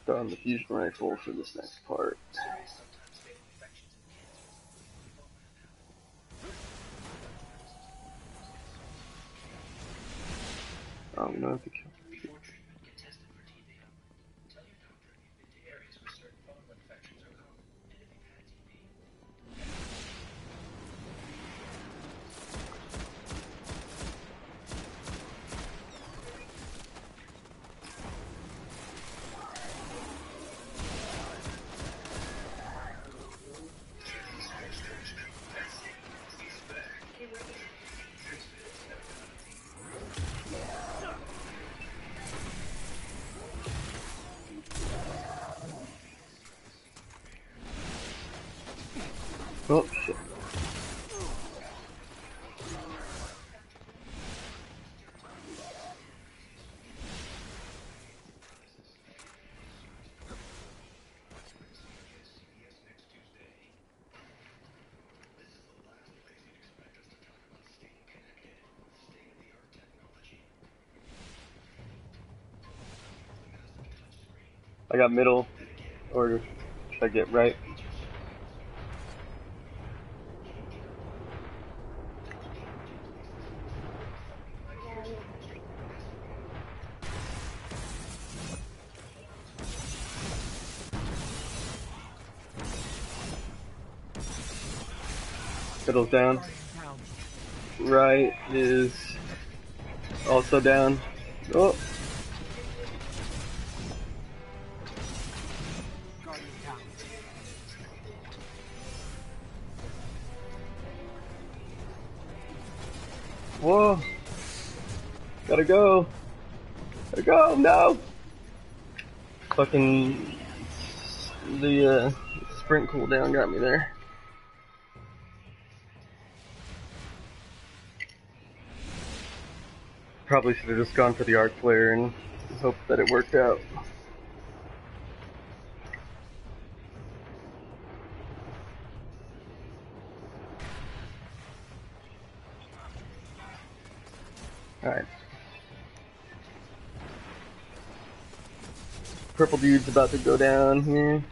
Throw on the fusion rifle for this next part. I got middle, order. should I get right? Middle's down. Right is also down. Oh, whoa. Gotta go. Gotta go, no! Fucking the uh, sprint cooldown got me there. Probably should have just gone for the arc flare and hoped that it worked out. Alright. Purple dude's about to go down here.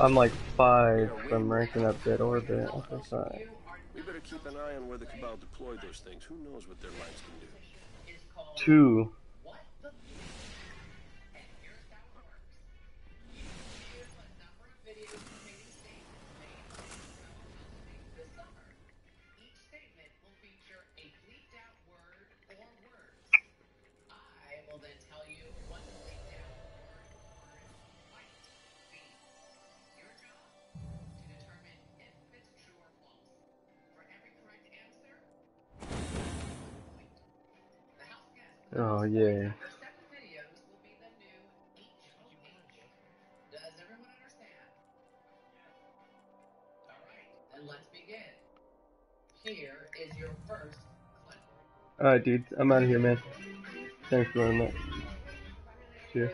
I'm like five from ranking up Dead Orbit. Okay, five. We better keep an eye on where the Cabal deployed those things. Who knows what their minds can do? Two. Yeah. Then let's begin. Here is your first Alright, dude. I'm out of here, man. Thanks for running that. Cheers.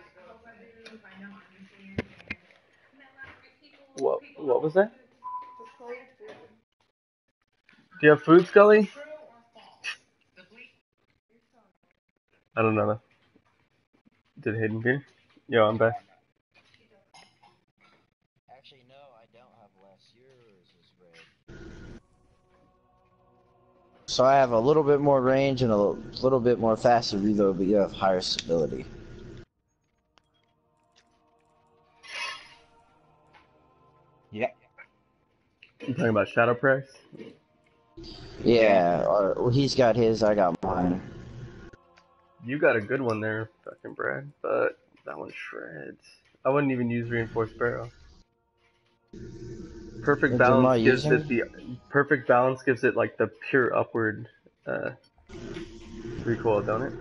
What? What was that? Do you have food, Scully? I don't know. Did Hayden get? Yo, I'm back. Actually, no, I don't have less. Yours is red. So I have a little bit more range and a little, little bit more faster reload, but you have higher stability. Yeah. You talking about Shadow Price? Yeah, or, well, he's got his, I got mine. You got a good one there, fucking Brad, but that one shreds. I wouldn't even use reinforced barrel. Perfect Which balance gives using? it the perfect balance gives it like the pure upward uh, recoil, don't it?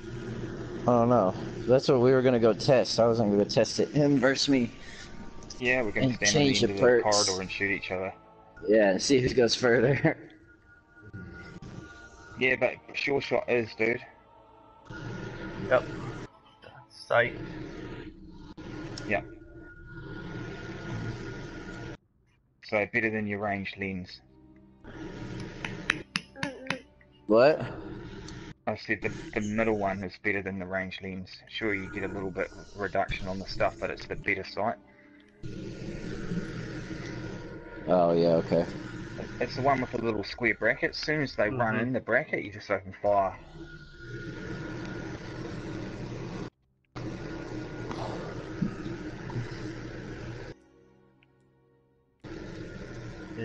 I don't know. That's what we were gonna go test. I was gonna go test it. Him versus me. Yeah, we're gonna stand on the change end the the perks. corridor and shoot each other. Yeah, and see who goes further. Yeah, but sure shot is, dude. Yep. Sight. Yeah. So better than your range lens. what? I said the, the middle one is better than the range lens. Sure, you get a little bit reduction on the stuff, but it's the better sight. Oh yeah, okay. It's the one with the little square bracket. As soon as they run Mhm. in the bracket, you just open fire.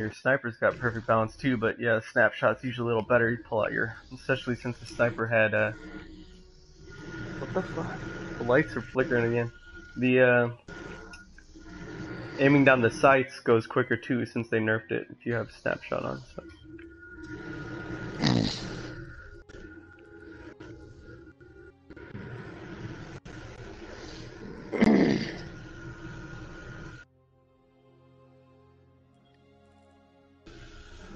Your sniper's got perfect balance too, but yeah, snapshot's usually a little better. You pull out your, especially since the sniper had uh, what the fuck? The lights are flickering again. The uh, aiming down the sights goes quicker too since they nerfed it if you have snapshot on. So.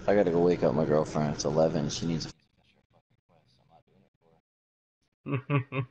I gotta go wake up my girlfriend. It's 11. She needs a.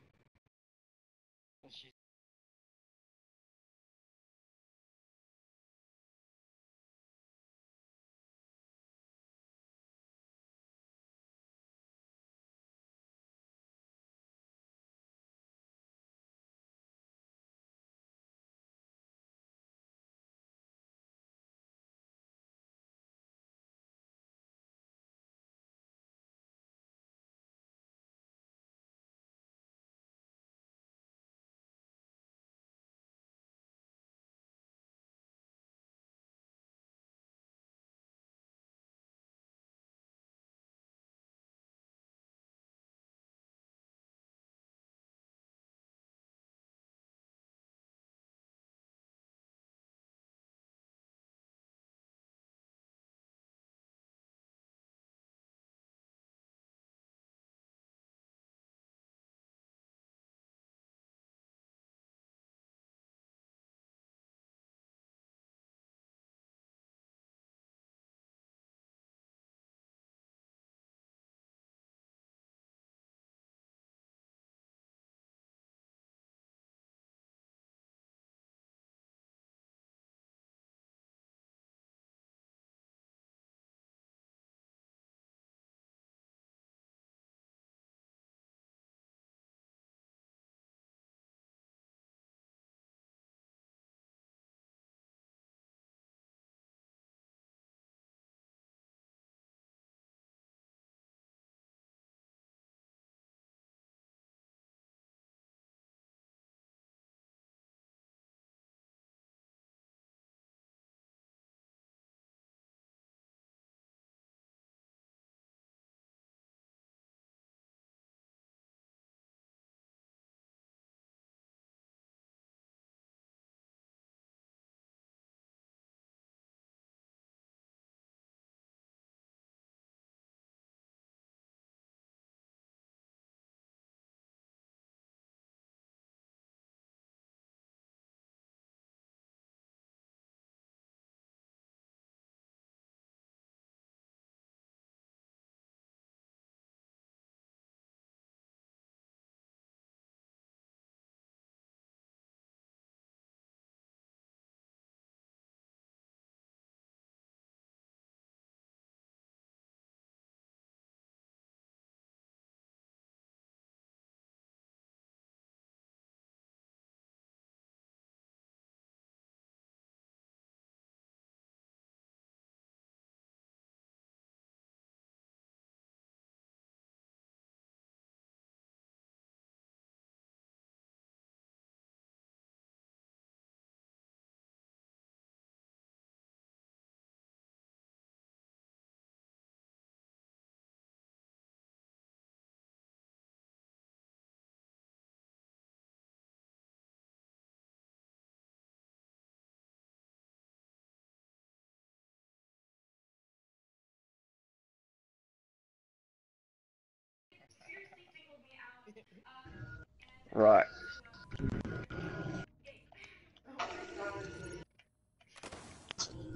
Right.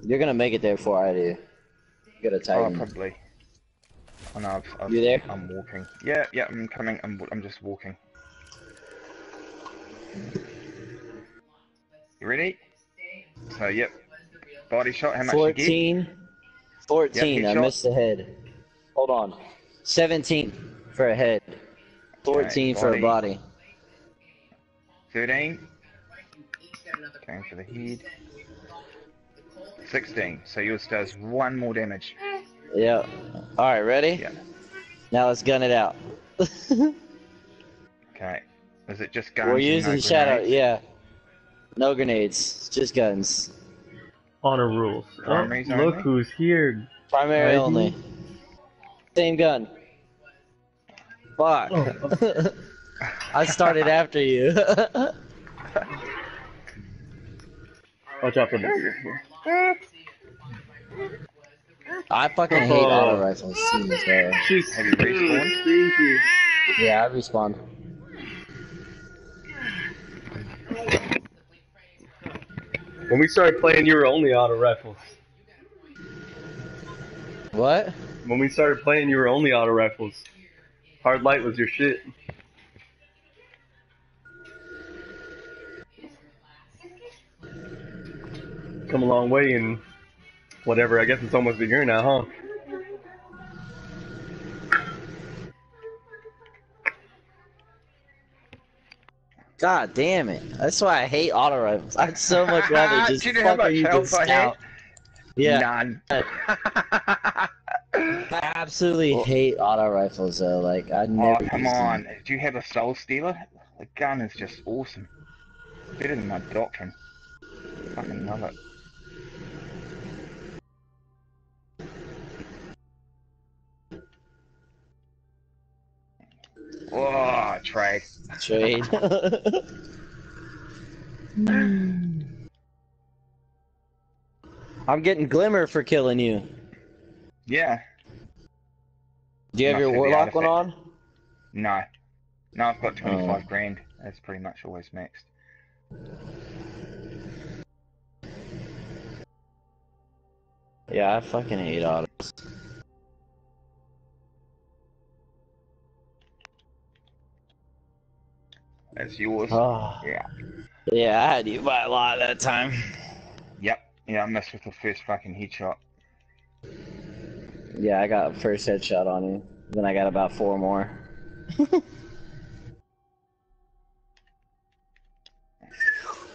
You're gonna make it there before I do. You gotta Oh, tighten. probably. Oh no, I've, I've, You there? I'm walking. Yeah, yeah, I'm coming. I'm, w- I'm just walking. You ready? So, yep. Body shot, how much you get? 14. 14. Yep, I good missed the head. Hold on. 17 for a head. 14 for a body. body. 13. Going for the head. 16. So yours does one more damage. Yep. Alright, ready? Yeah. Now let's gun it out. Okay. Is it just guns? We're and no using shadow, grenades? yeah. No grenades, just guns. Honor rules. Oh, look only? who's here. Primary ID. only. Same gun. Fuck. Oh. I started after you. Watch out for that. I fucking hate auto rifles. She's Have you respawned? Yeah, I respawned. When we started playing, you were only auto rifles. What? When we started playing, you were only auto rifles. Hard light was your shit. Come a long way and whatever. I guess it's almost a year now, huh? God damn it. That's why I hate auto rifles. I'd so much rather just Do you know how fucking use the health I had? scout. Yeah. None. I absolutely hate auto rifles though. Like I Oh, never. come use them. on. Do you have a Soul Stealer? The gun is just awesome. Better than my Doctrine. Fucking love it. Whoa, trade. Trade. Hmm. I'm getting glimmer for killing you. Yeah. Do you have your warlock one on? No. No, I've got 25 Oh. grand. That's pretty much always maxed. Yeah, I fucking hate autos. That's yours. Oh. Yeah. Yeah, I had you by a lot that time. Yep. Yeah, I messed with the first fucking headshot. Yeah, I got first headshot on you. Then I got about four more.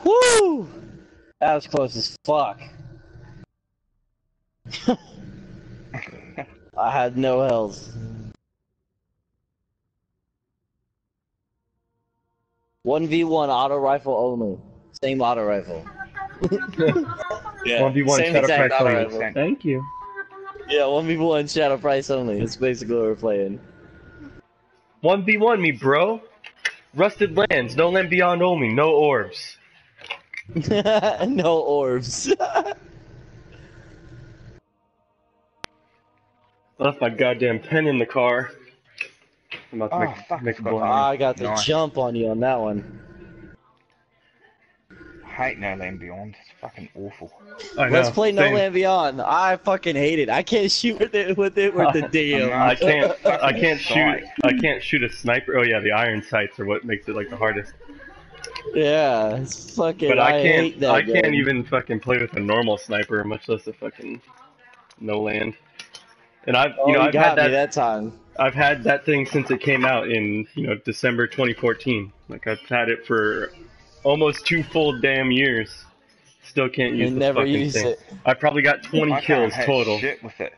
Woo! That was close as fuck. I had no health. One v one auto rifle only. Same auto rifle. yeah. 1v1 same Shadow exact auto rifle. Thank you. Yeah, one v one shadow price only. That's basically what we're playing. 1v1 me, bro. Rusted lands, no land beyond only, no orbs. no orbs. Left my goddamn pen in the car. I'm about to Oh, make, ah, fuck, make I a forgot blind. Ah, I got the Nice. jump on you on that one. hate No Land Beyond. It's fucking awful. I Let's know, play No same. Land Beyond. I fucking hate it. I can't shoot with it with it with the damn. I can't. I can't shoot. I can't shoot a sniper. Oh yeah, the iron sights are what makes it like the hardest. Yeah, it's fucking. But I can't. hate that I can't even fucking play with a normal sniper, much less a fucking no land. And I've, Oh, you know, you I've got had that, me that time. I've had that thing since it came out in, you know, December 2014. Like I've had it for almost two full damn years. Still can't use And the never fucking used thing. it. I probably got 20 I can't kills hit total. Shit with it.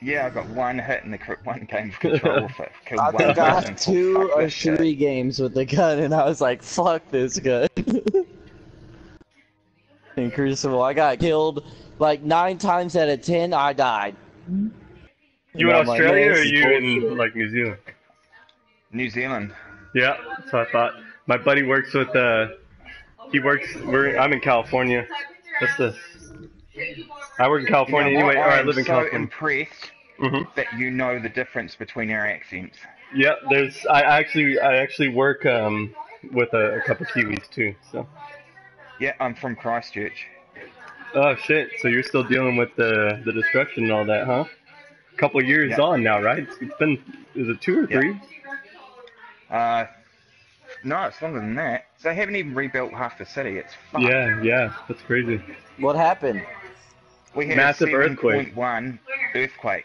Yeah, I got one hit in the one game of control with it. Killed I one think I person. had two or this shit." three games with the gun, and I was like, "Fuck this gun." in Crucible, I got killed like nine times out of ten. I died. You in And I'm like, Australia man, or this is you in like New Zealand? New Zealand. Yeah, so I thought. My buddy works with uh he works we're I'm in California. What's this? I work in California You know anyway, or I live in so California. impressed Mhm. that you know the difference between our accents. Yeah, there's I actually I actually work um with a, a couple Kiwis too, so Yeah, I'm from Christchurch. Oh shit, so you're still dealing with the the destruction and all that, huh? A Couple years Yeah. on now, right? It's, it's been is it two or Yeah. three? Uh, no, it's longer than that. They haven't even rebuilt half the city. It's fucked. Yeah, yeah, that's crazy. What happened? We had Massive a earthquake. One earthquake,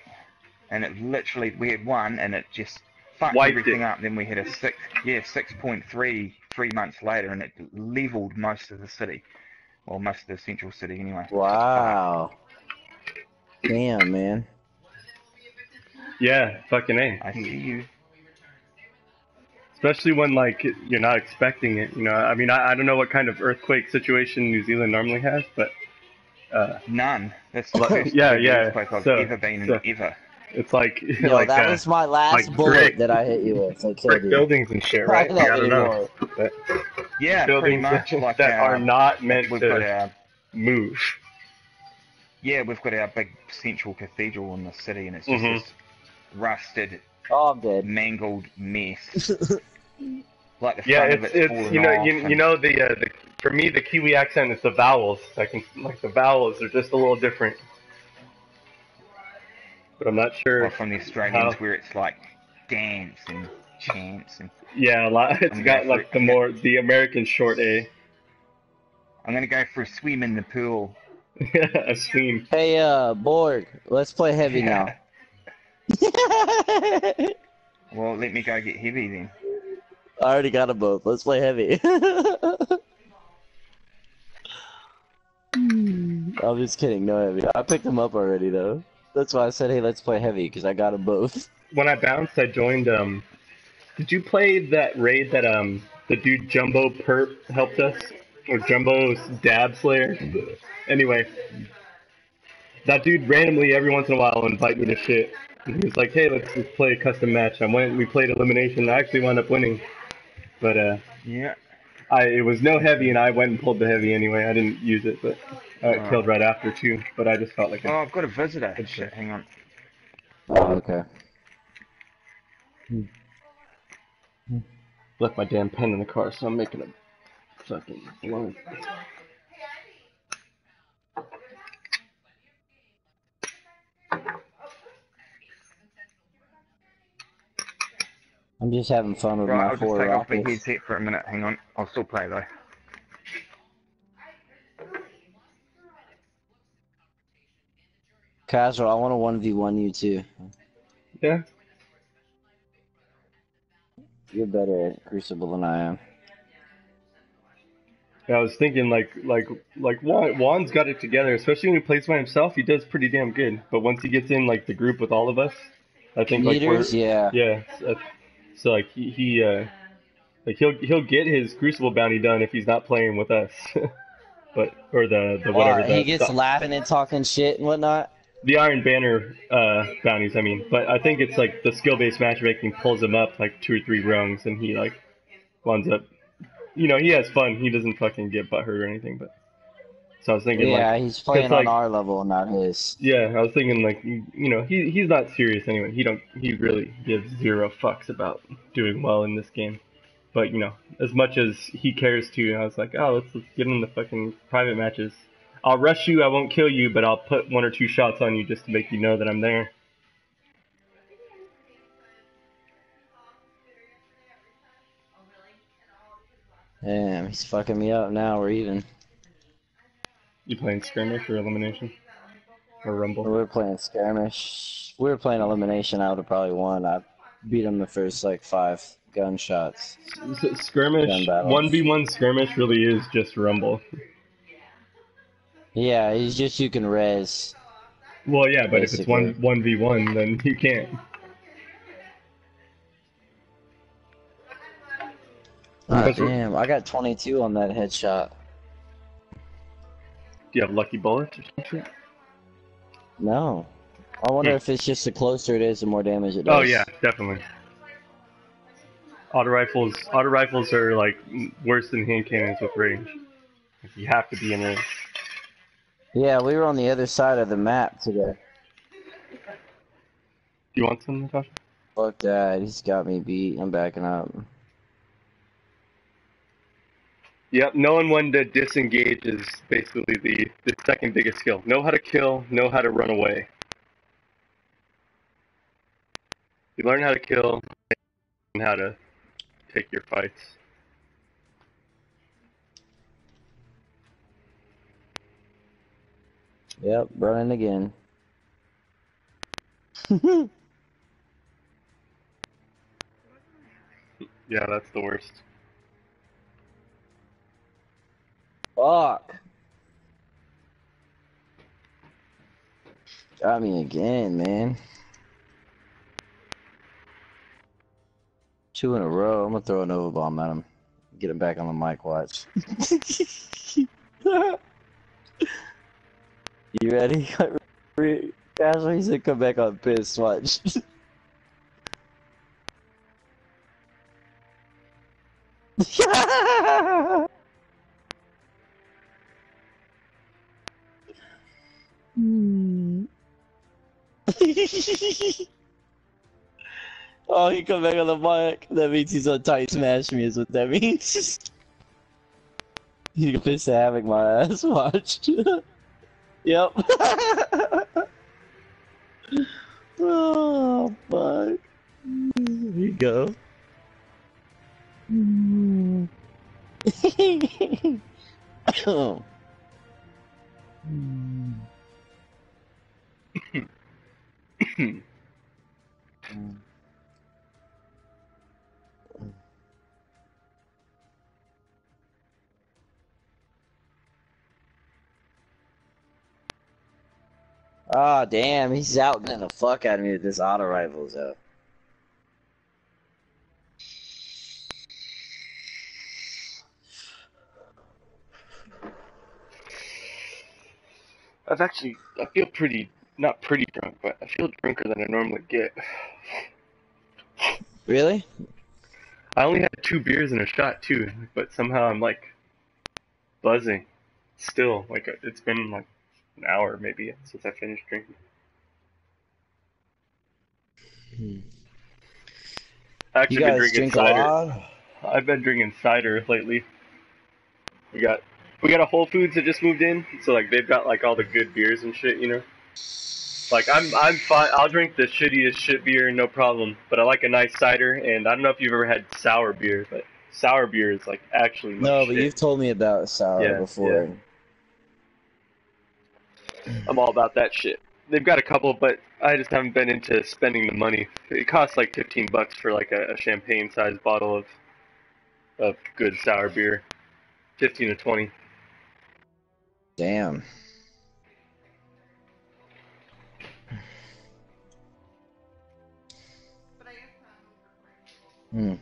and it literally we had one, and it just fucked Wiped everything it. up. Then we had a six, yeah, six point three three months later, and it leveled most of the city, well, most of the central city anyway. Wow. Damn, man. Yeah, fucking A. I see you. Especially when like you're not expecting it, you know. I mean, I, I don't know what kind of earthquake situation New Zealand normally has, but uh, None. That's the first yeah, yeah. earthquake I've So- ever been in so- ever. it's like Yo, like that uh, was my last like bullet brick- that I hit you with. That killed brick you. buildings and shit, right? Not I don't know. anymore. But Yeah, pretty buildings much that, like that our, are not meant we've to. our move. Yeah, we've got our big central cathedral in the city, and it's just Mhm. this rusted, Oh, I'm dead. mangled mess. Like the Yeah, front of it's it's, it's you know you, and- you know the uh, the for me the Kiwi accent is the vowels. I can like the vowels are just a little different. But I'm not sure. Well, from the Australians, how- where it's like dance and chants and. Yeah, a lot. It's I'm got gonna- like the more the American short A. I'm gonna go for a swim in the pool. Yeah, a swim. Hey, uh, Borg, let's play heavy now. Well, let me go get heavy then. I already got them both. Let's play heavy. I'm just kidding. No heavy. I picked them up already though. That's why I said, hey, let's play heavy because I got them both. When I bounced, I joined. Um, did you play that raid that um the dude Jumbo Perp helped us or Jumbo's Dab Slayer? Anyway, that dude randomly every once in a while will invite me to shit. And he was like, "Hey, let's, let's play a custom match." I went. We played elimination. I actually wound up winning, but uh, Yeah. I it was no heavy, and I went and pulled the heavy anyway. I didn't use it, but I got Oh. killed right after too. But I just felt like Oh, a, I've got a visitor. Shit, hang on. Oh, okay. left my damn pen in the car, so I'm making a fucking I'm just having fun with Right, my I'll just four take off the rockets. headset for a minute. Hang on. I'll still play though. Casual, I want to one v one you too. Yeah. You're better at Crucible than I am. Yeah, I was thinking like like like Juan, Juan's got it together, especially when he plays by himself. He does pretty damn good. But once he gets in like the group with all of us, I think like we're Leaders, yeah. yeah. So, like he, he uh like he'll he'll get his Crucible bounty done if he's not playing with us. but or the the whatever Why, the, he gets the, laughing and talking shit and whatnot. the Iron Banner uh bounties. I mean, but I think it's like the skill based matchmaking pulls him up like two or three rungs, and he like winds up. You know, he has fun. He doesn't fucking get butthurt or anything. But so I was thinking Yeah, like he's playing on like- our level, not his. Yeah, I was thinking like you you know he he's not serious anyway. He don't he really gives zero fucks about doing well in this game. But you know, as much as he cares to, I was like, oh, let's let's get in the fucking private matches. I'll rush you, I won't kill you, but I'll put one or two shots on you just to make you know that I'm there. Damn, he's fucking me up now. We're even. You playing skirmish or elimination or rumble? We're playing skirmish. We were playing elimination. I would have probably won. I beat him the first like five gunshots. S- skirmish one v one skirmish really is just rumble. Yeah, he's just you can res. Well, yeah, but if it's one one v one, then you can't. Ah, damn, I got 22 on that headshot. Do you have lucky bullets or something? No. I wonder Hmm. if it's just the closer it is, the more damage it does. Oh yeah, definitely. Auto rifles, auto rifles are like worse than hand cannons with range. You have to be in range. Yeah, we were on the other side of the map today. Do you want some, Natasha? Fuck that, he's got me beat. I'm backing up. Yep, knowing when to disengage is basically the, the second biggest skill. Know how to kill, know how to run away. You learn how to kill and how to take your fights. Yep, running again. Yeah, that's the worst. Fuck. Got me again, man. Two in a row. I'm gonna throw a Nova Bomb at him. Get him back on the mic, watch. you ready? Ashley said come back on piss, watch. Hmm. oh, he come back on the mic. That means he's on tight smash me is what that means. he can piss havoc my ass. Watch. yep. oh fuck. Here you go. Hmm. Oh. Ah, damn, he's out getting the fuck out of me with this auto rifles, though. I've actually, I feel pretty, not pretty drunk, but I feel drunker than I normally get. Really? I only had two beers and a shot too, but somehow I'm like buzzing. Still, like uh, it's been like an hour maybe since I finished drinking. Hmm. I've actually You been guys drinking drink a cider. lot? I've been drinking cider lately. We got we got a Whole Foods that just moved in, so like they've got like all the good beers and shit, you know. Like I'm I'm fine. I'll drink the shittiest shit beer, no problem. But I like a nice cider, and I don't know if you've ever had sour beer, but sour beer is like actually No, but shit. you've told me about sour Yeah, before. I'm all about that shit. They've got a couple, but I just haven't been into spending the money. It costs like 15 bucks for like a, a champagne-sized bottle of of good sour beer. 15 to 20. Damn. Hmm.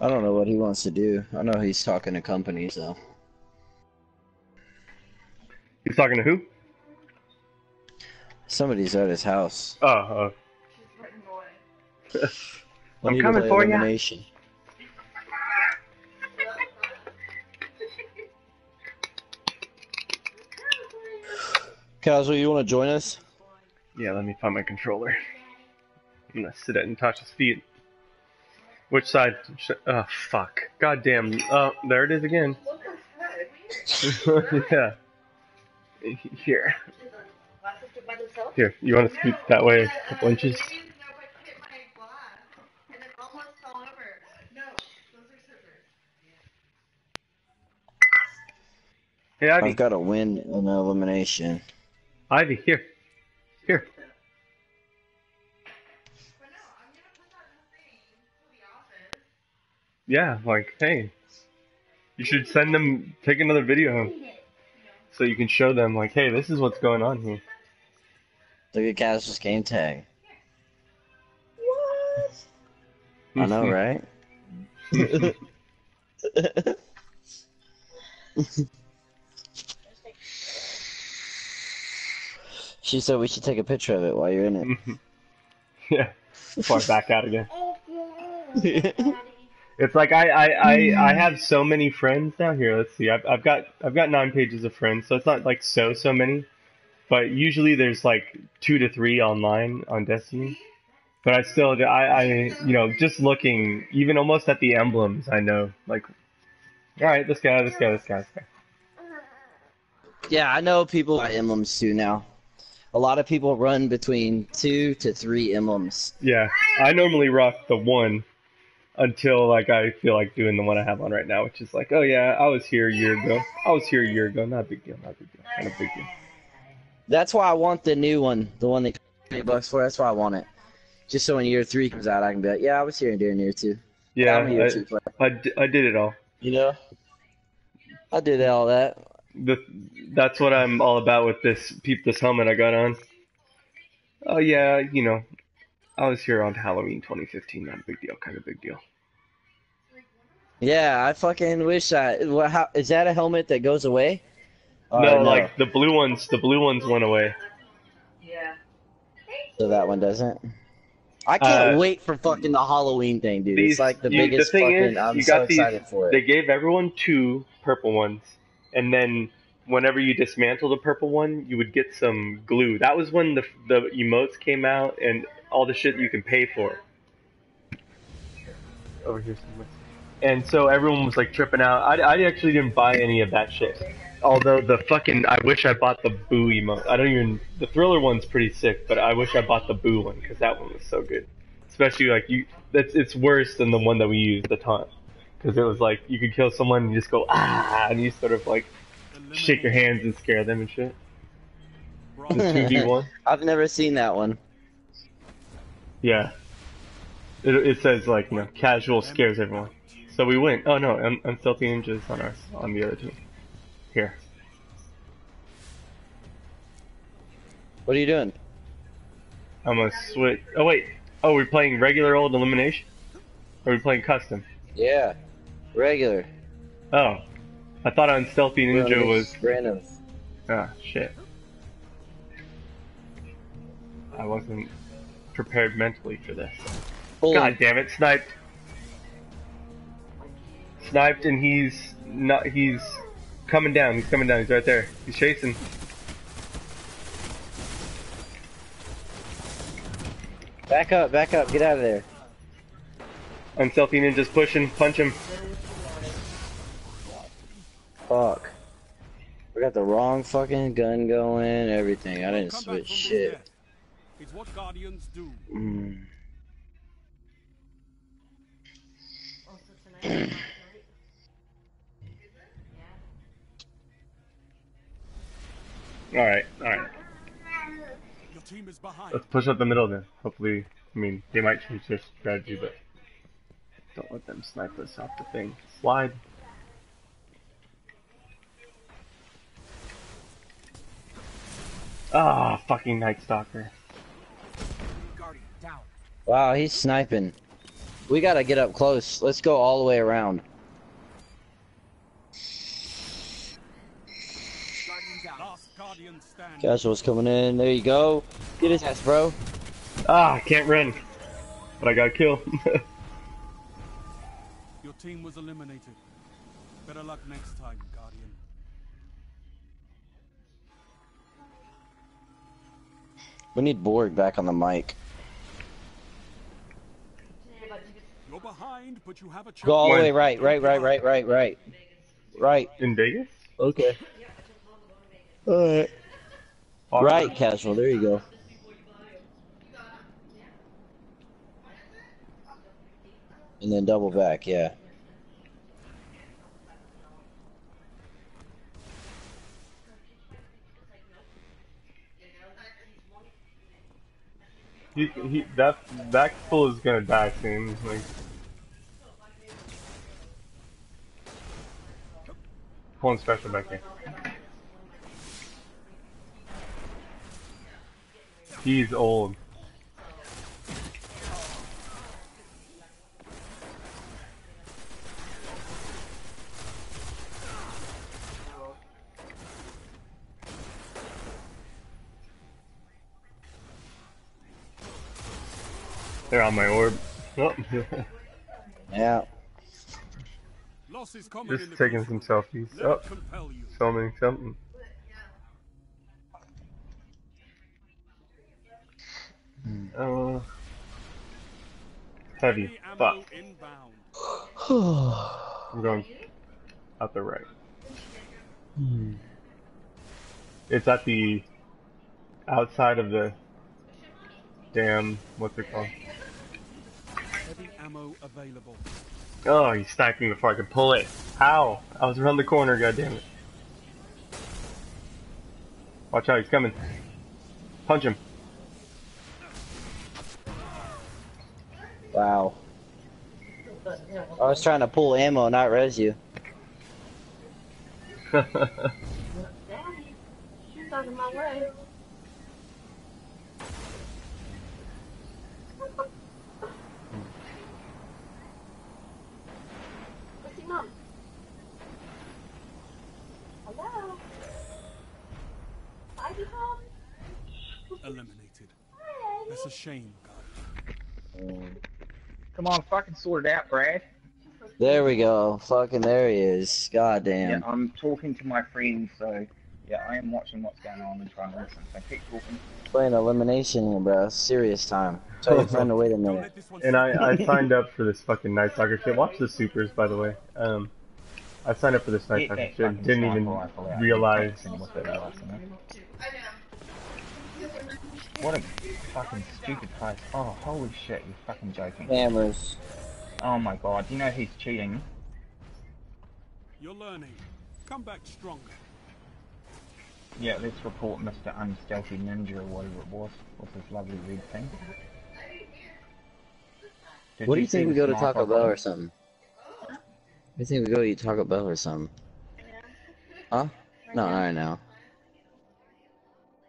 I don't know what he wants to do. I know he's talking to companies though. He's talking to who? Somebody's at his house. Oh, uh, We I'm coming for ya. elimination. Casual, you want to join us? yeah. Let me find my controller. I'm gonna sit at Natasha's feet. Which side? Sh- Oh fuck! God damn! Oh, uh, there it is again. yeah. Here. Here. You want to scoot that way a couple inches? Hey, Ivy. I've got to win an elimination. Ivy, here. Here. Yeah, like, hey, you should send them, take another video so you can show them, like, hey, this is what's going on here. Look at Casual's game tag. What? I know, right? she said we should take a picture of it while you're in it. yeah, before I back out again. It's like I, I, I, I have so many friends down Here, let's see. I've, I've got I've got nine pages of friends, so it's not like so so many. But usually there's like two to three online on Destiny. But I still I, I you know just looking even almost at the emblems I know like all right this guy this guy this guy this guy. Yeah, I know people buy emblems too now. A lot of people run between two to three emblems. Yeah, I normally rock the one until like I feel like doing the one I have on right now, which is like, oh yeah, I was here a year ago. I was here a year ago. Not a big deal. Not a big deal. Not a big deal. That's why I want the new one, the one that eight bucks for. That's why I want it. Just so when year three comes out, I can be like, yeah, I was here during year two. Yeah, I'm a year two. I, I, I did it all. You know, I did all that. The, that's what I'm all about with this peep this helmet I got on. Oh yeah, you know, I was here on Halloween 2015. Not a big deal. Kind of big deal. Yeah, I fucking wish I. Well, how is that a helmet that goes away? Or no, like the blue ones. The blue ones went away. Yeah. So that one doesn't. I can't Uh, wait for fucking the Halloween thing, dude. These, it's like the you- biggest the thing fucking. is, I'm you so got these, excited for it. They gave everyone two purple ones, and then whenever you dismantle the purple one, you would get some glue. That was when the the emotes came out and all the shit you can pay for. Over here somewhere. And so everyone was like tripping out. I, I actually didn't buy any of that shit. Although the fucking, I wish I bought the boo emote. I don't even, the thriller one's pretty sick, but I wish I bought the boo one because that one was so good. Especially like you, that's it's worse than the one that we used the taunt. Because it was like you could kill someone and you just go ah, and you sort of like shake your hands and scare them and shit. The two v one. I've never seen that one. Yeah. It, it says like you know casual scares everyone. So we win. Oh no, I'm, I'm stealthy ninjas on our on the other team. Here. What are you doing? I'm gonna switch. Oh wait. Oh, we're playing regular old elimination. Or are we playing custom? Yeah, regular. Oh, I thought on stealthy ninja Random. was. Random. Ah shit. I wasn't prepared mentally for this. Hold God damn it, sniped. Sniped and he's not he's coming down, he's coming down, he's right there. He's chasing. Back up, back up, get out of there. I'm Unstealthy ninja's pushing, punch him. Fuck. We got the wrong fucking gun going, everything. I didn't switch shit. It's what Guardians do. Mm. Alright, alright. Your team is behind. Let's push up the middle then. Hopefully, I mean, they might change their strategy, but don't let them snipe us off the thing. Slide. Ah, fucking Night Stalker. Wow, he's sniping. We gotta get up close. Let's go all the way around. Last Guardian. Casual's coming in. There you go. Get his ass, bro. Ah, I can't run. But I got killed. Your team was eliminated. Better luck next time, Guardian. We need Borg back on the mic. You're behind, but you have a chance. Go all the way right, right, right, right, right, right. Right. In Vegas? Okay. Alright. Right, casual. There you go. And then double back, yeah. he, he, that that fool is gonna die soon. Like, pulling special back here. He's old. They're on my orb. Oh. Yeah. Losses coming in Just the taking some selfies. Let Oh, it compel you. filming something. Uh, heavy. Fuck. Inbound. I'm going out the right. It's at the outside of the damn. What's it called? Heavy ammo available. Oh, he's sniping before I could pull it. How? I was around the corner. God damn it! Watch out, he's coming. Punch him. Wow. I was trying to pull ammo, not res you. Daddy, she's talking my way. What's he mom? Hello? Ivy home? Eliminated. That's a shame, Guardian. Um, Come on, fucking sort it out, Brad. There we go. Fucking there he is. God damn. Yeah, damn. I'm talking to my friends, so yeah, I am watching what's going on and trying to listen. So keep talking. Playing elimination here, bro. Serious time. Tell your friend to wait a minute. And I, I signed up for this fucking Night Stalker shit. Watch the supers, by the way. Um, I signed up for this Night Stalker shit. Didn't even realize. Fixing with it, Alison, eh? What a fucking stupid place. Oh, holy shit, you're fucking joking. Hammers. Oh my god, you know he's cheating. You're learning. Come back stronger. Yeah, let's report Mr. Unstealthy Ninja or whatever it was. What's this lovely red thing? Did What do you see think we go to Taco Bell or something? You think we go eat Taco Bell or something? Huh? No, not right now.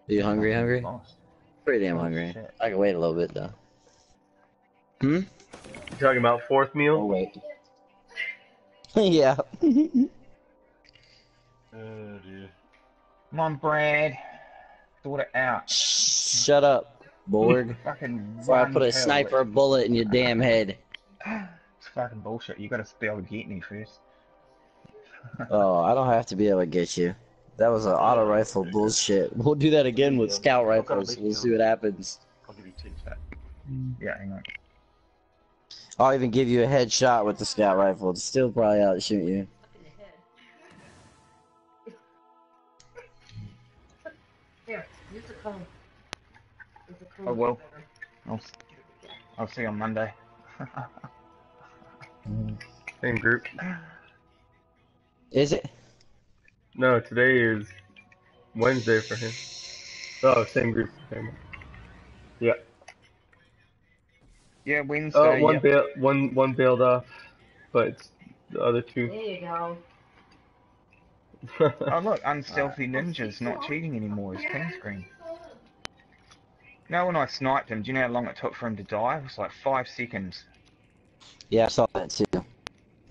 Are you hungry, hungry? Lost. Pretty damn hungry. I can wait a little bit though. Hmm? You talking about fourth meal? Oh wait. yeah. Oh dear. Come on, Brad. Sort it out. Shut up, Borg. fucking Before I put a hell. sniper bullet in your damn head. It's fucking bullshit. You gotta be able to get me first. Oh, I don't have to be able to get you. That was an auto rifle bullshit. We'll do that again with scout rifles. We'll see what happens. I'll give you two chat. Yeah, hang on. I'll even give you a headshot with the scout rifle. It'll still probably outshoot you. Here, use the comb. Use the comb. Oh well. I'll, s- I'll see you on Monday. Mm. Same group. Is it? No, today is Wednesday for him. Oh, same group. Same. Yeah. yeah, Wednesday. Oh, one yep. bail, one one bailed off, but it's the other two. There you go. Oh look, Unstealthy Ninja's not cheating anymore, his ping screen. Now when I sniped him, do you know how long it took for him to die? It was like five seconds. Yeah, I saw that too.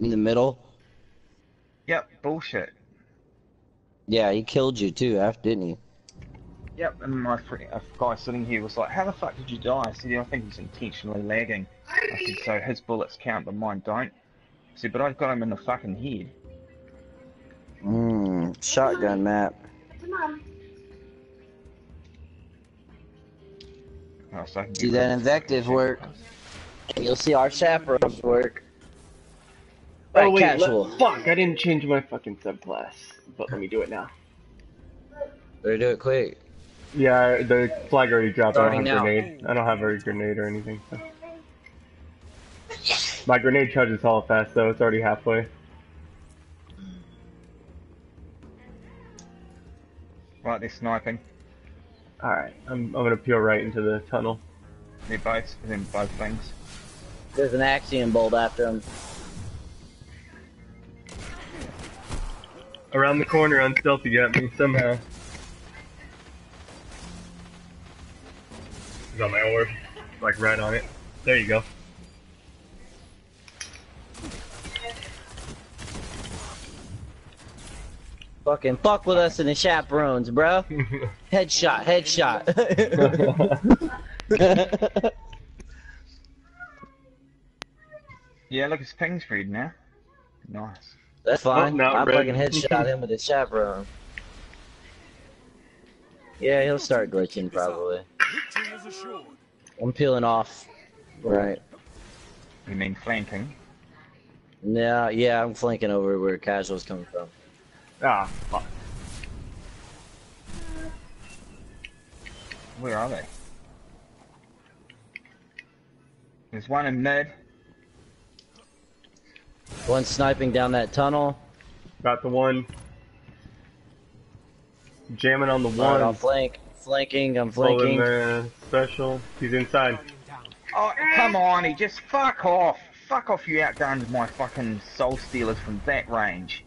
In the middle. Yep, bullshit. Yeah, he killed you too, after didn't he? Yep, and my fr- a guy sitting here was like, how the fuck did you die? I said, yeah, I think he's intentionally lagging. I said, so his bullets count, but mine don't. I said, but I've got him in the fucking head. Mmm, shotgun map. Come on. Oh, so I can See get that invective work. And you'll see our chaperones work. Oh Right, wait, casual. let- fuck! I didn't change my fucking subclass, but let me do it now. Better do it quick. Yeah, the flag already dropped. I don't have now. grenade. I don't have a grenade or anything. So. My grenade charges hella fast though. It's already halfway. Right, they're sniping. All right, I'm I'm gonna peel right into the tunnel. They're both, they're in both things. There's an Axion bolt after him. Around the corner, unstealthy got me somehow. He's on my orb, like right on it. There you go. Fucking fuck with us in the chaperones, bro. headshot, headshot. Yeah, look, his ping's freed now. Nice. That's fine. Oh, I red. fucking headshot him with the chaperone. Yeah, he'll start glitching probably. Victory is assured. I'm peeling off. Right. You mean flanking? Yeah, yeah, I'm flanking over where casual's coming from. Ah, fuck. Where are they? There's one in mid. One sniping down that tunnel. Got the one. Jamming on the Alright, I'll one. flank. Flanking, I'm Pulling flanking. the special. He's inside. Oh, come on, he just fuck off. Fuck off, you outgunned my fucking soul stealers from that range.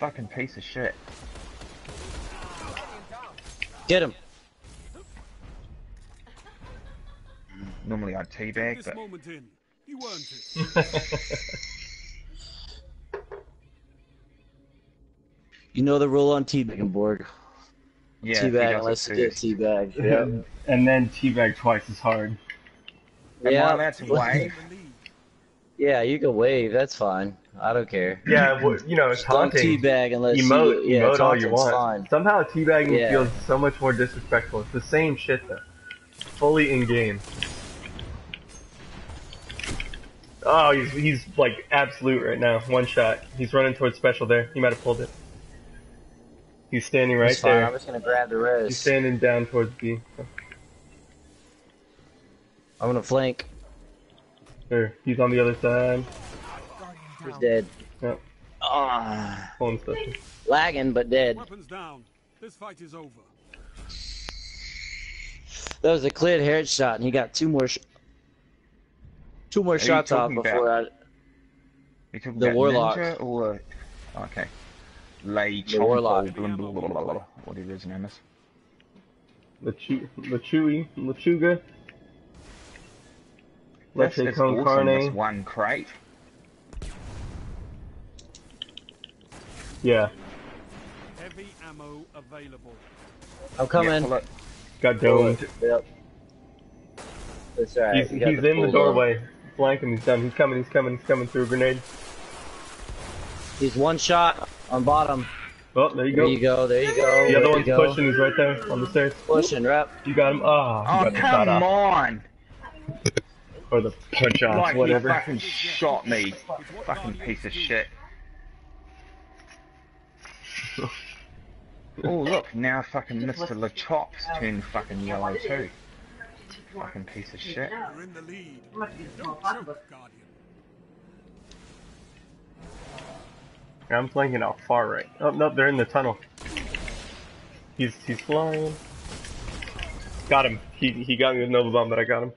Fucking piece of shit. Get him. Normally I'd teabag, This but moment in. You earned it. You know the rule on teabagging board. yeah, if he teabag does unless you get first. teabagged. Yeah. and then teabag twice as hard. Am Yeah. I allowed wave? Yeah, you can wave. That's fine. I don't care. Yeah, well, you know, it's haunting. Don't taunting. teabag unless emote, you, yeah, emote all you want. Fine. Somehow teabagging Yeah. feels so much more disrespectful. It's the same shit though. Fully in game. Oh, he's he's like absolute right now. One shot. He's running towards special there. He might have pulled it. He's standing right It's fine. there. I'm just gonna grab the res. He's standing down towards B. I'm gonna flank. There, he's on the other side. He's dead. Yep. Ah, Pulling special. lagging but dead. Weapons down. This fight is over. That was a clear headshot, and he got two more, sh- two more Are shots off talking before I. You The about warlock. Ninja or oh, okay, Lay The warlock. Chompo, blah, blah, blah, blah, blah, whatever his name is. Lachu Lachui Lachuga. This Leche is con awesome. Carne. one crate. Yeah. Heavy ammo available. I'm coming. Yeah. Got domed. Yep. That's alright. He's, we he's in the full doorway. Flank him. He's done. He's coming. He's coming. He's coming through a grenade. He's one shot on bottom. Oh, there you go. There you go. There you go. The other you one's pushing. He's right there on the stairs. Pushing, rep. You got him. Ah, you Oh got the shot come off. on! Or the punch off, Like whatever. he fucking shot me. Fucking piece of shit. Oh look, now fucking Mr. LeChop's turned fucking yellow too. Fucking piece of shit. You're in the lead. A Don't choke, Guardian. I'm flanking out far right. Oh no, they're in the tunnel. He's he's flying. Got him. He he got me with Nova Bomb, but I got him.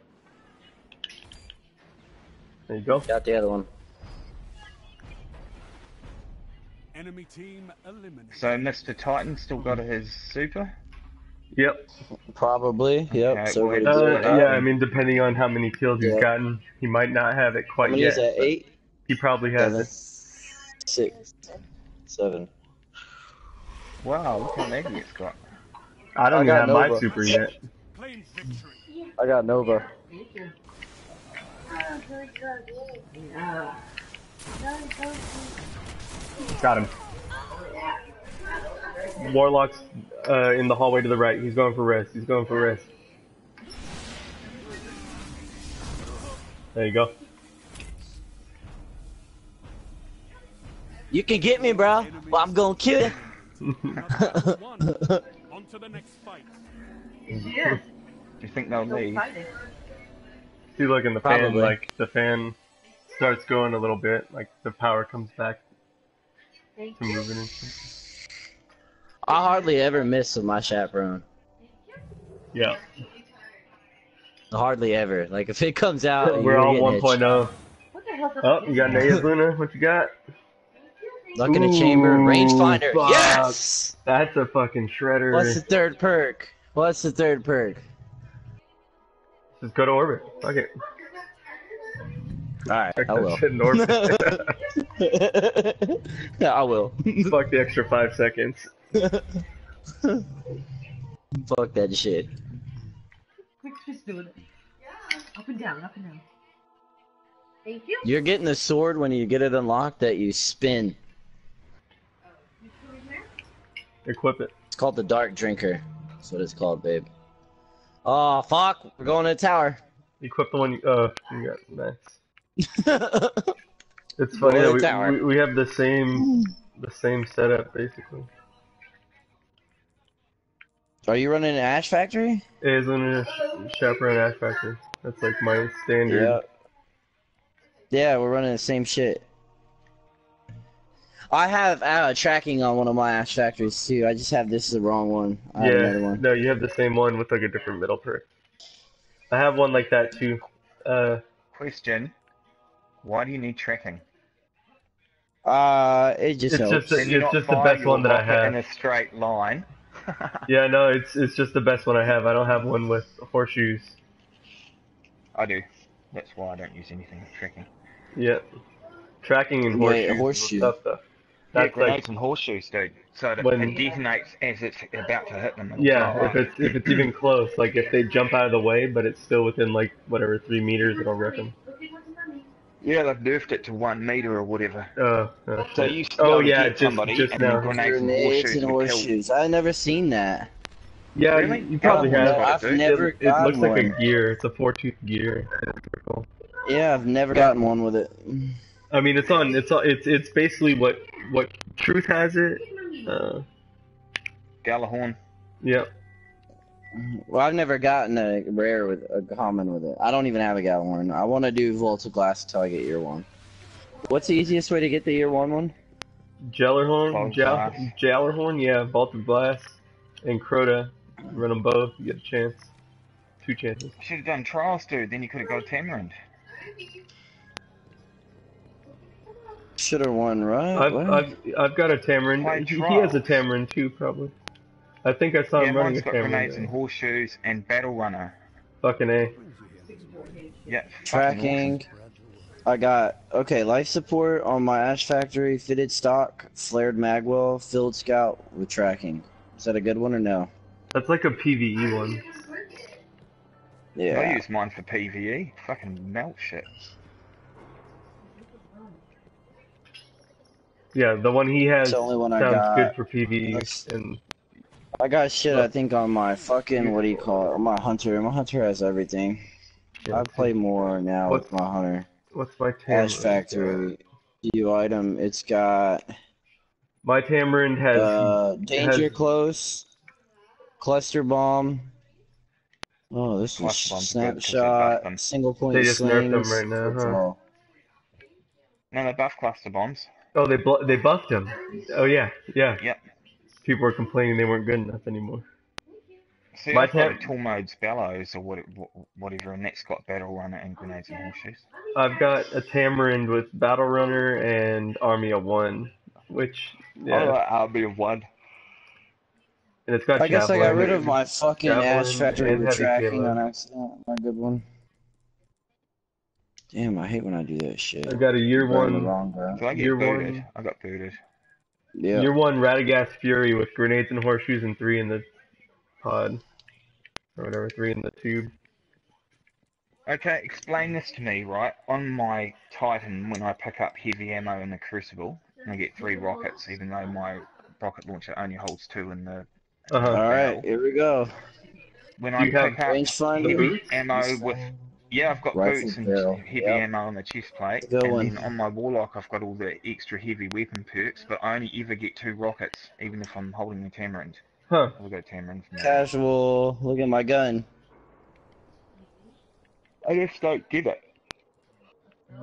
There you go. Got the other one. Enemy team eliminated. So Mr. Titan still got his super? Yep. Probably. Yep. Okay, so wait, Uh, uh, yeah, I mean, depending on how many kills he's gotten, he might not have it quite yet. is that? but Eight, He probably has seven, it. six, seven. Wow, look how many it's got. I don't I even got have my super yet. Claim victory. I got Nova. Thank you. Oh, good, good. Yeah. No, don't Got him. Warlock's uh, in the hallway to the right. He's going for rest. He's going for rest. There you go. You can get me, bro. But I'm gonna kill you. On to the next fight. Yeah. Do you think they'll Still leave? See, look in the fan, like the fan starts going a little bit, like the power comes back Thank to you. moving and shit. I hardly ever miss with my chaperone. Yeah, Hardly ever. Like if it comes out, we're all 1.0. What the hell's Oh, you got? Naya's Luna? What you got? Luck in the chamber, rangefinder. fuck. Yes. That's a fucking shredder. What's the third perk? What's the third perk? Just go to orbit. Fuck it. All right, I will. shit in orbit. yeah, I will. Fuck the extra five seconds. Fuck that shit. Quick, just doing it. Up and down, up and down. Thank you. You're getting the sword when you get it unlocked that you spin. Equip it. It's called the Dark Drinker. That's what it's called, babe. Oh fuck, we're going to the tower. Equip the one you, uh, you got. Nice. It's funny that we, we, we have the same the same setup basically. Are you running an Ash Factory? It is in a sh- chaperone ash factory. That's like my standard. Yeah. Yeah, we're running the same shit. I have uh, tracking on one of my Ash Factories too. I just have this is the wrong one. I Yeah, another one. no, you have the same one with like a different middle perk. I have one like that too. Uh, Question. Why do you need tracking? Uh, it just It's helps. just a- it's just the best one that I have. In a straight line. yeah, no, it's it's just the best one I have. I don't have one with horseshoes. I do. That's why I don't use anything with tracking. Yep. tracking and horseshoes. horseshoe. Stuff, though. Yeah, That's grenades like and horseshoes, dude. So that When- it detonates as it's about to hit them. yeah, if it's if it's even close, like if they jump out of the way, but it's still within like whatever three meters, it'll rip them. Yeah, they've nerfed it to one meter or whatever. Uh, uh, So you used oh yeah, get just somebody just and now. grenades and Grenades horseshoes and horseshoes. I've never seen that. Yeah, Really? you, you probably Oh, have. no, I've it, never it, it gotten looks like a gear. It's a four tooth gear. Yeah, I've never gotten one with it. I mean, it's on. It's on. It's it's basically what what Truth has it. Uh, Gjallarhorn. yep. Well, I've never gotten a rare with a common with it. I don't even have a Gjallarhorn. I want to do Vault of Glass until I get year one. What's the easiest way to get the year one one? Gjallarhorn, Vault Jal- Blast. Yeah, Vault of Glass, and Crota. Run them both, you get a chance. Two chances. Should have done trials, dude. Then you could have got Tamarind. Should have won, right? I've, I've, I've got a Tamarin. Play He, he has a trials. Tamarin too, probably. I think I saw Yeah, him running mine's a got grenades and horseshoes and battle runner. Fucking A. Yeah. Tracking. I got okay life support on my Ash Factory, fitted stock, flared magwell, field scout with tracking. Is that a good one or no? That's like a PvE one. Yeah. I use mine for PVE. Fucking melt shit. Yeah, the one he has the only one I sounds got. good for PvE. That's- And I got shit. I think on my fucking what do you call it? My hunter. My hunter has everything. Yeah, I play more now What- with my hunter. what's my Tamarin? Ash Factory. View item. It's got My Tamarin has uh, danger has- close, cluster bomb. Oh, this is Cluster bomb's good 'cause snapshot, single point They just nerfed them right now, That's huh? all. No, they buff cluster bombs. Oh, they bl- they buffed him. Oh yeah, yeah. Yep. People were complaining they weren't good enough anymore. See, My I've got a tam- modes bellows or what, whatever, and that's got battle runner and grenades and horseshoes. I've got a Tamarind with Battle Runner and Army of One, which yeah, I like Army of One. and it's got. I guess I got rid of my fucking Javelin Ash Factory and with heavy tracking on accident. My good one. Damn, I hate when I do that shit. I got a year Burn the one, wrong guy. So I get Year booted. one. I got booted. Yeah. year one Radegast Fury with grenades and horseshoes and three in the pod, or whatever, three in the tube. Okay, explain this to me, right? On my Titan, when I pick up heavy ammo in the Crucible, I get three rockets, even though my rocket launcher only holds two in the. Uh huh. All right, here we go. When Do I you pick up heavy ammo with. Yeah, I've got Rifle boots and barrel, heavy yep. ammo on the chest plate, Good and one. then on my Warlock I've got all the extra heavy weapon perks, but I only ever get two rockets, even if I'm holding the Tamarind. Huh. I'll go Tamarind from now. Casual. Look at my gun. I just don't get it.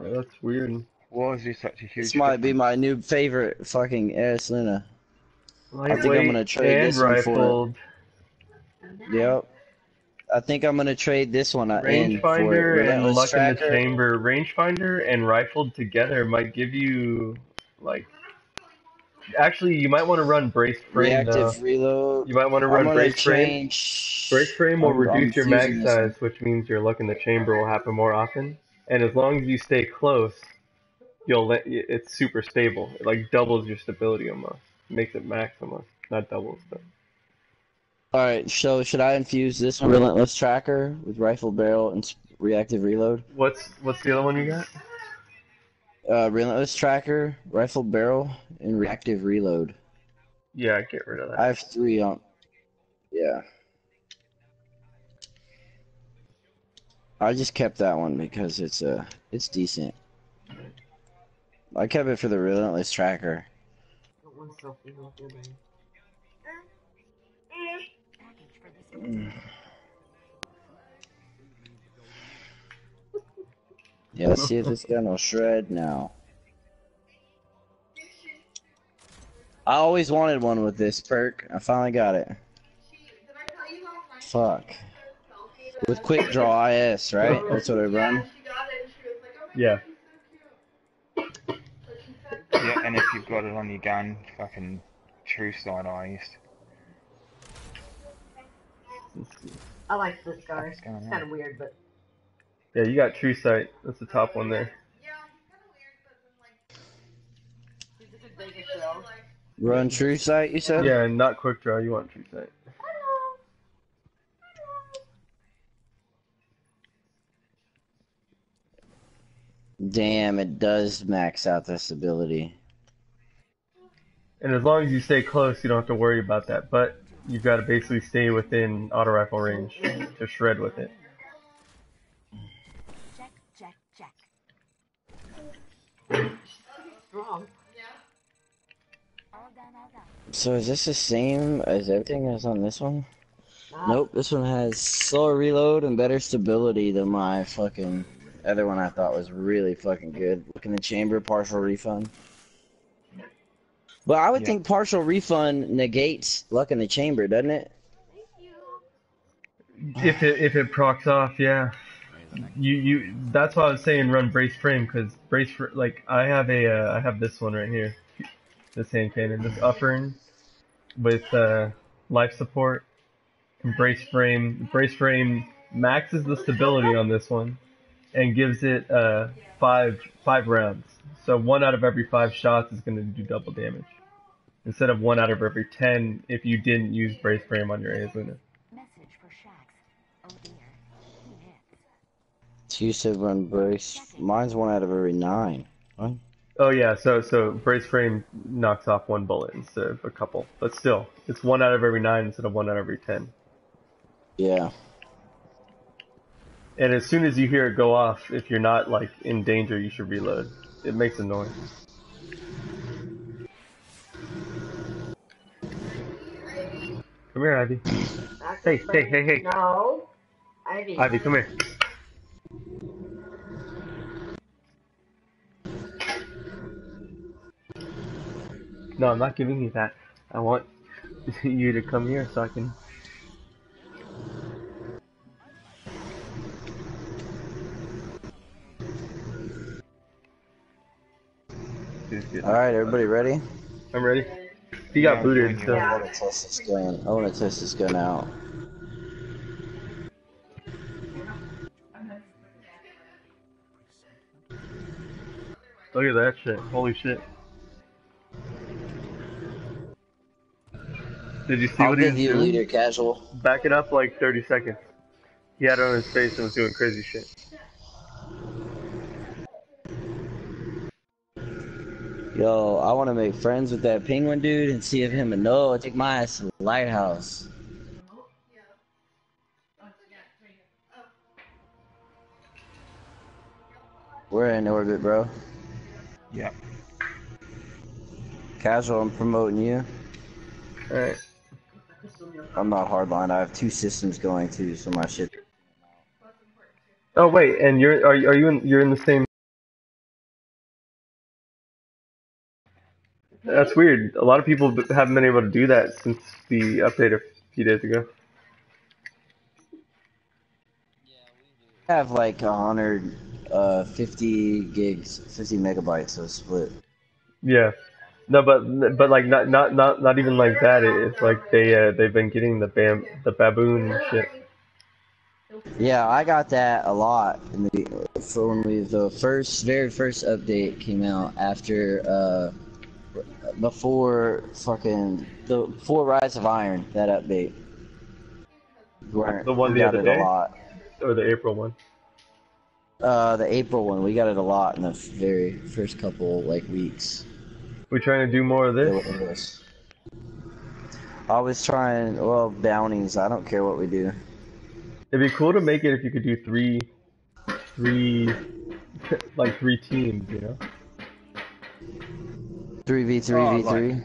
Yeah, that's weird. Why is there such a huge This might be my new favorite fucking Eyasluna. I think I'm gonna trade and this one for it. Yep. I think I'm gonna trade this one in. Rangefinder and luck in the Tracker. chamber. Rangefinder and rifled together might give you like. Actually, you might want to run brace frame though. Reactive reload. You might want to run brace frame. Brace frame will I'm- I'm reduce your mag size, which means your luck in the chamber will happen more often. And as long as you stay close, you'll let it's super stable. It like doubles your stability almost. Makes it max almost, not doubles. But All right. So should I infuse this one? Relentless Tracker with rifle barrel and reactive reload. what's what's the other one you got? Uh, Relentless Tracker, rifle barrel, and reactive reload. Yeah, get rid of that. I have three on. Yeah. I just kept that one because it's uh it's decent. I kept it for the relentless tracker. Yeah, let's see if this gun will shred now. I always wanted one with this perk. I finally got it. Fuck. With quick draw IS, right? That's what I run. Yeah. Yeah, and if you've got it on your gun, fucking true side eye used. I like this guy. It's kind of weird, but Yeah, you got True Sight. That's the top one there. Yeah, it's kind of weird, but I'm like he's a good Vegas show. Run true sight, you said? Yeah, and not quick draw. You want True Sight. Damn, it does max out this ability. And as long as you stay close, you don't have to worry about that. But you've got to basically stay within auto rifle range to shred with it. Check, check, check. Strong. So is this the same as everything that's on this one? Nope, this one has slower reload and better stability than my fucking other one I thought was really fucking good. Look in the chamber, partial refund. But I would think partial refund negates luck in the chamber, doesn't it? If it if it procs off, yeah. You you that's why I was saying run brace frame because brace fr- like I have a uh, I have this one right here, this hand cannon, this upper with uh, life support and brace frame. Brace frame maxes the stability on this one and gives it uh, five five rounds. So one out of every five shots is going to do double damage instead of one out of every ten if you didn't use brace frame on your Eyasluna. So you said run brace. Mine's one out of every nine. What? Oh yeah, so so brace frame knocks off one bullet instead of a couple, but still, it's one out of every nine instead of one out of every ten. Yeah. And as soon as you hear it go off, if you're not like in danger, you should reload. It makes a noise. Come here, Ivy. Hey, hey, hey, hey. No. Ivy. Ivy, come here. No, I'm not giving you that. I want you to come here so I can. Alright, everybody ready? I'm ready. He got booted, so. I want to test this gun. I want to test this gun out. Look at that shit. Holy shit. Did you see I'll what he give was you doing? leader casual. Back it up like 30 seconds. He had it on his face and was doing crazy shit. Yo, I want to make friends with that penguin dude and see if him and Noah take my ass to the lighthouse. We're in orbit, bro. Yep. Casual, I'm promoting you. Alright. I'm not hardline. I have two systems going too, so my shit. Oh wait, and you're are you- are you in you're in the same? That's weird. A lot of people haven't been able to do that since the update a few days ago. Have like a hundred, uh, 50 gigs, 50 megabytes of split. Yeah. No, but but like not not not not even like that. It's like they uh, they've been getting the bam the baboon shit. Yeah, I got that a lot in the for when we the first very first update came out after uh before fucking the before Rise of Iron that update. We weren't- The one we the got other it day? a lot. Or the April one. Uh, the April one we got it a lot in the very first couple like weeks. We're trying to do more of this. I was trying well bounties. I don't care what we do. It'd be cool to make it if you could do three, three, like three teams, you know, Three v three Oh, v three.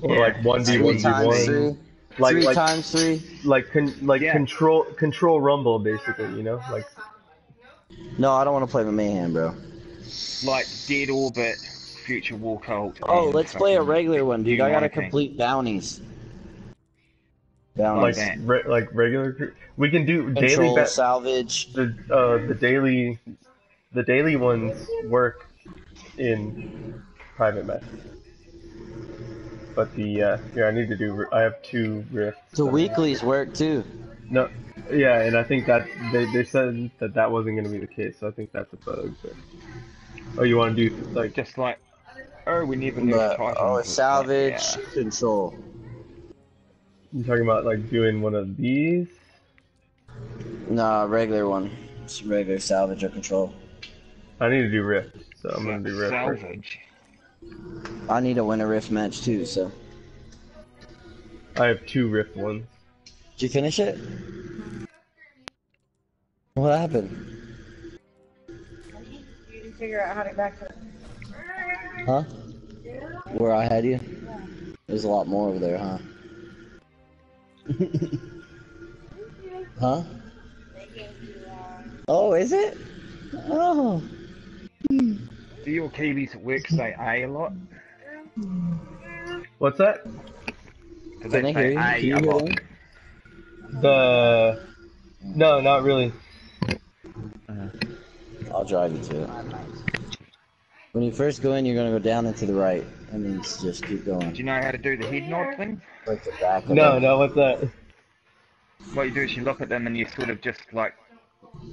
or like one v one v one. Like three like times three. like con- like control control rumble basically, you know, like No, I don't want to play with Mayhem, bro. Like Dead Orbit, Future War Cult. Oh, let's play a regular one, dude. I gotta complete bounties. like re- like regular. We can do daily Control, ba- salvage. The uh the daily, the daily ones work in private matches. But the uh yeah, I need to do. I have two rifts. The weeklies work too. No, yeah, and I think that they, they said that that wasn't going to be the case, so I think that's a bug. But... Oh, you want to do like just like oh, we never knew But, oh, salvage, yeah. control. You talking about like doing one of these? Nah, regular one. Just regular salvage or control. I need to do Rift, so I'm gonna do Rift first. Salvage. I need to win a rift match too. So, I have two Rift ones. did you finish it? What happened? You didn't figure out how to get back to Huh? Where I had you? There's a lot more over there, huh? huh? Oh, is it? Oh. Do your Kiwis at work say A a lot? What's that? Do Can they say you? A you a lot? them? The no, not really. Uh-huh. I'll drive you to it. When you first go in, you're gonna go down and to the right. That means just keep going. Do you know how to do the head nod thing? Like the back of No, it. no, what's that? What you do is you look at them and you sort of just like,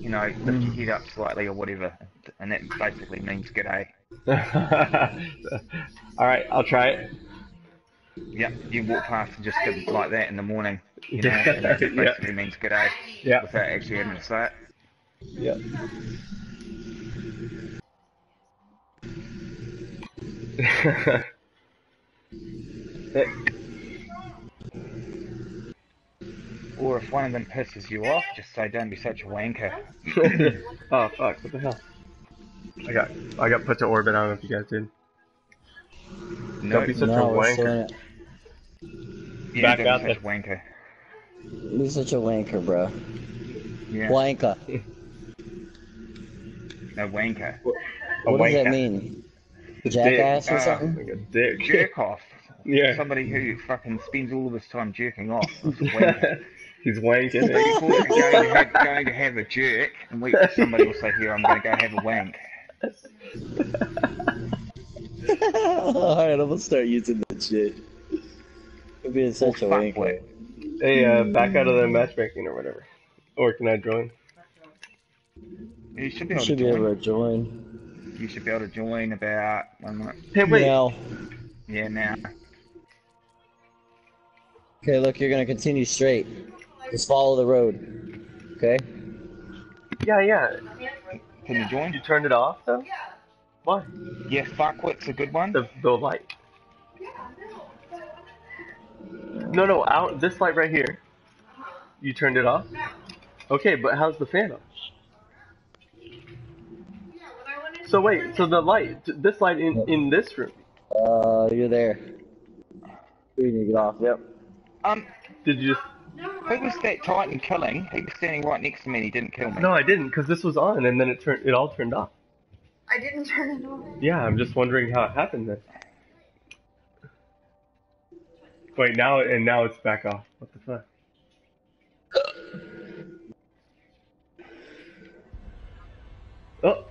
you know, lift your mm. head up slightly or whatever, and that basically means good day. All right, I'll try it. Yep, you walk past and just go like that in the morning, you know, and that Yeah. basically means g'day Yeah. without actually having to say it. Yeah. Or if one of them pisses you off, just say don't be such a wanker. oh fuck! What the hell? I got I got put to orbit. I don't know if you guys did. No, Don't be such No, a we're wanker. it. yeah, back don't out be such a wanker. Be such a wanker, bro. Yeah, Blanca. no wanker. A What does that mean? A Jackass or Ah. something? Like a dick. Jerk off. Yeah. Somebody who fucking spends all of his time jerking off. Is a. He's wanking. So you thought going to, have, going to have a jerk, and we, somebody will say, here, I'm going to go have a wank. Alright, I'm gonna start using that shit. You're being such a fuck wanker. what? Hey, uh, back out of the matchmaking or whatever. Or can I join? You should be able should to be join. able to join. You should be able to join about one minute. Hey, wait. Now. Yeah, now. Okay, look, you're gonna continue straight. Just follow the road. Okay? Yeah, yeah. Can you join? You turned it off though? What? Yeah, fuckwit's a good one. The the light. No, no, out this light right here. You turned it off. Okay, but how's the fan on? So wait, so the light, this light in in this room. Uh, you're there. You need to get off, yep. Um, Did you just? Who was that Titan killing? He was standing right next to me and he didn't kill me. No, I didn't, because this was on, and then it turned, it all turned off. I didn't turn it on. Yeah, I'm just wondering how it happened then. Wait, now and now it's back off. What the fuck? Oh,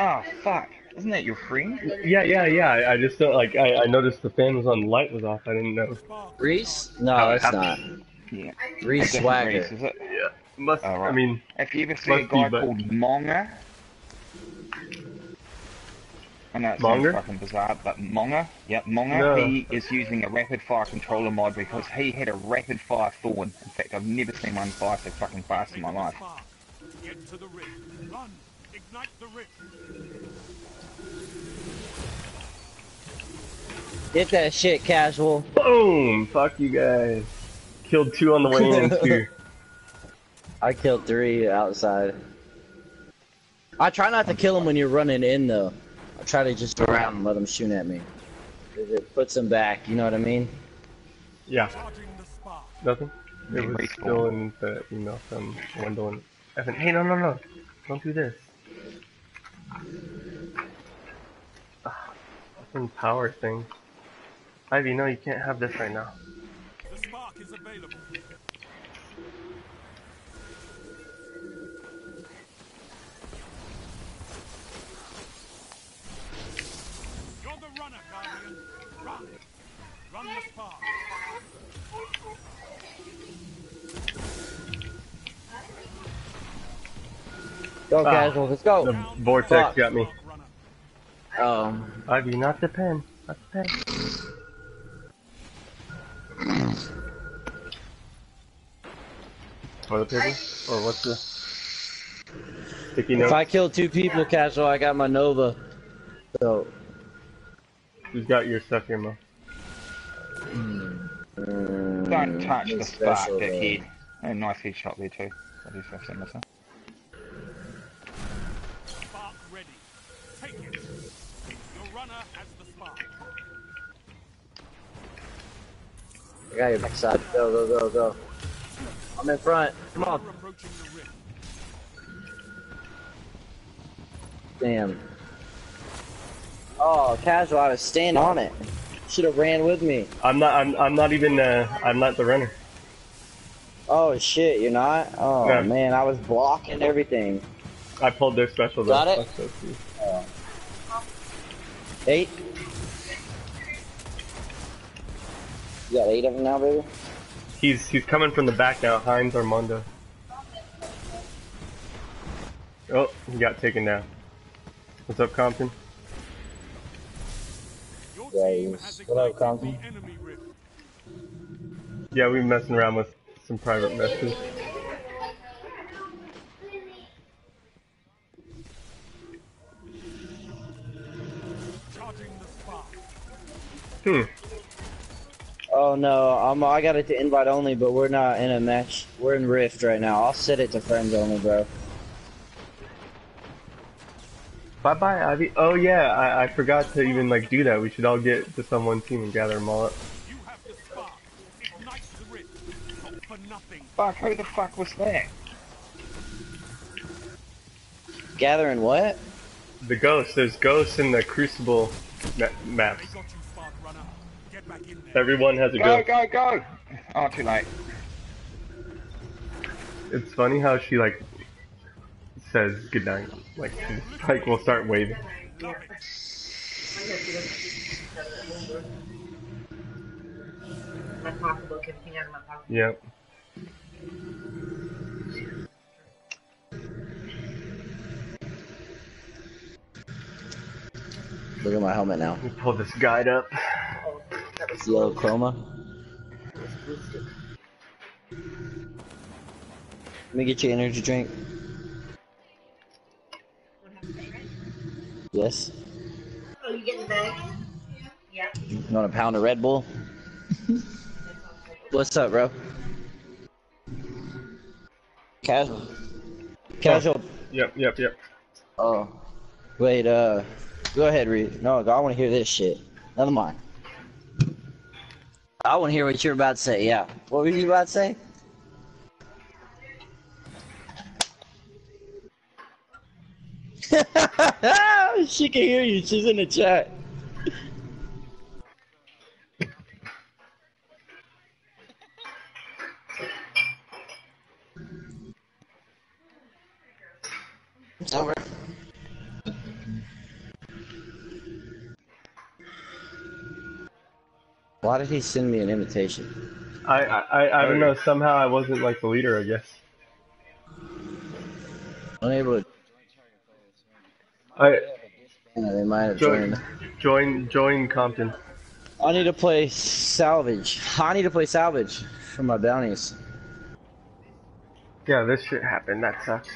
Oh, fuck. Isn't that your friend? yeah, yeah, yeah. I- I just don't like. I, I noticed the fan was on, the light was off. I didn't know. Reese? No, How it it's not. Yeah. Reese Swagger. Reese, is it? Yeah, must. Oh, right. I mean, If you ever see a must be, guy but- called Monga, I know it sounds fucking bizarre, but Monga, yep, Monga, No. he is using a rapid fire controller mod because he had a rapid fire thorn. In fact, I've never seen one fire so fucking fast in my life. Get to the rift. Run. Ignite the rift. Get that shit, casual. boom! Fuck you guys. Killed two on the way in too. I killed three outside. I try not to kill them when you're running in, though. I try to just go around and let them shoot at me. It puts them back, you know what I mean? Yeah. Charging the spark. Nothing. It was still in the email from Wendell and Evan. Hey, no, no, no! Don't do this. Ah, fucking power thing. Ivy, no, you can't have this right now. The spark is available. You're the runner, Guardian. Run. Run the spark. Go, Ah, casual, let's go. The vortex Fuck. got me. Um, Ivy, not the pen. Not the pen. Toilet paper? Or what's the... Sticky If. I kill two people, casual, I got my Nova. So. Who's got your stuff here, Mo? Don't touch the it's spark, that though. head. Oh, nice headshot there too. That is so similar. Got your backside. Go, go, go, go. I'm in front. Come on. Approaching the rift. Damn. Oh, casual. I was staying on it. Should have ran with me. I'm not. I'm. I'm not even. Uh, I'm not the runner. Oh shit, you're not? Oh No. man, I was blocking everything. I pulled their special. Though. Got it? Fuck those two. Eight. You got eight of them now, baby. He's he's coming from the back now. Heinz Armando. Oh, he got taken down. What's up, Compton? Your Yeah, team what up, Compton? the enemy rift. Yeah, we've been messing around with some private messages. Charging the spark. Hmm. Oh no, I'm, I got it to invite only, but we're not in a match. We're in Rift right now. I'll set it to friends only, bro. Bye bye, Ivy. Oh yeah, I, I forgot to even like do that. We should all get to on one team and gather them all up. You have the spark. Ignite the rift. Not for nothing. Fuck, who the fuck was that? Gathering what? The ghosts. There's ghosts in the Crucible ma- maps. Everyone has a Go, ghost. go, go! Oh, too late. It's funny how she like says goodnight. Like she's like we'll start waving. Love Look at my helmet now. We pull this guide up. It's yellow chroma. Let me get you an energy drink. Yes. Oh, you get the bag? Yeah. You want a pound of Red Bull? What's up, bro? Casual. Casual. Yep, yep, yep. Oh. Wait, uh. Go ahead, Reed. No, I want to hear this shit. Never mind. I want to hear what you're about to say, yeah. What were you about to say? she can hear you. She's in the chat. It's over. Why did he send me an invitation? I I I, I don't know. Somehow I wasn't like the leader. I guess. Unable to. I Yeah, they might have join joined. join join Compton. I need to play salvage. I need to play salvage for my bounties. Yeah, this shit happened. That sucks.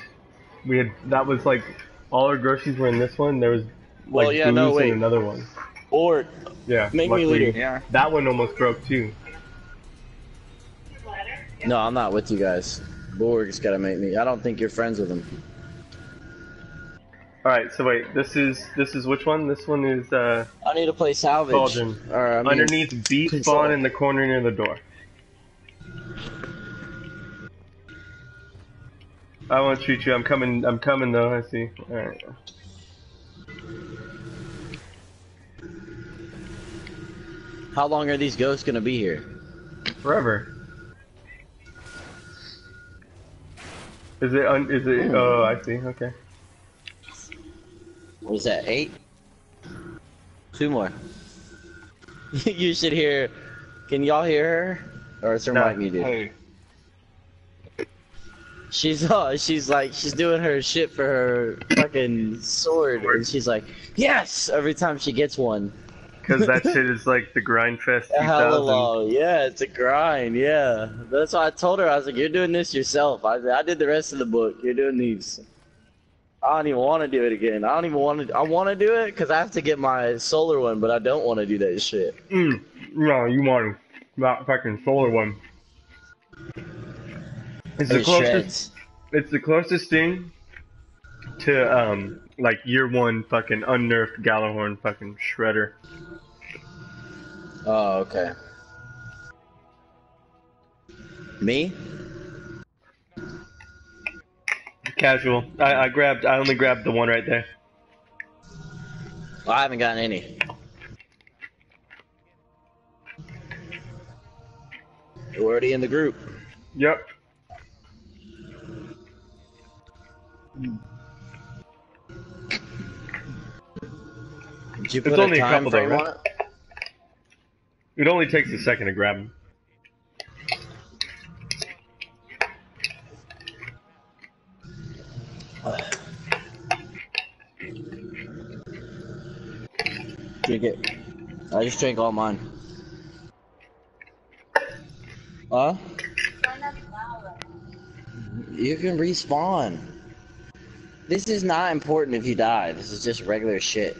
We had that was like all our groceries were in this one. There was like Well, yeah, booze no, wait. in another one. Or Yeah. Make me leader. Yeah. That one almost broke too. no, I'm not with you guys. Borg's gotta make me. I don't think you're friends with him. All right. So wait. This is this is which one? This one is uh I need to play salvage. Cauldron. Or, I mean, underneath beat control. spawn in the corner near the door. I won't shoot you. I'm coming. I'm coming though. I see. All right. How long are these ghosts gonna be here? Forever. Is it? Un- is it? Oh, I see. Okay. What is that? Eight? Two more. you should hear. Can y'all hear her? Or is her No. mic muted? Who? She's uh, she's like she's doing her shit for her fucking sword, and she's like, yes, every time she gets one. Because that shit is like the grind fest Hella long. Yeah, it's a grind. Yeah, that's why I told her. I was like, you're doing this yourself. I I did the rest of the book. You're doing these. I don't even want to do it again. I don't even want to. I want to do it because I have to get my solar one, but I don't want to do that shit. Mm, no, you want that fucking solar one. It's the It closest. shreds. It's the closest thing to um like year one fucking unnerfed Gjallarhorn fucking shredder. Oh, okay. Me? Casual. I, I grabbed. I only grabbed the one right there. I haven't gotten any. We're already in the group. Yep. Did you It's only a a couple though, frame on right? it? It only takes a second to grab them. Drink it. I just drank all mine. Huh? You can respawn. This is not important if you die. This is just regular shit.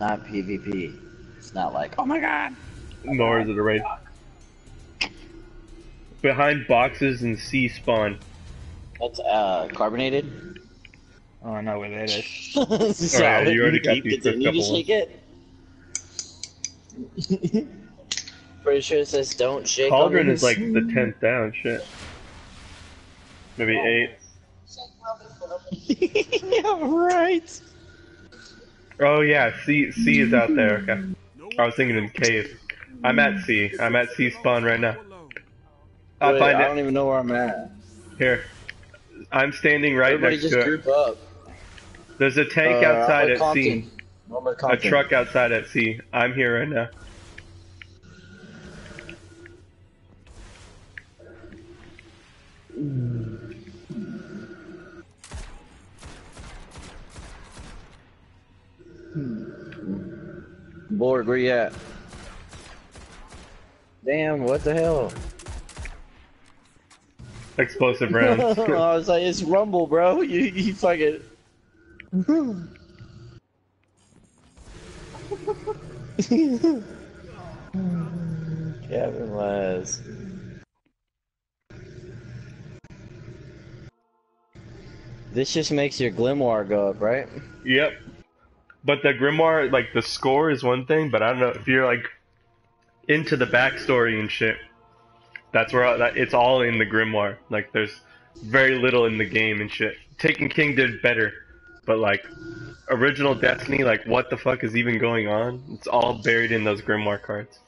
Not PvP. It's not like, oh my god. Nor is it a raid. Behind boxes and C spawn. That's uh carbonated. Oh, I know where that is. so Alright, you already got keep these first continue to couple shake it. Pretty sure it says don't shake. Cauldron on is like the tenth down. Shit. Maybe eight. yeah, right. Oh yeah, C C is out there. Okay. I was thinking in the cave. I'm at C. I'm at C spawn right now. I'll Wait, find I don't even know where I'm at. Here. I'm standing right Everybody next just group up. There's a tank Uh, outside at C. Compton. I'm at A Compton. truck outside at C. I'm here right now. Borg, where you at? Damn, what the hell? Explosive rounds. I was like, it's Rumble, bro. You, you fucking. Kevin Les. This just makes your Grimoire go up, right? Yep. But the Grimoire, like the score is one thing, but I don't know if you're like into the backstory and shit. That's where that, it's all in the Grimoire. Like there's very little in the game and shit. Taken King did better, but like original Destiny, like what the fuck is even going on? It's all buried in those Grimoire cards.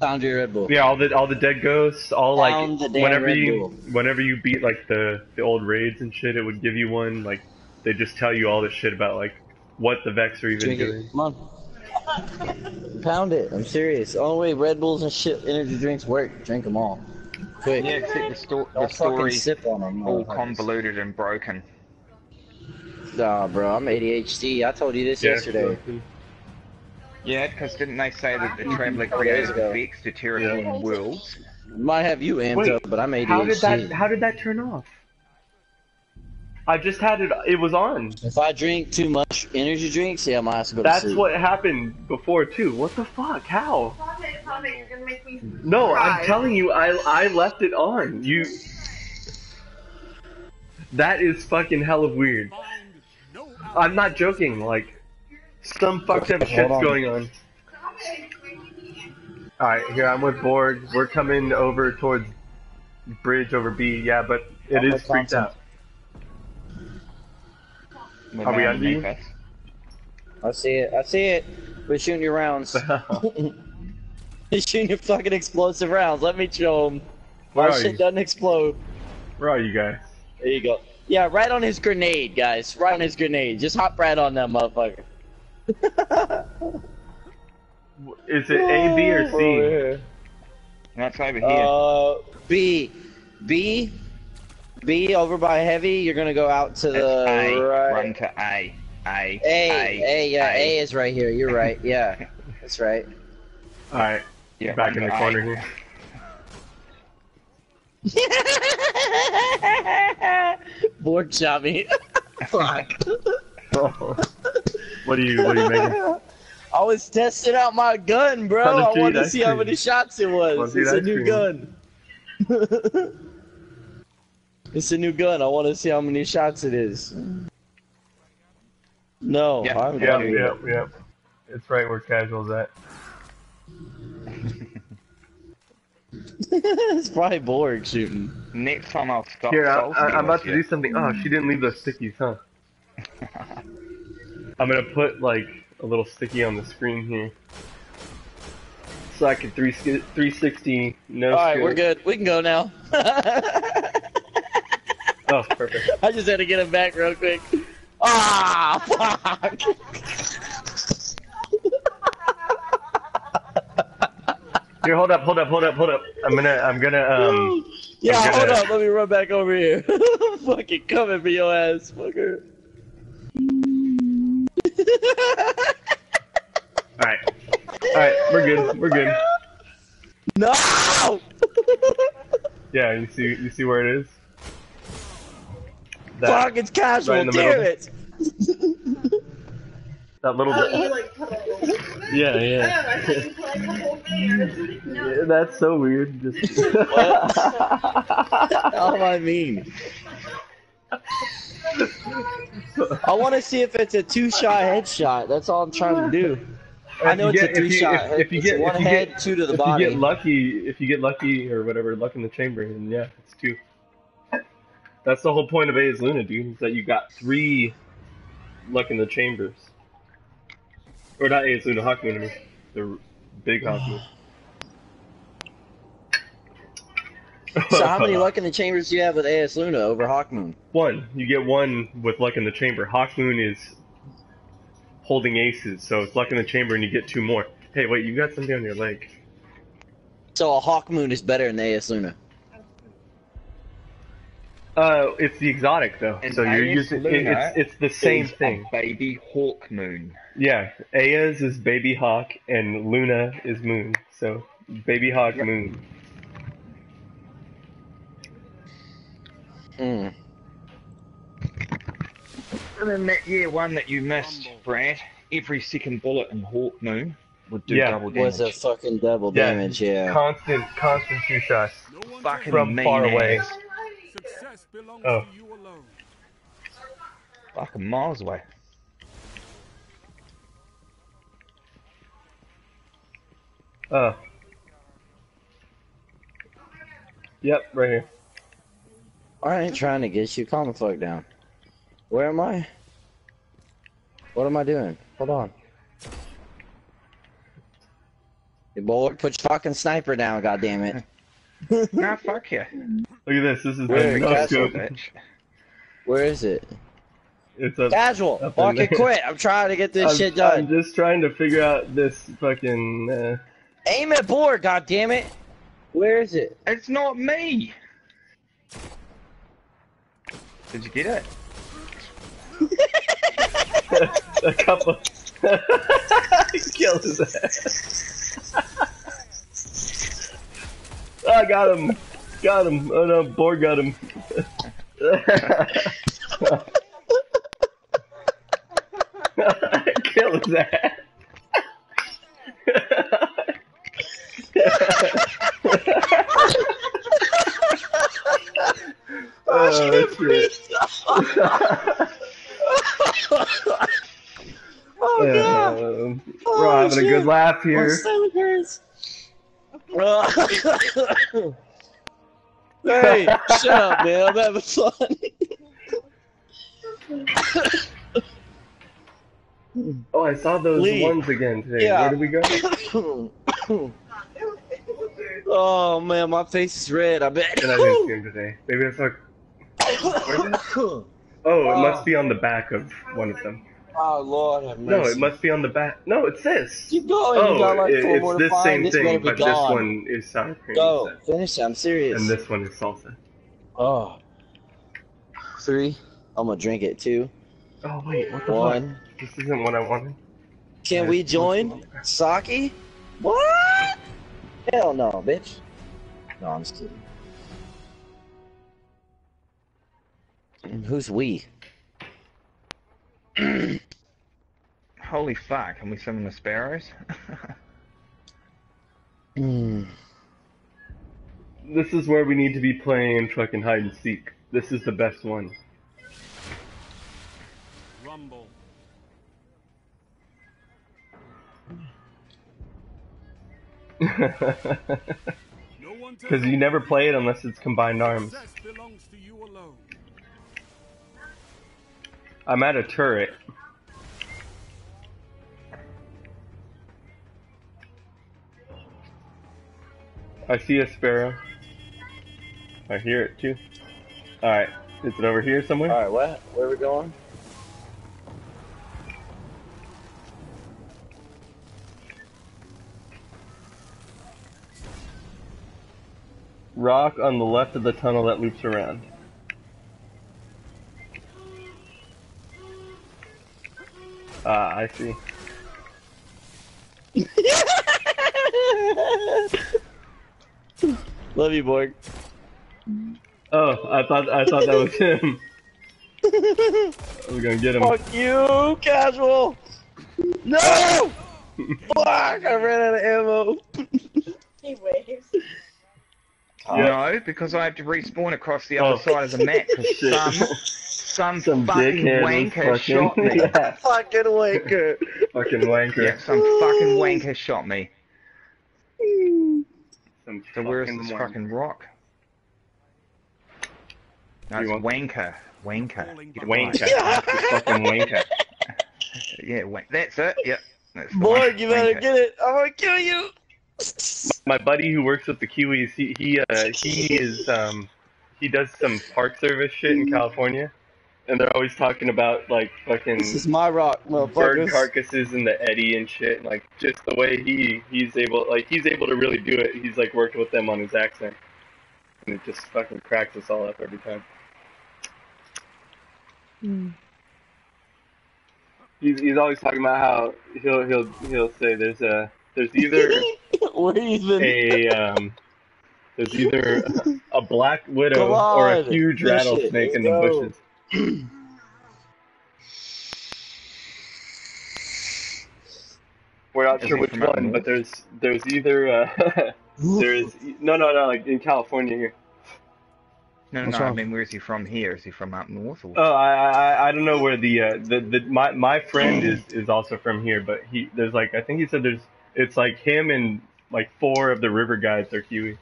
Found your Red Bull. Yeah, all the all the dead ghosts, all Found like whenever Red you Bull. whenever you beat like the the old raids and shit, it would give you one. Like they just tell you all this shit about like what the Vex are even Drink it. doing. Come on. Pound it. I'm serious. Oh way Red Bulls and shit, energy drinks work. Drink them all. Quick. Yeah, except the, sto- the Don't fucking story sip on them. all motherfuckers. convoluted and broken. Nah, bro, I'm ADHD. I told you this yesterday. Yeah, because didn't they say that the Traveler Couple days created ago. Vex to terraform worlds? Might have you amped Wait, up, but I'm ADHD. How did that How did that turn off? I just had it. It was on. If I drink too much energy drinks, yeah, my ass will go to That's sleep. what happened before too. What the fuck? How? Stop it, stop it, you're gonna make me No, cry. I'm telling you, I I left it on. You. That is fucking hell of weird. I'm not joking. Like, some fucked up Hold shit's on. going on. All right, here I'm with Borg. We're coming over towards bridge over B. Yeah, but it I'm is freaked Thompson. out. With Are we man under you? I see it. I see it. We're shooting your rounds. You're shooting your fucking explosive rounds. Let me show him. Where My shit you? doesn't explode. Where are you guys? There you go. Yeah, right on his grenade, guys. Right on his grenade. Just hop right on that motherfucker. Is it A, B, or C? That's over here. Uh, B, B, B over by heavy. You're gonna go out to That's the A. right. Run to A. A. A, A. A, yeah, A is right here. You're right. Yeah, that's right. All right. Yeah, Back in the corner A. here. Borg shot me. Fuck. What are you? What are you making? I was testing out my gun, bro. I wanted to ice see how many shots it was. It's a new cream. gun. It's a new gun. I want to see how many shots it is. No, Yeah, I'm yeah, going yeah, yeah. It's right where casual's at. it's probably Borg shooting. Next time I'll stop. Here, I, I, I'm about to do something. Oh, she didn't leave those stickies, huh? I'm gonna put like a little sticky on the screen here, so I can three 360 no. All right, scope. we're good. We can go now. Oh, perfect. I just had to get him back real quick. Ah, fuck. Here, hold up, hold up, hold up, hold up. I'm gonna, I'm gonna, um. Yeah, I'm hold gonna- up. Let me run back over here. Fucking coming for your ass, fucker. All right, all right, we're good, we're good. No. Yeah, you see, you see where it is. Fuck, it's casual. right Damn middle. it. That little Oh, bit. you like put a Yeah, Oh, yeah. I thought you put like a whole thing. I was like, no. Yeah, That's so weird. Just. All I mean. I want to see if it's a two-shot headshot. That's all I'm trying to do. I know it's you a get- if you- three-shot. If, if you It's get one you head, get, two to the if body. you get lucky, if you get lucky or whatever, luck in the chamber, then yeah, it's two. That's the whole point of Eyasluna, dude. Is that you got three luck in the chambers, or not Eyasluna, Hawk Moon. Mean, the big Hawk Moon. So how many luck in the chambers do you have with Eyasluna over Hawkmoon? One. You get one with luck in the chamber. Hawk Moon is holding aces, so it's luck in the chamber, and you get two more. Hey, wait, you got something on your leg. So a Hawkmoon is better than Eyasluna. Uh, it's the exotic though, And so you're AS using Luna it's it's the same thing. baby hawk moon. Yeah, Aya's is baby hawk and Luna is moon. So baby hawk moon. Mm. And then that year one that you missed, Brad, every second bullet in Hawk Moon would do Yeah. double damage. Was a fucking double Yeah, damage, yeah. Constant, constant two shots Fucking from far away. Success belongs Oh. to you alone. Fucking miles away. Oh. Yep, right here. I ain't trying to get you. Calm the fuck down. Where am I? What am I doing? Hold on. You boy, put your fucking sniper down, goddammit. Nah, fuck you. Look at this. This is Where? the no Castle, scope. Where is it? It's up, Casual. up in Fucking quit. I'm trying to get this I'm, shit done. I'm just trying to figure out this fucking. Uh, Aim at Borg, God damn it! Where is it? It's not me. Did you get it? a couple. Killed his ass. I got him. Got him. Oh no, Borg got him. Killed his ass. oh, shit. Oh god. Um, Oh, we're having a shit. good laugh here. hey, shut up, man. I'm having fun. Oh, I saw those Lee. ones again today. Yeah. Where did we go? oh man, my face is red. I bet. And I didn't see him today. Maybe I saw. Oh, it must be on the back of one of them. Oh Lord, have No, it must be on the back. No, it's this. Keep going. Oh, you got like four it's more to this find. same this thing, but this one is sour cream. Go, instead. finish it. I'm serious. And this one is salsa. Oh. Three. I'm gonna drink it. Two. Oh wait, what the One. fuck? This isn't what I wanted. Can we join? Saki? What? Hell no, bitch. No, I'm just kidding. And Who's we? Holy fuck, can we summon the sparrows? Hmm. This is where we need to be playing fucking hide and seek. This is the best one. Rumble. Because you never play it unless it's combined arms. Success belongs to you alone. I'm at a turret. I see a sparrow. I hear it too. Alright, is it over here somewhere? Alright, what? Where are we going? Rock on the left of the tunnel that loops around. Ah, I see. Love you, Borg. Oh, I thought I thought that was him. I was gonna get him. Fuck you, casual. No! Fuck! I ran out of ammo. He waves. No, because I have to respawn across the oh. other Oh. side of the map because some some, Some fucking wanker fucking- shot me. Yeah. Fucking wanker. Fucking wanker. Yeah, some fucking wanker shot me. Some So where's this wanker. fucking rock? No, You it's want- wanker. Wanker. Wanker. right. You fucking wanker. Yeah, wank. That's it. Yep. That's the Borg, you better Wanker. get it. I'm gonna kill you. My buddy who works with the Kiwis, he he uh, he is um he does some park service shit in California, and they're always talking about like fucking This is my rock, bird motherfuckers. carcasses in the eddy and shit, and like just the way he he's able like he's able to really do it. He's like working with them on his accent, and it just fucking cracks us all up every time. He's he's always talking about how he'll he'll he'll say there's a there's either Where you a um there's either a black widow Come or a huge push it, rattlesnake in the bushes. We're not Is sure which one, but there's there's either uh, there's no no no like in California here. No, no, What's no. I mean, where is he from here? Is he from up north? Or... Oh, I, I I don't know where the uh the, the my my friend is is also from here, but he there's like I think he said there's it's like him and like four of the river guys are Kiwi.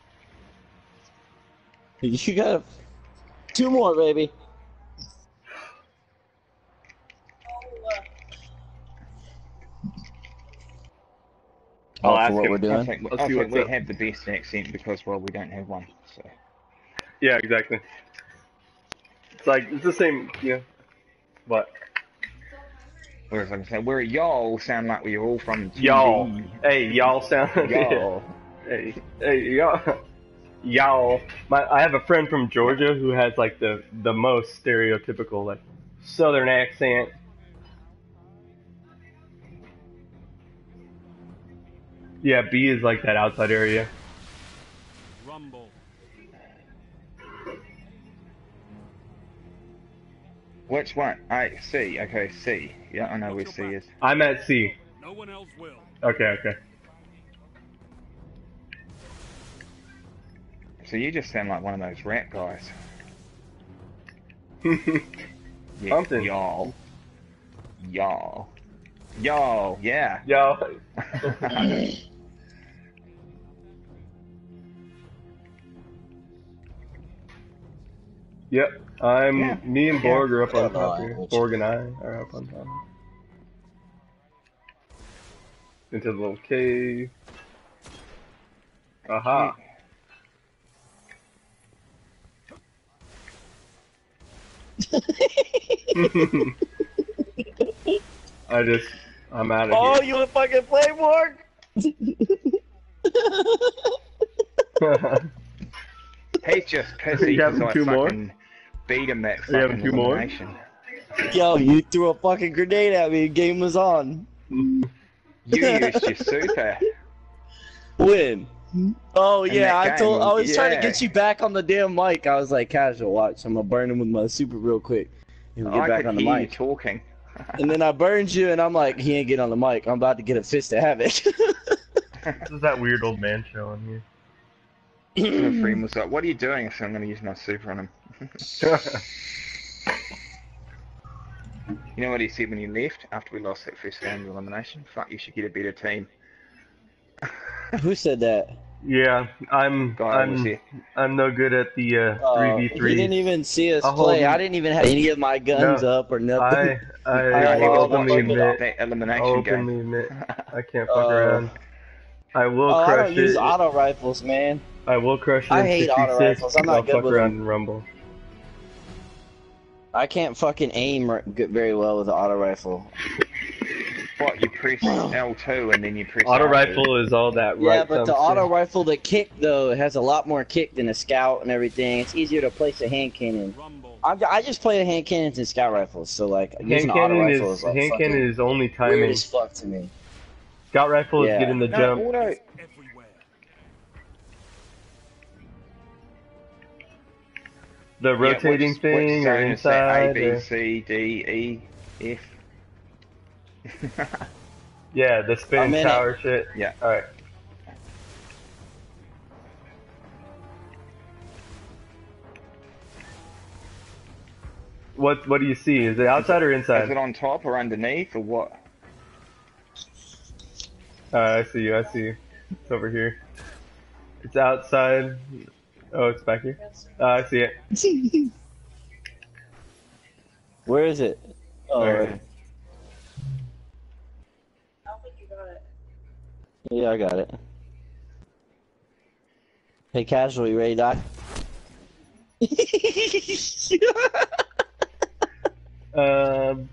You got two more, baby. I'll Oh, ask what him. we're I doing. think, Let's I see think what's we up. have the best accent because, well, we don't have one. So. Yeah, exactly. It's like it's the same. Yeah. But Whereas I can say, where y'all sound like we're all from TV. Y'all. Hey, y'all sound. Y'all. hey, hey, y'all. Y'all. My, I have a friend from Georgia who has like the the most stereotypical like Southern accent. Yeah, B is like that outside area. Rumble. Which one? I C. Okay, C. Yeah, I know where C is. I'm at C. No one else will. Okay, okay. So you just sound like one of those rap guys. Yeah, Something. y'all. Y'all. Y'all, yeah. Yo. Yep. I'm Yeah. me and Borg are up on Yeah. top here. Borg and I are up on top. Into the little cave. Aha. I just I'm out of Oh, you wanna fucking play, Borg? here. He's just pissy You having because I two more? Fucking beat him that You having fucking two more? Yo, you threw a fucking grenade at me. Game was on. You used your super. When? Oh In yeah, I game, told I was trying to get you back on the damn mic. I was like, casual, watch. I'm gonna burn him with my super real quick. And we'll get I back could on the hear you mic. talking. And then I burned you, and I'm like, he ain't get on the mic. I'm about to get a fist of havoc. This is that weird old man show on here. My friend was like, "What are you doing?" So "I'm going to use my super on him." you know what he said when he left after we lost that first game of elimination? Fuck, you should get a better team. Who said that? Yeah, I'm Guy I'm. I'm no good at the uh, Oh, three v He three. didn't even see us I'll play. I didn't even have any of my guns No, up or nothing. I I, Yeah, I he was openly admit that elimination I'll game. admit I can't fuck Uh, around. I will Oh, I crush don't use auto rifles, man. I will crush it I in hate auto rifles. I'm not I'll good fuck with around them. in Rumble. I can't fucking aim r- good- very well with the auto rifle. What you press L2 and then you press Auto R2. rifle is all that Yeah, right but the thumb auto shit. rifle, the kick though, it has a lot more kick than a scout and everything. It's easier to place a hand cannon. I, I just play the hand cannons and scout rifles, so like using Hand an auto cannon rifle is is like hand cannon is only timing. weird timing. as fuck to me. Scout rifle Yeah. is getting the No, jump. auto- The Yeah, rotating which thing or is inside. A, B, C, D, E, F. Yeah, the I'm spinning it. tower shit. Yeah. Alright. What what do you see? Is it outside or inside? Is it on top or underneath or what? Uh, I see you, I see you. It's over here. It's outside. Oh, it's back here. Uh, I see it. Where is it? Oh, There. right. I don't think you got it. yeah, I got it. Hey, casual, you ready to die? Um.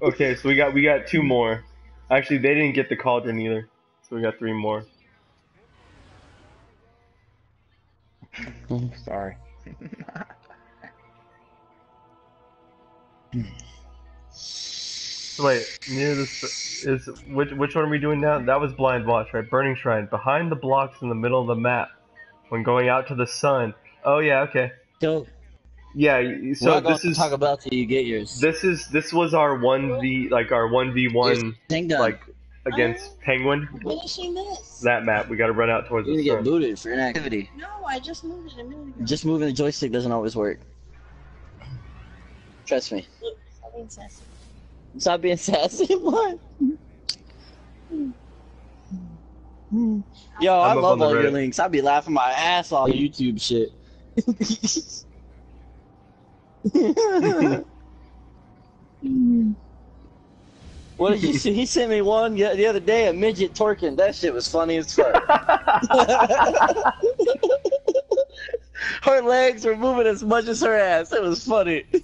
Okay, so we got we got two more. Actually, they didn't get the cauldron either, so we got three more. Mm. Sorry. So wait, near this is which which one are we doing now? That was blind watch, right? Burning shrine behind the blocks in the middle of the map. When going out to the sun. Oh yeah, okay. Go. Yeah, y- We're so not gonna this is talk about till you get yours. this is this was our one v like our one v one Thing done. like against Penguin. Finishing this. That map we got to run out towards You're the gonna get booted for inactivity. No, I just moved it a minute ago. Just moving the joystick doesn't always work. Trust me. Look, I'm being sassy. Stop being sassy. what? Yo, I I'm up love all your links. I'd be laughing my ass off YouTube shit. what did you see? He sent me one the the other day, a midget twerking. That shit was funny as fuck. her legs were moving as much as her ass. It was funny.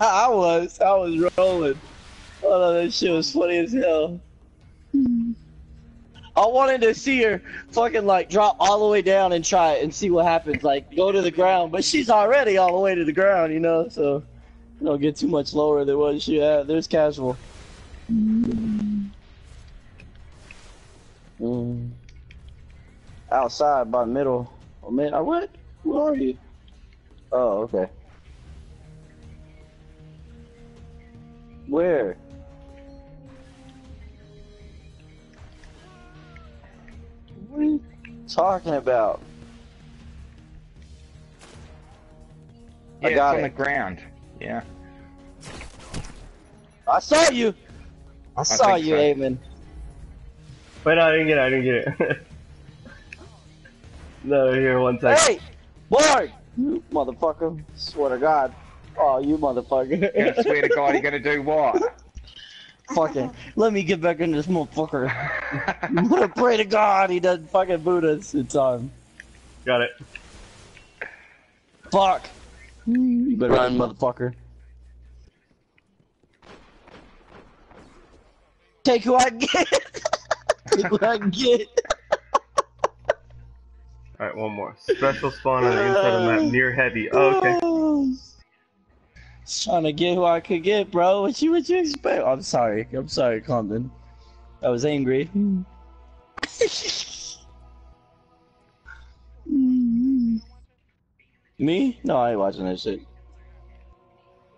I was. I was rolling. Oh no, that shit was funny as hell. I wanted to see her fucking like drop all the way down and try it and see what happens. Like go to the ground, but she's already all the way to the ground, you know. So don't get too much lower than what she had. There's casual. Mm. Outside by middle. Oh man, I what? Who are you? Oh, okay. Where? What are you talking about? Yeah, I got it's on it. the ground. Yeah. I saw you. I saw you, so. Eamon. Wait, no, I didn't get it. I didn't get it. no, here, one second. Hey, Mark, you motherfucker! Swear to God. Oh, you motherfucker. Yeah, swear to God, you're gonna do what? fucking. Let me get back in this motherfucker. I'm gonna pray to God he doesn't fucking boot us in time. Got it. Fuck. You better run, motherfucker. Take who I can get. Take who I can get. Alright, one more. Special spawn on the inside of the map near heavy. Oh, okay. Just trying to get who I could get, bro. What you what you expect? I'm sorry. I'm sorry, Compton. I was angry. Me? No, I ain't watching that shit.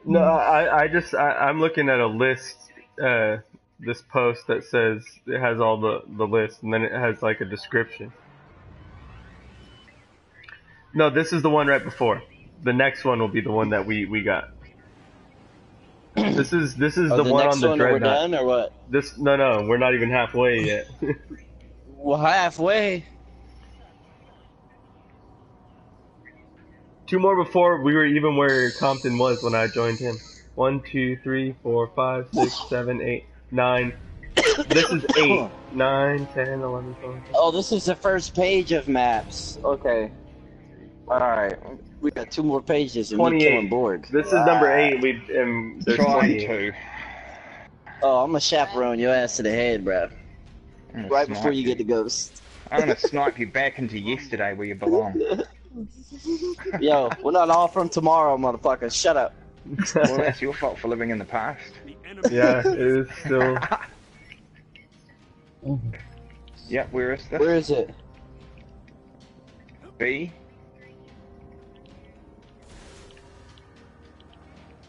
No, I, I just, I, I'm looking at a list, uh, this post that says it has all the, the list and then it has like a description. No, this is the one right before. The next one will be the one that we, we got. This is, this is Oh, the, the one on the one we're done, or what? This, no, no, we're not even halfway yet. Well, halfway. Two more before we were even where Compton was when I joined him. One, two, three, four, five, six, seven, eight, nine. This is eight, nine, ten, eleven, twelve. Oh, this is the first page of maps. Okay. Alright. We got two more pages and we're killing Twenty-eight. Borg. This is number eight. We um, there's Trying 28. to. Oh, I'm gonna chaperone your ass to the head, bruh. Right before you you. get the ghost. I'm gonna snipe you back into yesterday where you belong. Yo, we're not all from tomorrow, motherfucker. Shut up. well, that's your fault for living in the past. Yeah, it is still. Yep, where is this? Where is it? B?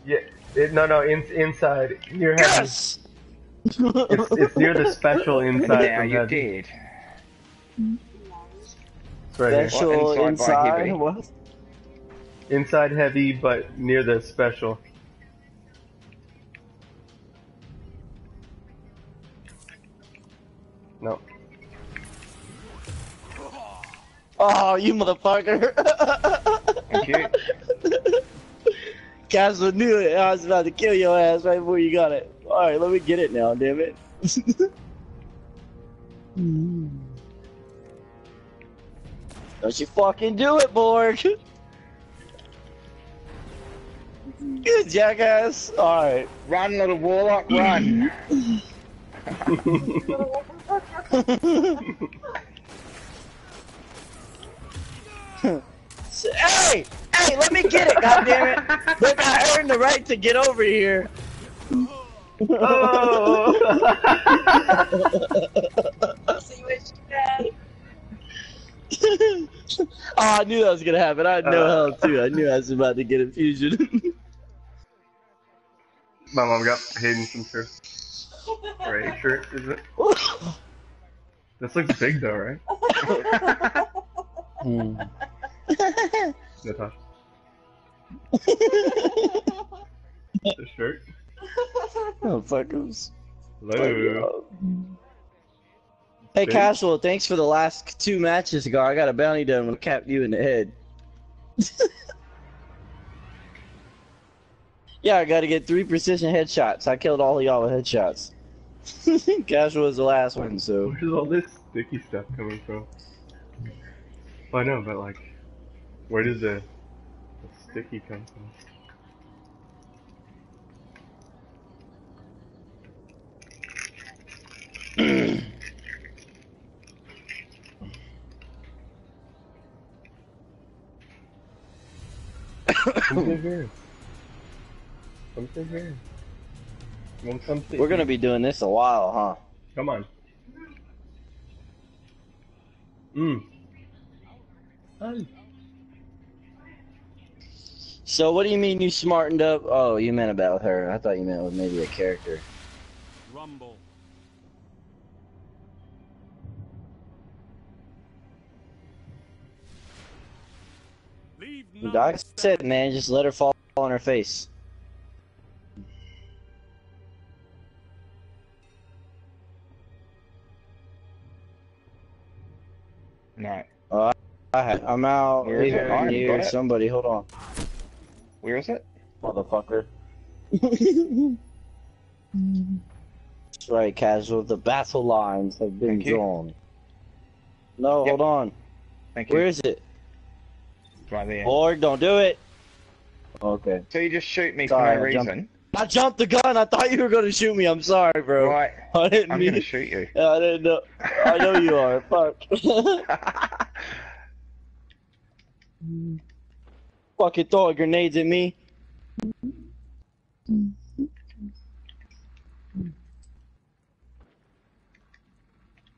Yeah, it, no, no, in, inside. Near heavy. Yes! It's, it's near the special inside. now from you're heavy. dead. It's right. Special What, inside inside? What? Inside heavy, but near the special. No. Oh, you motherfucker. Thank you. Castle knew it. I was about to kill your ass right before you got it. Alright, let me get it now, damn it. Don't you fucking do it, Borg. Good jackass. Alright. Run, little warlock, run. hey! Hey, let me get it, God goddammit! Look, I earned the right to get over here. Oh! See what she said? oh, I knew that was gonna happen. I know Uh. hell too. I knew I was about to get a fusion. My mom got Hayden some shirts. Or a shirt, is it? This looks big though, right? Natasha. The shirt. oh, fuckers. Hello. Hey, Big. Casual, thanks for the last two matches ago. I got a bounty done when I capped you in the head. yeah, I gotta get three precision headshots. I killed all of y'all with headshots. Casual was the last one, so. Where's all this sticky stuff coming from? Well, I know, but like, where does the, the sticky come from? Come sit here. Come sit here. Wanna come sit We're gonna be doing this a while, huh? Come on. Mm. Hi. So, what do you mean you smartened up? Oh, you meant about her. I thought you meant with maybe a character. Rumble. Leave I said, man, just let her fall on her face. No. Uh, I, I'm out. Where is Leave it? it on haven't you. got it. Somebody, hold on. Where is it? Motherfucker. That's right, casual. The battle lines have been Thank you. drawn. No, Yep. hold on. Thank you. Where is it? Right there. Lord, don't do it. Okay. So you just shoot me Sorry, for no I jumped- reason? I jumped the gun. I thought you were gonna shoot me. I'm sorry, bro. Right. I didn't I'm mean gonna shoot you. I didn't know. I know you are. Fuck. Fucking throwing grenades at me.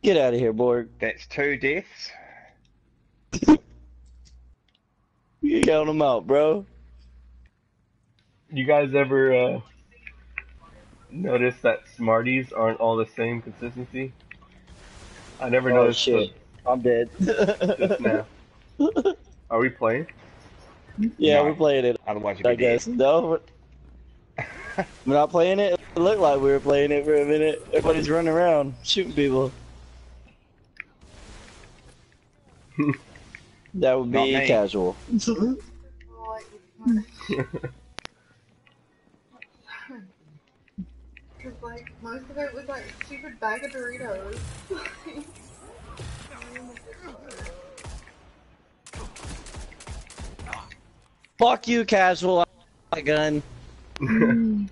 Get out of here, Borg. That's two deaths. You count them out, bro. You guys ever uh, notice that Smarties aren't all the same consistency? I never Oh, noticed shit. I'm dead. just now. Are we playing? Yeah, No. we're playing it. I don't watch it. I guess. No, we're we're not playing it. It looked like we were playing it for a minute. Everybody's running around shooting people. that would Not be me. casual. Cause like most of it was like stupid bag of Doritos. Fuck you, casual. My gun.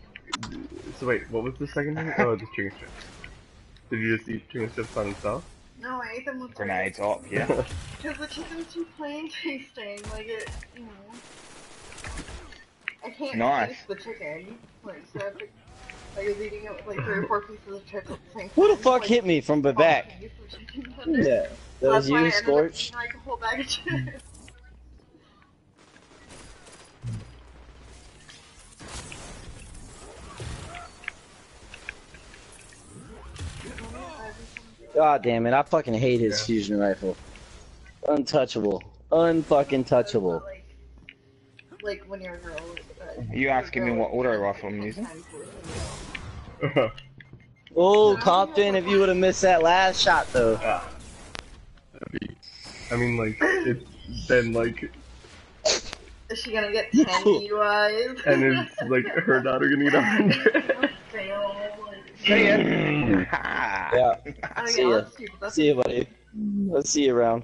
so wait, what was the second thing? Oh, just chicken strips. Did you just eat chicken strips on itself? no, I ate them with Grenades up, yeah. Because the chicken's too plain tasting. Like it, you know. I can't Nice. taste the chicken. Like so, I have like, I was eating it with like three or four pieces of chicken at the same. Who the fuck like, hit me from oh, the back? piece of chicken tenders. Yeah, that was that's why I you, ended up Scorch. eating, Like a whole bag of chicken. God damn it! I fucking hate his fusion rifle. Untouchable. Unfucking touchable. like when you're a girl. Uh, Are you asking me what auto rifle I'm using? Oh, Compton, if you would have missed that last shot though. I mean, like, it's been like, Is she gonna get 10 DUIs? and it's like her daughter gonna get a hundred. See ya. Yeah. See ya. that's stupid. That's See you, buddy. Let's see you around.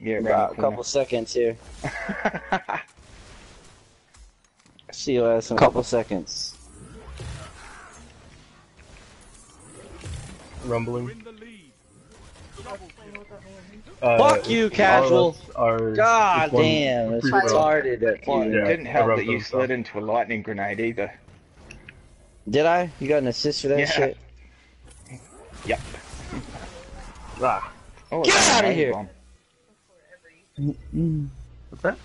Yeah, About a couple seconds here. see you ass in a couple seconds. Rumbling. Uh, Fuck you, casual. Are, God damn, it's free for all. retarded at Well, you. it didn't help that you those slid down. into a lightning grenade either. Did I? You got an assist for that Yeah. shit? Yep. Ah. Oh, Get out of here. bomb. What's that?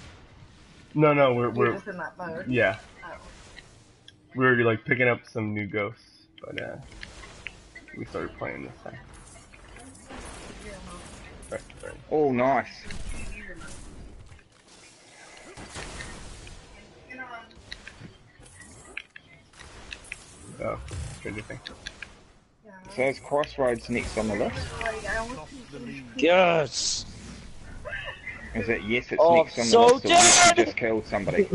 No, no, we're You're we're just in that mode. yeah, Oh. we were like picking up some new ghosts, but uh, we started playing this time. Sorry, sorry. Oh, nice. Oh, Stranger Things. So is Crossroads next on the list? Like, I almost couldn't Yes. Is it yes, it's Oh, next on so the list, or yes, you just killed somebody?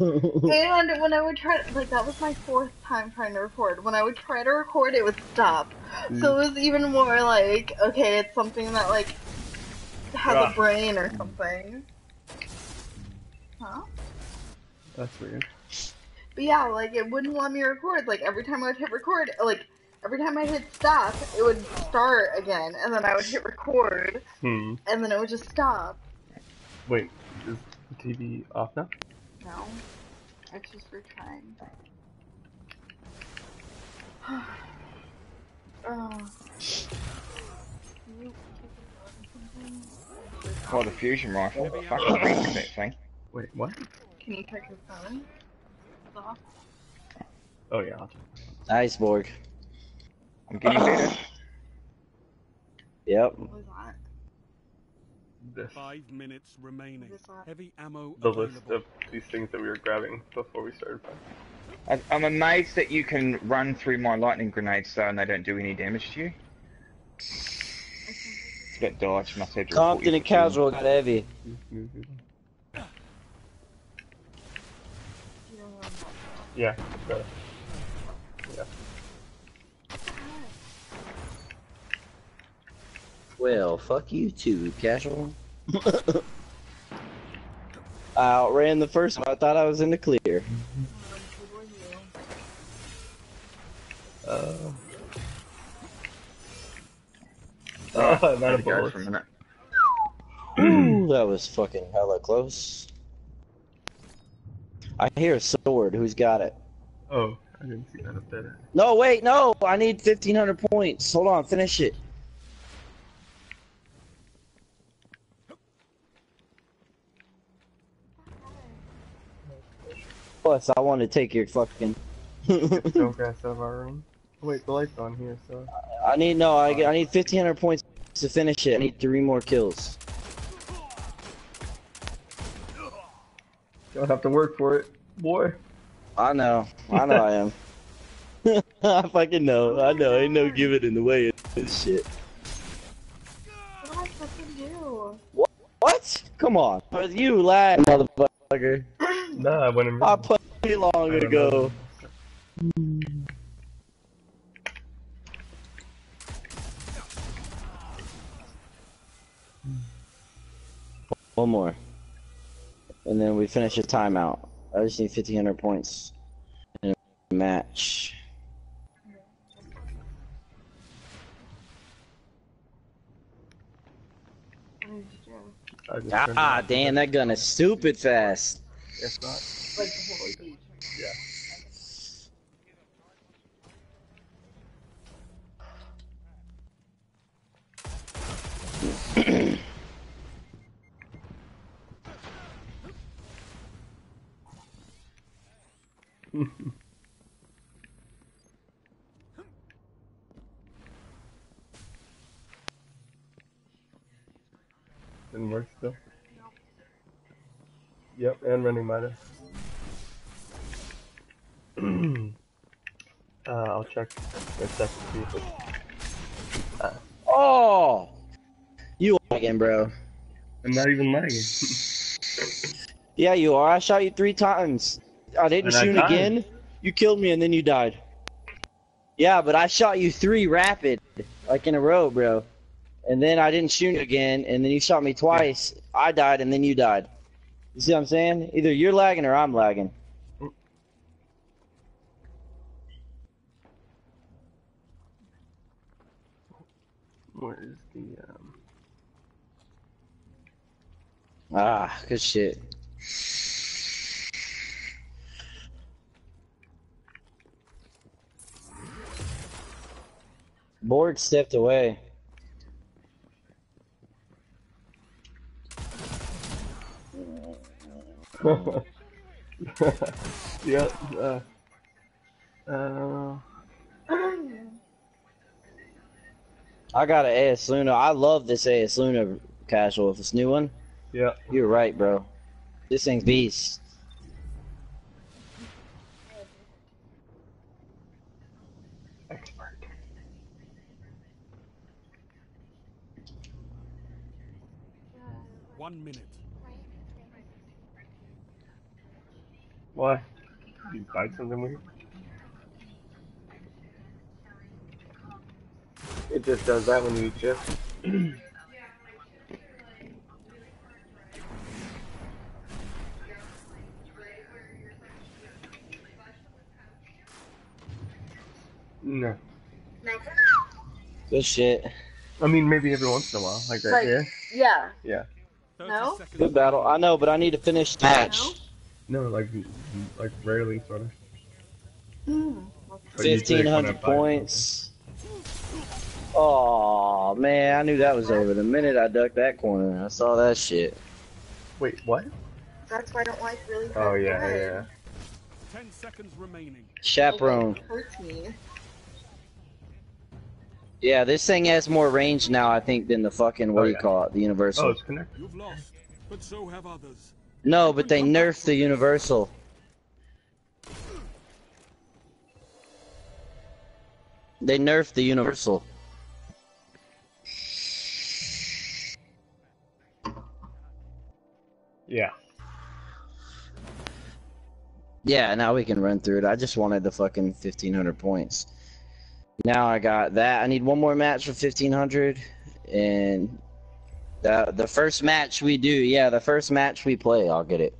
And when I would try, like that was my fourth time trying to record. When I would try to record, it would stop. So it mm. was even more like, okay, it's something that like has a brain or something. Huh? That's weird. But yeah, like it wouldn't let me record. Like every time I would hit record, like every time I hit stop, it would start again, and then I would hit record, Hmm. and then it would just stop. Wait, is the TV off now? No, it's just retrying. oh. Oh, the fusion rifle. Fucking that thing. Wait, what? Can you check your phone? Off. Oh yeah. I'll- Iceborg. I'm getting better. Yep. What was that? This Five minutes remaining. Heavy ammo the available. list of these things that we were grabbing before we started playing. I- I'm amazed that you can run through my lightning grenades though and they don't do any damage to you. It's a bit dodge, must have to report Compton you and casual got heavy. Mm-hmm. Yeah. so- yeah. Well, fuck you too, casual. I outran the first one. I thought I was in the clear. Uh, uh, not a Had to go bullet. for a minute. Ooh, that was fucking hella close. I hear a sword. Who's got it? Oh, I didn't see that up there. No, wait, no. I need 1,500 points. Hold on, finish it. Plus, I want to take your fucking. Don't grass out of our room. Wait, the light's on here, so. I need no. I, I need 1,500 points to finish it. I need three more kills. You'll have to work for it, boy. I know. I know I am. I fucking know. I know. Ain't no giving in the way of this shit. What am I supposed to do? What? Come on. You lag, motherfucker. Nah, I went in. I put it long I don't ago. One more. And then we finish a timeout. I just need 1,500 points in a match. I just turned it Ah, damn, that gun is stupid fast. If not, Like the whole page. yeah. Didn't work still. Yep, and running Midas. uh, I'll check in a second to see if it's. Uh, Oh! You lagging, bro. I'm not even lagging. Yeah, you are. I shot you three times. I didn't And shoot died. again. You killed me and then you died. Yeah, but I shot you three rapid, like in a row, bro. And then I didn't shoot again, and then you shot me twice. I died, and then you died. You see what I'm saying? Either you're lagging or I'm lagging. Where is the um? Ah, good shit. Borg stepped away. yep. Uh, uh, I got an Eyasluna. I love this Eyasluna casual. This new one. yeah. You're right, bro. This thing's beast. One minute. Why? You find something weird? It just does that when you eat chips. no. Good shit. I mean, maybe every once in a while, like right Like, here. yeah. Yeah. No? Good battle. I know, but I need to finish the match. No, like, like rarely, sort of. Hmm. But usually Fifteen when I hundred buy- points. Oh man, I knew that was over the minute I ducked that corner. I saw that shit. Wait, what? That's why I don't like really Oh yeah, bread. yeah. Ten seconds remaining. Chaperone. It hurts me. Yeah, this thing has more range now, I think, than the fucking what Oh, do you yeah. call it, the universal. Oh, it's connected. You've lost, but so have others. No, but they nerfed the universal. They nerfed the universal. Yeah. Yeah, now we can run through it. I just wanted the fucking 1500 points. Now I got that. I need one more match for 1500 and the the first match we do, yeah, the first match we play, I'll get it.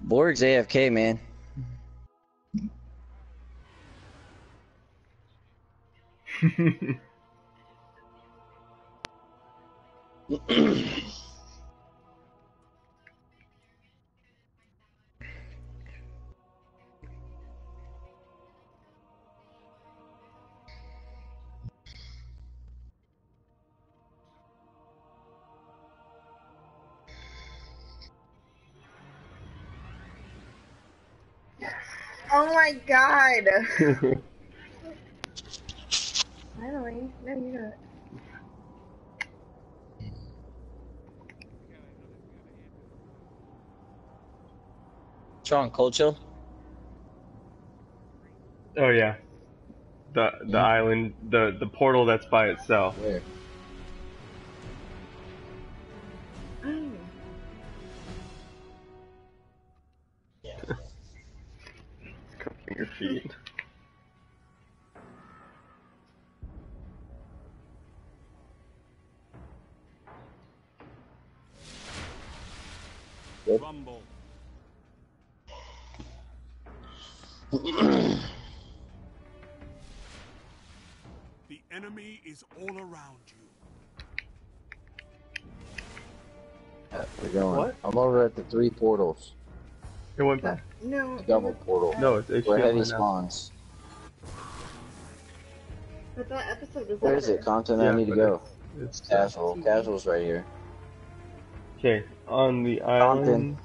Borg's AFK, man. Oh my god! Finally, no, you got it. Strong cold chill. Oh yeah. The the island, the the portal that's by itself. Where? Cupping your feet. Rumble. The enemy is all around you. Yeah, we're going. What? I'm over at the three portals. It went back. No. Double portal. No, it's it's Where shut heavy spawns. But that episode was Where is over. it? Content I need to go. It's, it's Casual. Casual's right here. okay on the island.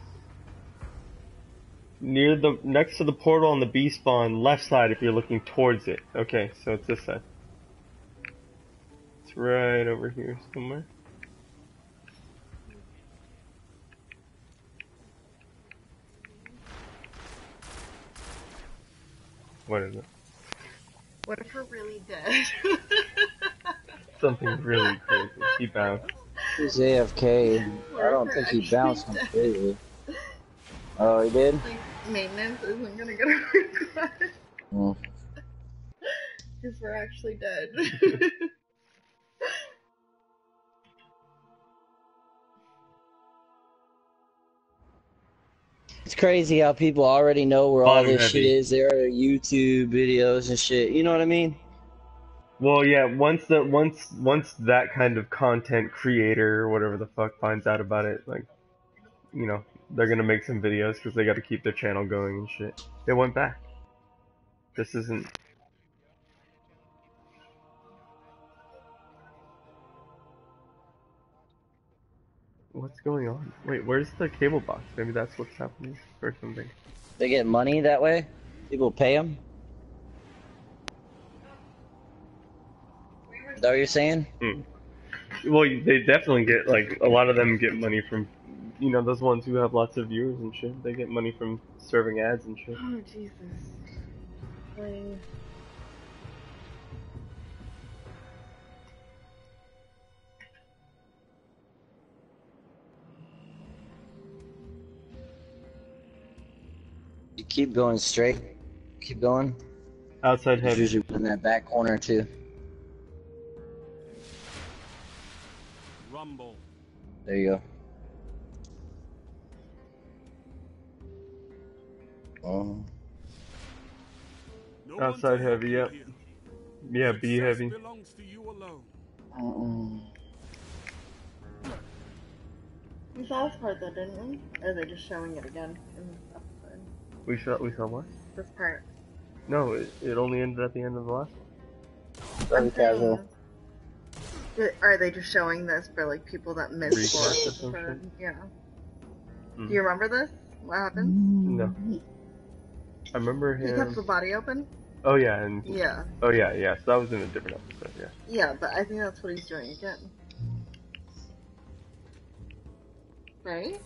Near the next to the portal on the B spawn, left side if you're looking towards it. Okay, so it's this side. It's right over here somewhere. What is it? What if we're really dead? Something really crazy. He bounced. He's AFK. I don't think he bounced completely. Oh, he did? like, maintenance isn't gonna get a request hmm. because we're actually dead. It's crazy how people already know where all this shit is. There are YouTube videos and shit. You know what I mean? Well, yeah. Once the once once that kind of content creator or whatever the fuck finds out about it, like, you know, they're gonna make some videos because they got to keep their channel going and shit. It went back. This isn't. What's going on? Wait, where's the cable box? Maybe that's what's happening or something. They get money that way. People pay them. Is that what you're saying? Hmm. Well, they definitely get like a lot of them get money from, you know, those ones who have lots of viewers and shit. They get money from serving ads and shit. oh Jesus. Like, keep going straight. Keep going. Outside It's heavy. usually in that back corner too. Rumble. There you go. Oh. No Outside heavy, yep. here. Yeah, B Success heavy. belongs to you alone. Mm-mm. we saw this part though, didn't we? Or are they just showing it again in this episode? We saw we saw what? This part. No, it, it only ended at the end of the last one. Very casual. Th- Are they just showing this for like people that missed Recap or it? For, yeah. Hmm. Do you remember this? What happened? No. I remember him. He kept the body open. Oh yeah, and Yeah. oh yeah, yeah. So that was in a different episode. Yeah. Yeah, but I think that's what he's doing again. Right?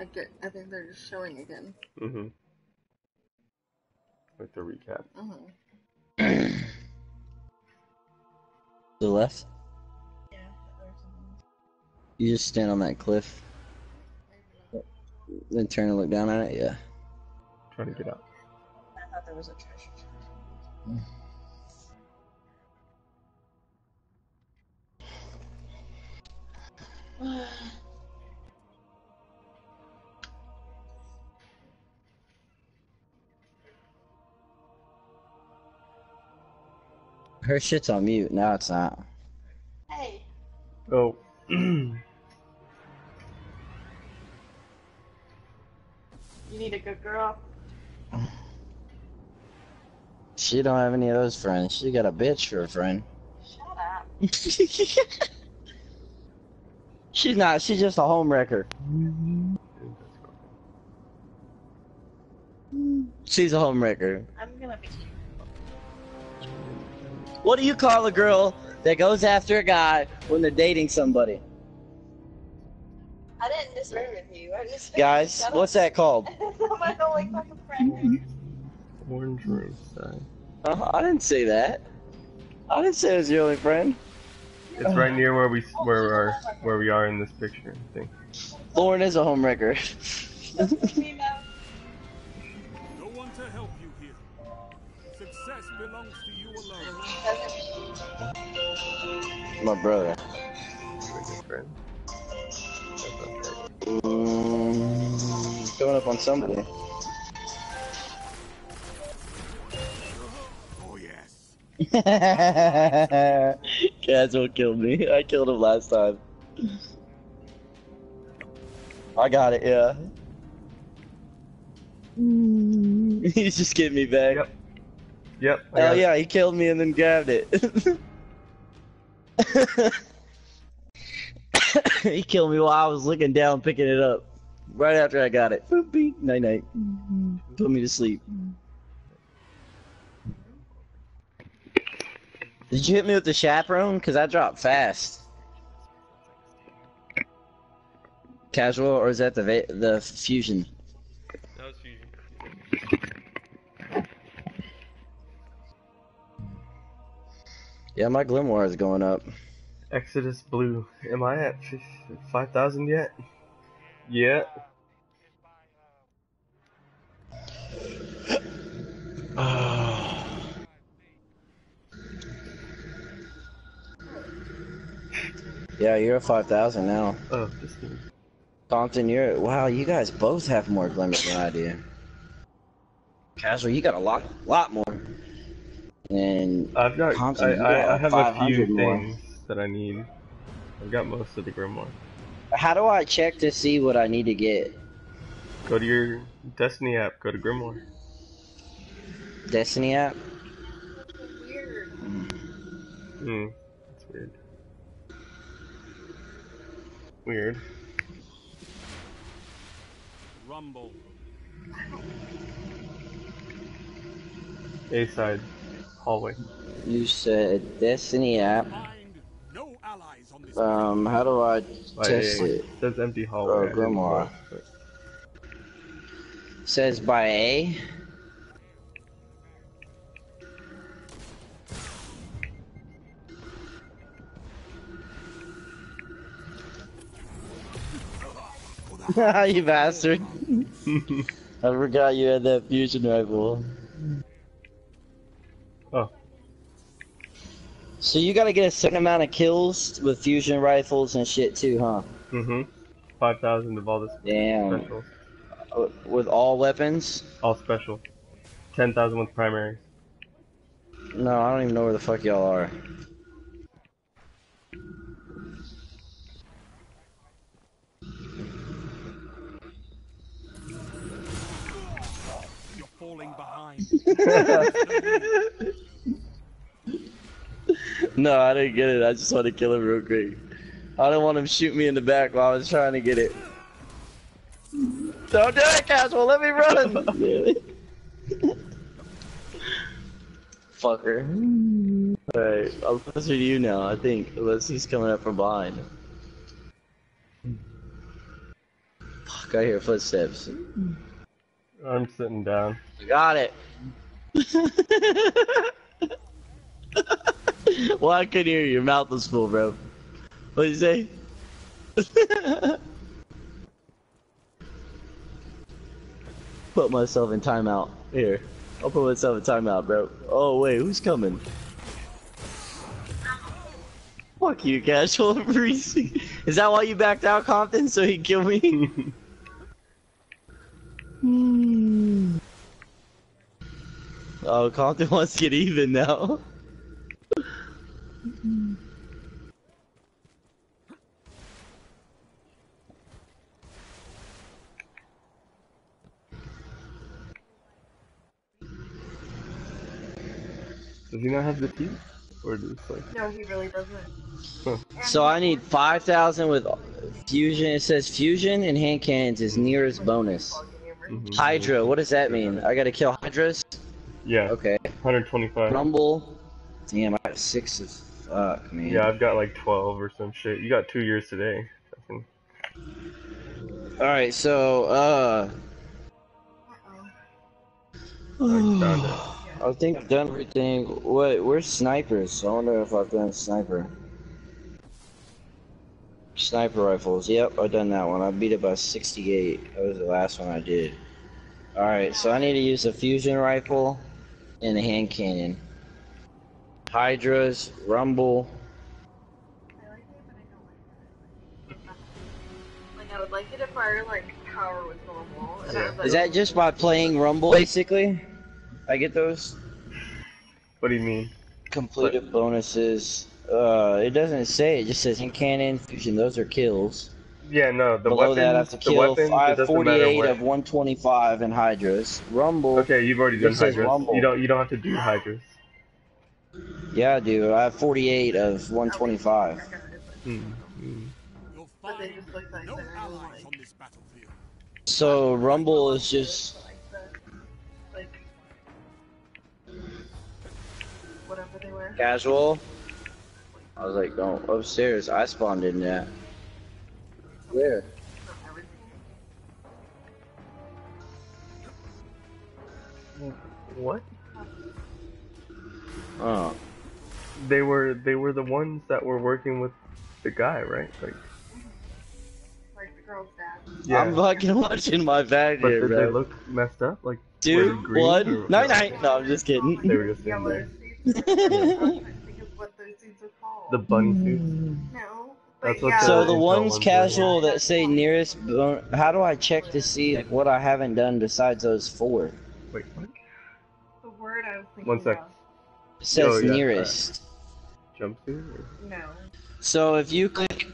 I get. I think they're just showing again. Mm-hmm. With the recap. Uh-huh. The left. Yeah. You just stand on that cliff. Then turn and look down at it. Yeah. Trying to get up. I thought there was a treasure chest. Her shit's on mute. Now it's not. Hey. Oh. You need a good girl. She don't have any of those friends. She got a bitch for a friend. Shut up. She's not. She's just a home wrecker. Mm-hmm. She's a homewrecker. I'm gonna be. What do you call a girl that goes after a guy when they're dating somebody? I didn't disagree with you. I just. Guys, what's that called? My only fucking friend. Orange room side. Uh, I didn't say that. I didn't say it was your only friend. It's right near where we where we are where we are in this picture. I think. Lauren is a homewrecker. My brother. My good friend. Mm, going up on somebody. Oh yes. Casual killed me. I killed him last time. I got it, yeah. He's just getting me back. Yep. Yep. I Oh it. yeah, he killed me and then grabbed it. he killed me while I was looking down picking it up. Right after I got it. Boop, beep, night night. Mm-hmm. Put me to sleep. Mm-hmm. Did you hit me with the chaperone? Cause I dropped fast. Casual or is that the the fusion? Yeah, my Grimoire is going up. Exodus Blue. Am I at five thousand yet? Yeah. Yeah, you're at 5,000 now. Oh. Compton, you're wow. You guys both have more glimmer than I do. Casual, you got a lot, lot more. And I've got. Compton, I, you got I, I have a 500 few more. things that I need. I've got most of the Grimoire. How do I check to see what I need to get? Go to your Destiny app. Go to Grimoire. Destiny app? Hmm. That's weird. Weird. Rumble. A side. Hallway. You said Destiny app. No allies on this. Um, how do I By test A. it? says empty Oh, hallway. I didn't Grimoire. Says by A. you bastard. I forgot you had that fusion rifle. So you gotta get a certain amount of kills with fusion rifles and shit too, huh? Mm-hmm. 5,000 of all this Damn. specials. Uh, With all weapons? All special. 10,000 with primary. No, I don't even know where the fuck y'all are. You're falling behind. No, I didn't get it. I just want to kill him real quick. I don't want him shoot me in the back while I was trying to get it. Don't do it, Casual. Let me run. Fucker. Alright, I'll closer to you now, I think. Unless he's coming up from behind. Fuck, I hear footsteps. I'm sitting down. Got it. well, I couldn't hear you. Your mouth was full, bro. What'd you say? put myself in timeout. Here. I'll put myself in timeout, bro. Oh, wait, who's coming? Fuck you, casual. Is that why you backed out, Compton? So he'd kill me? Hmm. Oh, Compton wants to get even now. Does he not have the teeth? Or does like? No, he really doesn't. Huh. So I need 5,000 with fusion. It says fusion and hand cannons is nearest bonus. Mm-hmm. Hydra, what does that mean? I gotta kill Hydras? Yeah. Okay. 125. Rumble. Damn, I got six as fuck, man. Yeah, I've got like 12 or some shit. You got two years today. Alright, so, uh. I think I've done everything. What? Where's snipers? I wonder if I've done sniper. Sniper rifles. Yep, I've done that one. I beat it by 68. That was the last one I did. Alright, so I need to use a fusion rifle and a hand cannon. Hydras, Rumble. I Like, it, but I would like it if our, like, power was normal. And I was like, Is that just by playing Rumble, basically? I get those? What do you mean? Completed bonuses. Uh, it doesn't say. It just says hand cannon, fusion. Those are kills. Yeah, no, the Below weapons, that, I have to kill. weapons, I it have doesn't matter 48 of 125 in Hydras. Rumble. Okay, you've already done says Hydras. You don't, you don't have to do Hydras. Yeah, dude. I have 48 of 125. Hmm. hmm. but they like they're really, like, So Rumble is just like, whatever they wear. casual. I was like, going upstairs. I spawned in that. Where? What? Oh. They were, they were the ones that were working with the guy, right? Like, Like the girl's dad. yeah. I'm fucking watching my bag but here, did bro. they look messed up? Like, Dude, they green blood. or- Night night. No, I'm just kidding. They were just in there. Think of what those suits are called. The bunny suits. No. That's what yeah. So the ones were. casual that say nearest, how do I check to see like, what I haven't done besides those four? Wait, what? The word I was thinking One sec. of. It says Oh, yeah, nearest. Jumpsuit? Or? No. So if you click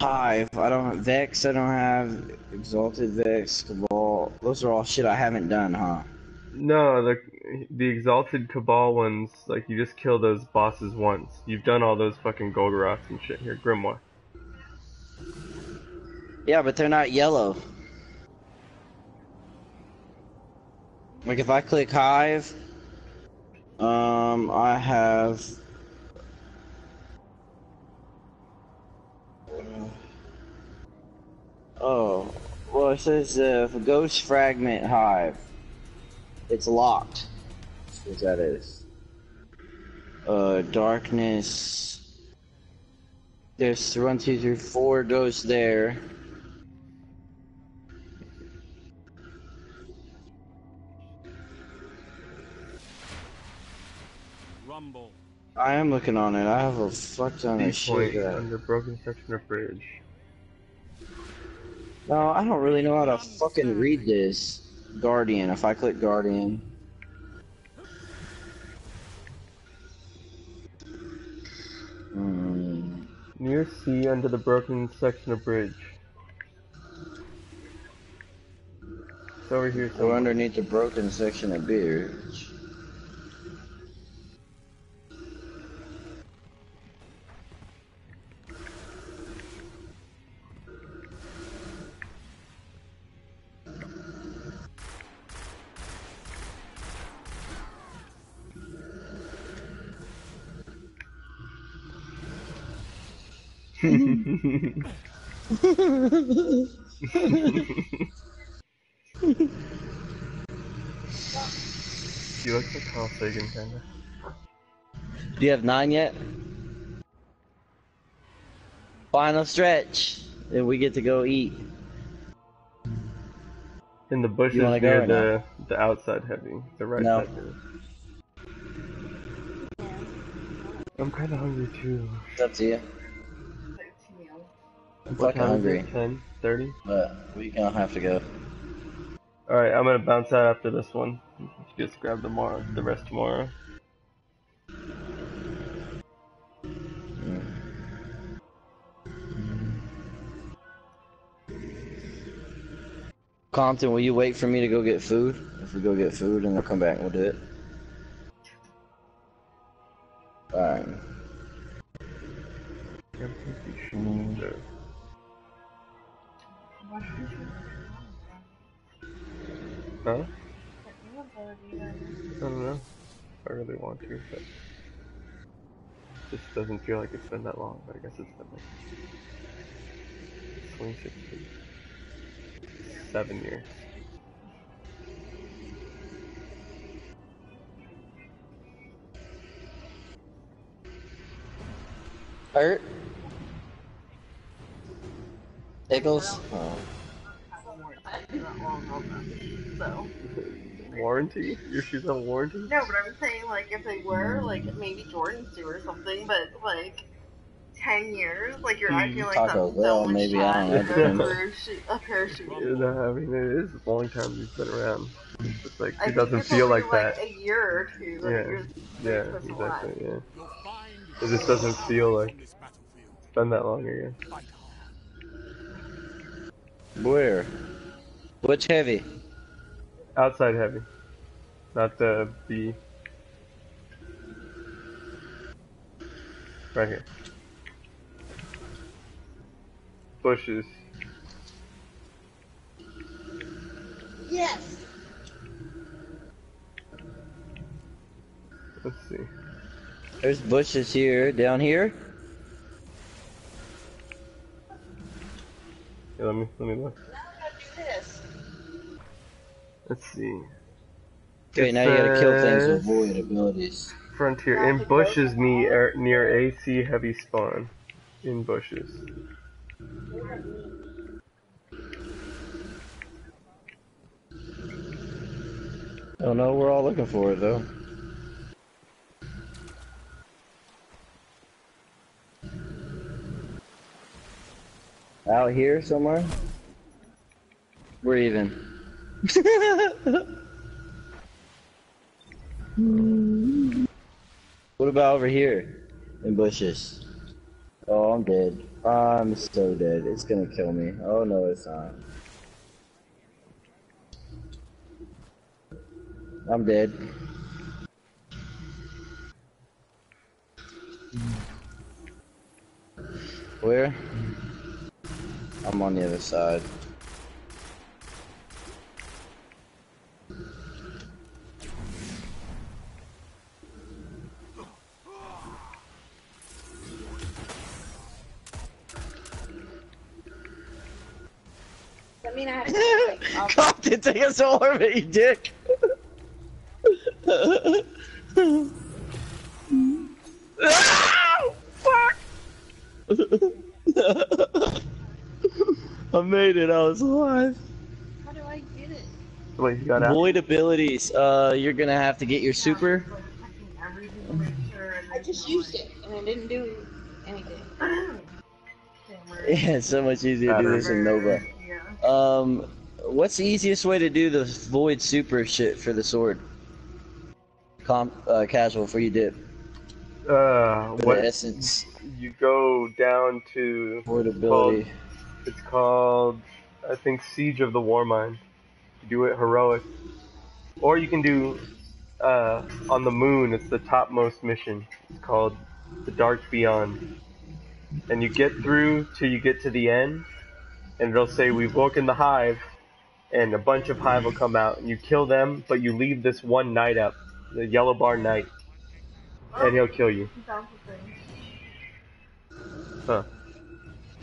Hive, I don't have Vex, I don't have Exalted Vex, Cabal. Those are all shit I haven't done, huh? No, the the exalted cabal ones, like you just kill those bosses once. You've done all those fucking Golgoroths and shit here, Grimoire. Yeah, but they're not yellow. Like if I click Hive, um, I have. Oh, well, it says uh, for Ghost Fragment Hive. It's locked. That's what that is. Uh, Darkness. There's one, two, three, four ghosts there. I am looking on it. I have a fuck ton of shit. That... under broken section of bridge. No, I don't really know how to fucking read this. Guardian. If I click Guardian. Hmm. Near sea under the broken section of bridge. It's over here So underneath the broken section of bridge. You look like Carl Sagan, kinda. Do you have nine yet? Final stretch. and we get to go eat. In the bushes near or the the outside heavy, the right No. side. There. I'm kind of hungry too. It's up to you. I'm What fucking hungry. 10, 30? But we gonna have to go. Alright, I'm gonna bounce out after this one. Just grab the more the rest tomorrow. Compton, will you wait for me to go get food? If we go get food and we'll come back and we'll do it. Alright. Huh? I don't know. I really want to, but just doesn't feel like it's been that long. But I guess it's been like 2016, seven years. Hurt? Pickles? Oh. So. Warranty? Your shoes on warranty? No, but I'm saying like if they were like maybe Jordans do or something, but like ten years, like you're acting hmm, like Taco that's Bell, so much maybe, I don't know, a depends. pair of a pair of shoes. You know, I mean, it is a long time you've been around. It's like it think doesn't it's feel only, like that. a year or two. Like, Yeah, yeah, supposed to last. exactly, yeah. It just doesn't feel like it's been that long again. Where? Which heavy? Outside heavy, not the B. Right here. Bushes. Yes. Let's see. There's bushes here, down here. Yeah, let me let me look. This. Let's see. Okay, It now you gotta kill things with says- void abilities. Frontier in bushes near near AC heavy spawn. In bushes. Don't know, we're all looking for it though. Out here somewhere? Where even? what about over here? In bushes. Oh, I'm dead. I'm so dead. It's gonna kill me. Oh no, it's not. I'm dead. Where? I'm on the other side. I mean, I had to like, um, Compton, take us to orbit, you dick! Oh, I made it, I was alive. How do I get it? Wait, you got out? Void abilities, uh, you're gonna have to get your super. I just used it and it didn't do anything. Yeah, it's so much easier to do this in Nova. Um, what's the easiest way to do the void super shit for the sword? Com uh, casual for you dip. Uh, For what? essence. You go down to Void ability. called- It's called, I think, Siege of the Warmind. You do it heroic, or you can do uh, on the moon. It's the topmost mission. It's called the Dark Beyond, and you get through till you get to the end, and it'll say we've woken the hive, and a bunch of hive will come out, and you kill them, but you leave this one knight up, the Yellow Bar Knight, and he'll kill you. Huh.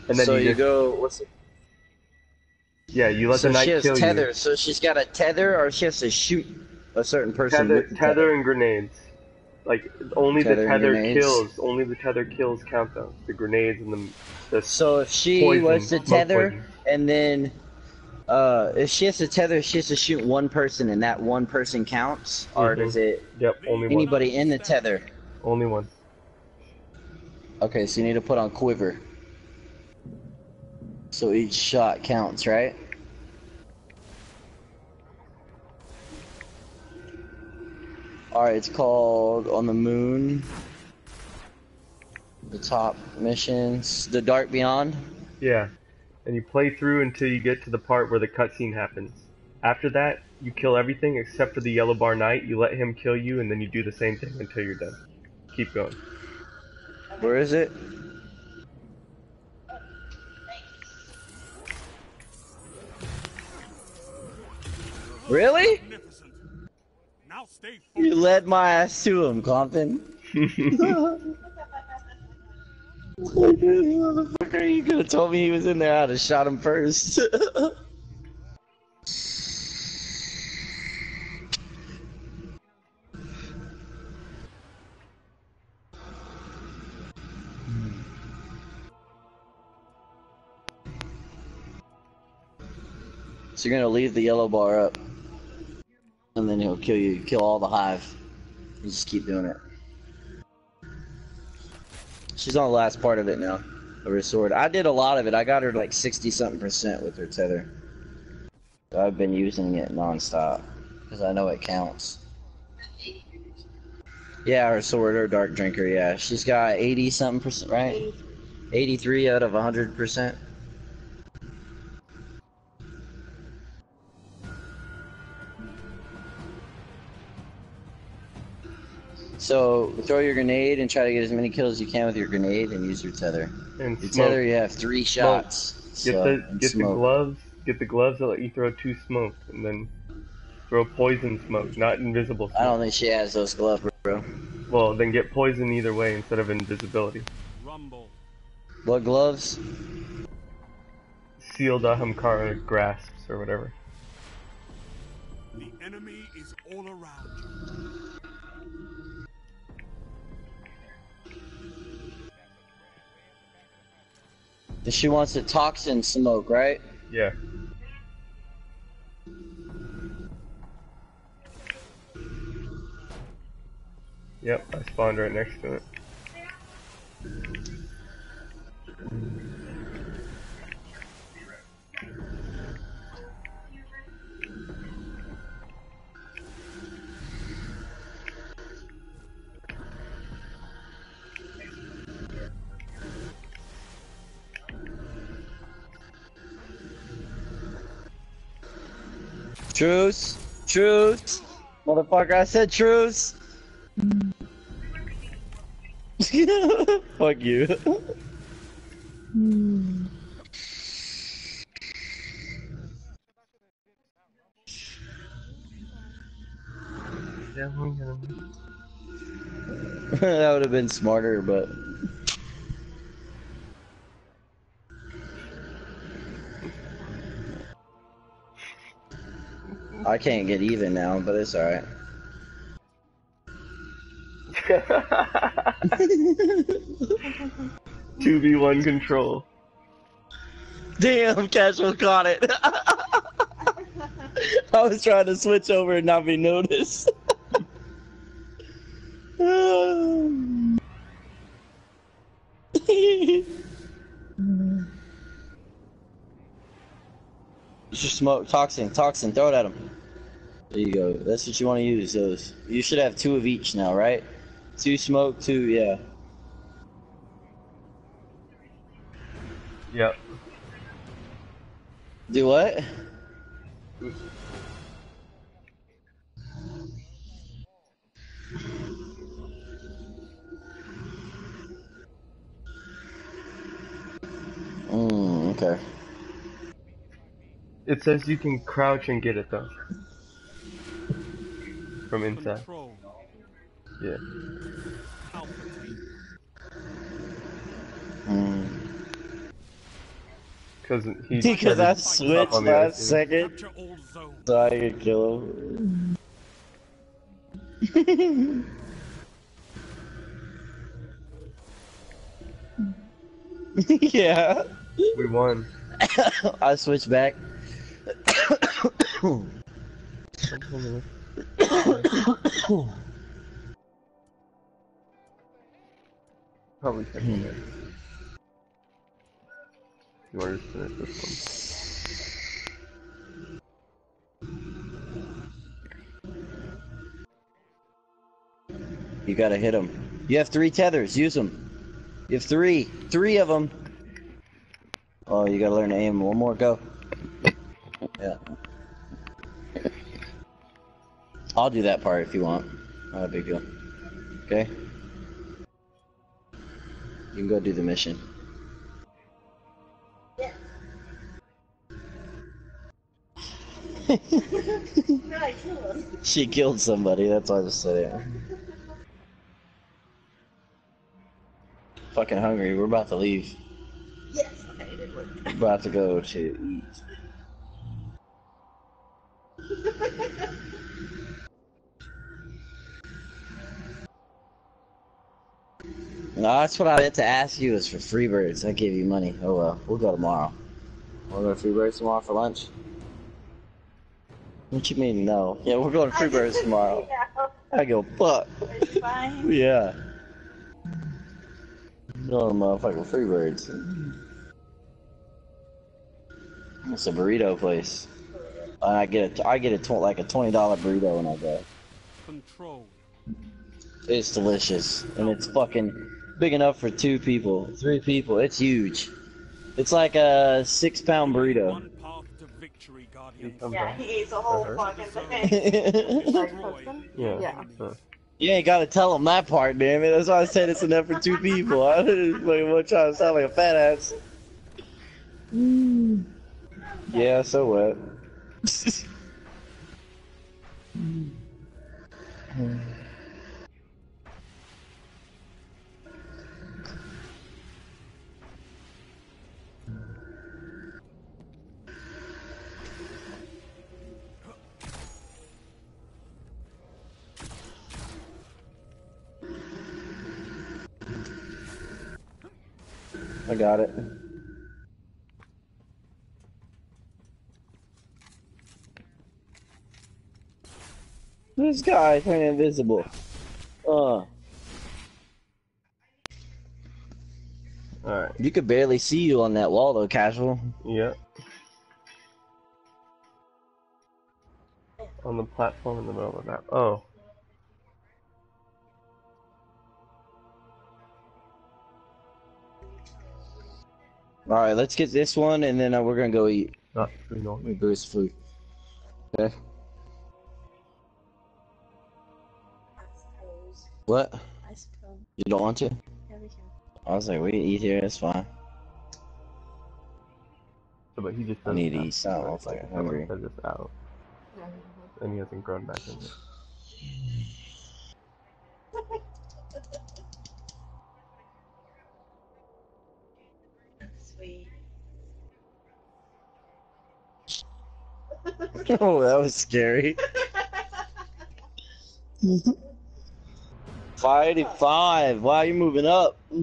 And then so you, you, just, go. What's it? yeah, you let so the knight she has tether. you. So she's got a tether, or she has to shoot a certain person tether, with the tether and grenades. Like only Tether the tether kills. Only the tether kills count though. The grenades and the. the So if she poison, was to tether, poison. and then uh, if she has to tether, she has to shoot one person, and that one person counts, or Mhm. does it Yep, only one. anybody in the tether? Only one. Okay, so you need to put on quiver. So each shot counts, right? Alright, it's called On the Moon. The top missions. The Dark Beyond. Yeah, and you play through until you get to the part where the cutscene happens. After that, you kill everything except for the Yellow Bar Knight. You let him kill you, and then you do the same thing until you're done. Keep going. Where is it? Really? Stay You led my ass to him, Compton. Motherfucker, you could have told me he was in there. I'd have shot him first. so you're gonna leave the yellow bar up, and then he'll kill you. Kill all the hive. You just keep doing it. She's on the last part of it now. Of her sword. I did a lot of it. I got her like 60 something percent with her tether. I've been using it nonstop. Because I know it counts. Yeah, her sword, her dark drinker, yeah. She's got 80 something percent, right? 83 out of 100 percent. So throw your grenade and try to get as many kills as you can with your grenade and use your tether. And your smoke. tether, you have three Smoke. shots. Get so, the and get the gloves. Get the gloves that let you throw two smoke, and then throw poison smoke, not invisible. Smoke. I don't think she has those gloves, bro. Well, then get poison either way instead of invisibility. Rumble. What gloves? Sealed uh, Ahamkara grasps or whatever. The enemy is all around She wants a toxin smoke, right? Yeah. Yep, I spawned right next to it. Truce. Truce. Motherfucker, I said truce. Fuck you. that uh, would have been smarter, but. I can't get even now, but it's alright. Two v one control. Damn, Casual caught it. I was trying to switch over and not be noticed. Just smoke toxin, toxin, throw it at him. There you go. That's what you want to use. Those. You should have two of each now, right? Two smoke, two, yeah. Yep. Do what? Mm, okay. It says you can crouch and get it though. From inside. Control. Yeah. Mm. Because he Because I switched up on the other last second, so I could kill him. yeah. We won. I switched back. Probably second there. You want to finish this one? You gotta hit him. You have three tethers. Use them. You have three. Three of them. Oh, you gotta learn to aim. One more. Go. Yeah. I'll do that part if you want. Not a big deal. Okay? You can go do the mission. No, killed. She killed somebody, that's why I just said it. Fucking hungry, we're about to leave. Yes, okay, it did work. We're about to go to eat. No, that's what I meant to ask you is for Freebirds. I gave you money. Oh well, we'll go tomorrow. We'll go to Freebirds tomorrow for lunch. What you mean no? Yeah, we're going to Freebirds tomorrow. I go fuck. It's fine. Yeah. No motherfucking Freebirds. It's a burrito place. I get a I get a tw- like a twenty dollar burrito when I go. Control. It's delicious and it's fucking big enough for two people, three people. It's huge. It's like a six pound burrito. Yeah, he eats a whole fucking thing. like, husband? Yeah. Yeah. uh, You ain't gotta tell him that part, damn it. That's why I said it's enough for two people. I didn't fucking want to to sound like a fat ass. Yeah, so what? I got it. This guy turned invisible. Uh. Alright. You could barely see you on that wall though, casual. Yeah. On the platform in the middle of the map. Oh. Alright, let's get this one and then uh, we're gonna go eat. Not three north. Let me boost food. Okay. What? I suppose. You don't want to? Yeah, we can. I was like, we can eat here, that's fine. So, but he just I need to eat something, I'm Like, fucking someone hungry. said this out. And he hasn't grown back in it. oh, that was scary. 585. Wow, you're you moving up. Yeah,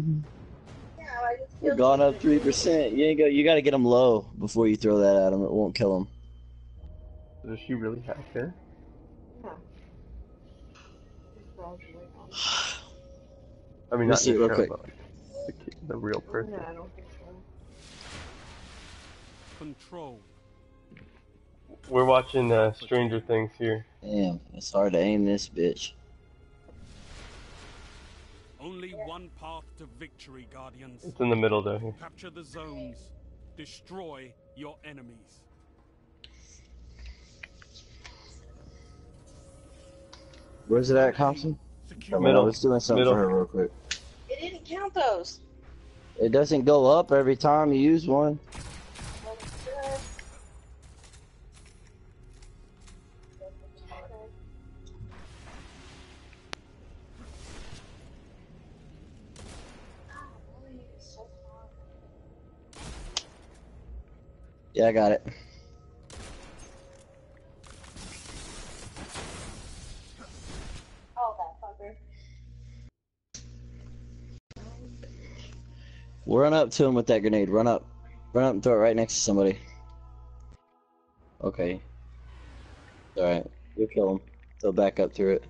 you're feel gone up three percent. You ain't go. You got to get them low before you throw that at them. It won't kill them. Does she really have hair? I mean, Let me not see the real quick. the, the real person. No, I don't think so. Control. We're watching uh, Stranger Things here. Damn, it's hard to aim this bitch. Only one path to victory, Guardians. It's in the middle though. Here. Capture the zones. Destroy your enemies. Where's it at, Thompson? Secure. I was doing something Middle. for her real quick. It didn't count those. It doesn't go up every time you use one. Yeah, I got it. Oh, that fucker. Run up to him with that grenade. Run up. Run up and throw it right next to somebody. Okay. Alright. You'll kill him. They'll back up through it.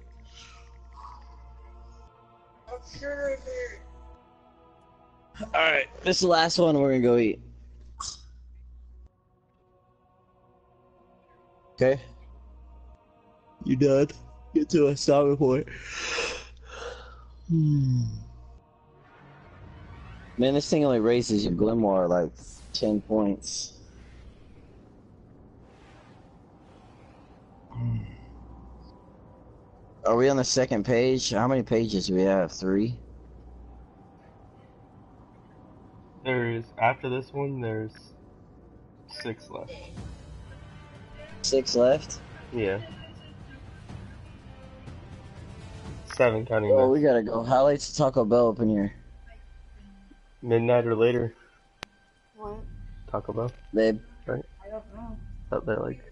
Alright. This is the last one we're gonna go eat. Okay. You done? Get to a stopping point. Hmm. Man, this thing only raises your Grimoire like 10 points. Are we on the second page? How many pages do we have? Three? There's after this one. There's six left. Six left. Yeah. Seven counting Oh, that. we gotta go. How late's Taco Bell open here? Midnight or later. What? Taco Bell, Babe, right? I don't know. Up there, like.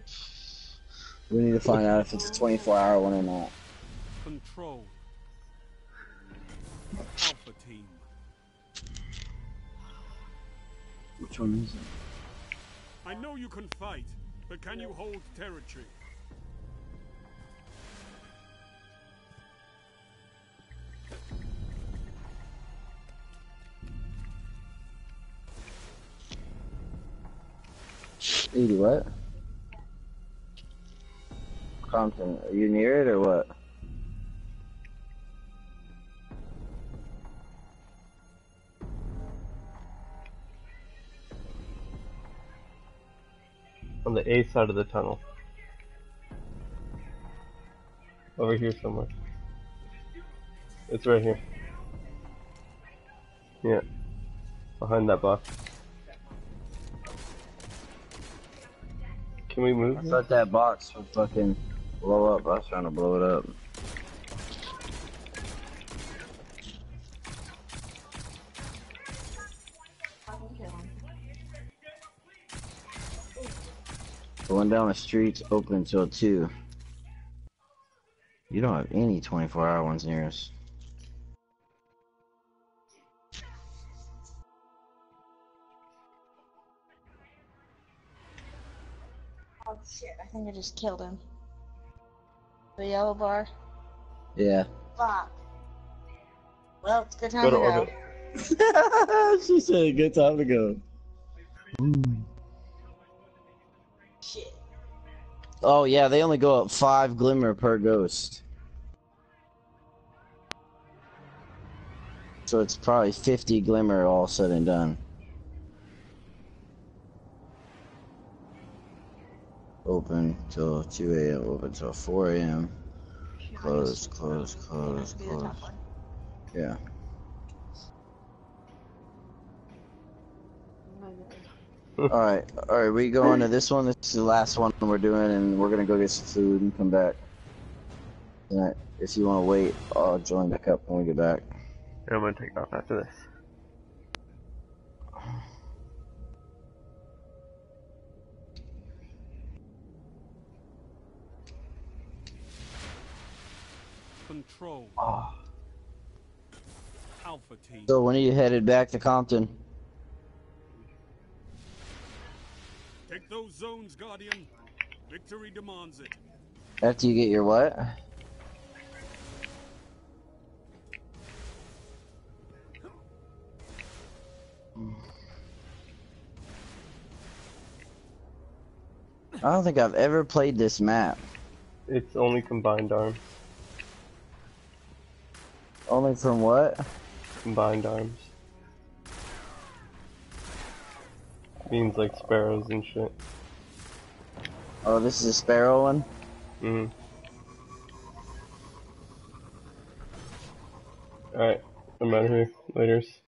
we need to find out if it's a 24 hour one or not. Control. Alpha team. Which one is it? I know you can fight, but can you hold territory? Edie, what? Compton, are you near it or what? On the A side of the tunnel. Over here somewhere. It's right here. Yeah. Behind that box. Can we move? I thought that box would fucking blow up. I was trying to blow it up. The one down the street's open until 2. You don't have any 24 hour ones near us. Oh shit, I think I just killed him. The yellow bar. Yeah. Fuck. Well, it's a good time Go to to go. she said, good time to go. Shit. Oh, yeah, they only go up 5 glimmer per ghost. So it's probably 50 glimmer all said and done. Open till 2 a.m., open till 4 a.m. Close, close, close, close. top one. Yeah. Alright, alright, we go on to this one. This is the last one we're doing, and we're gonna go get some food and come back. And if you wanna wait, I'll join back up when we get back. Yeah, I'm gonna take off after this. Control. Oh. Alpha team. So when are you headed back to Compton? Take those zones, Guardian. Victory demands it. After you get your what? I don't think I've ever played this map. It's only combined arms. Only from what? Combined arms. Means like sparrows and shit. Oh, this is a sparrow one? Mm. Alright, I'm out of here. Laters.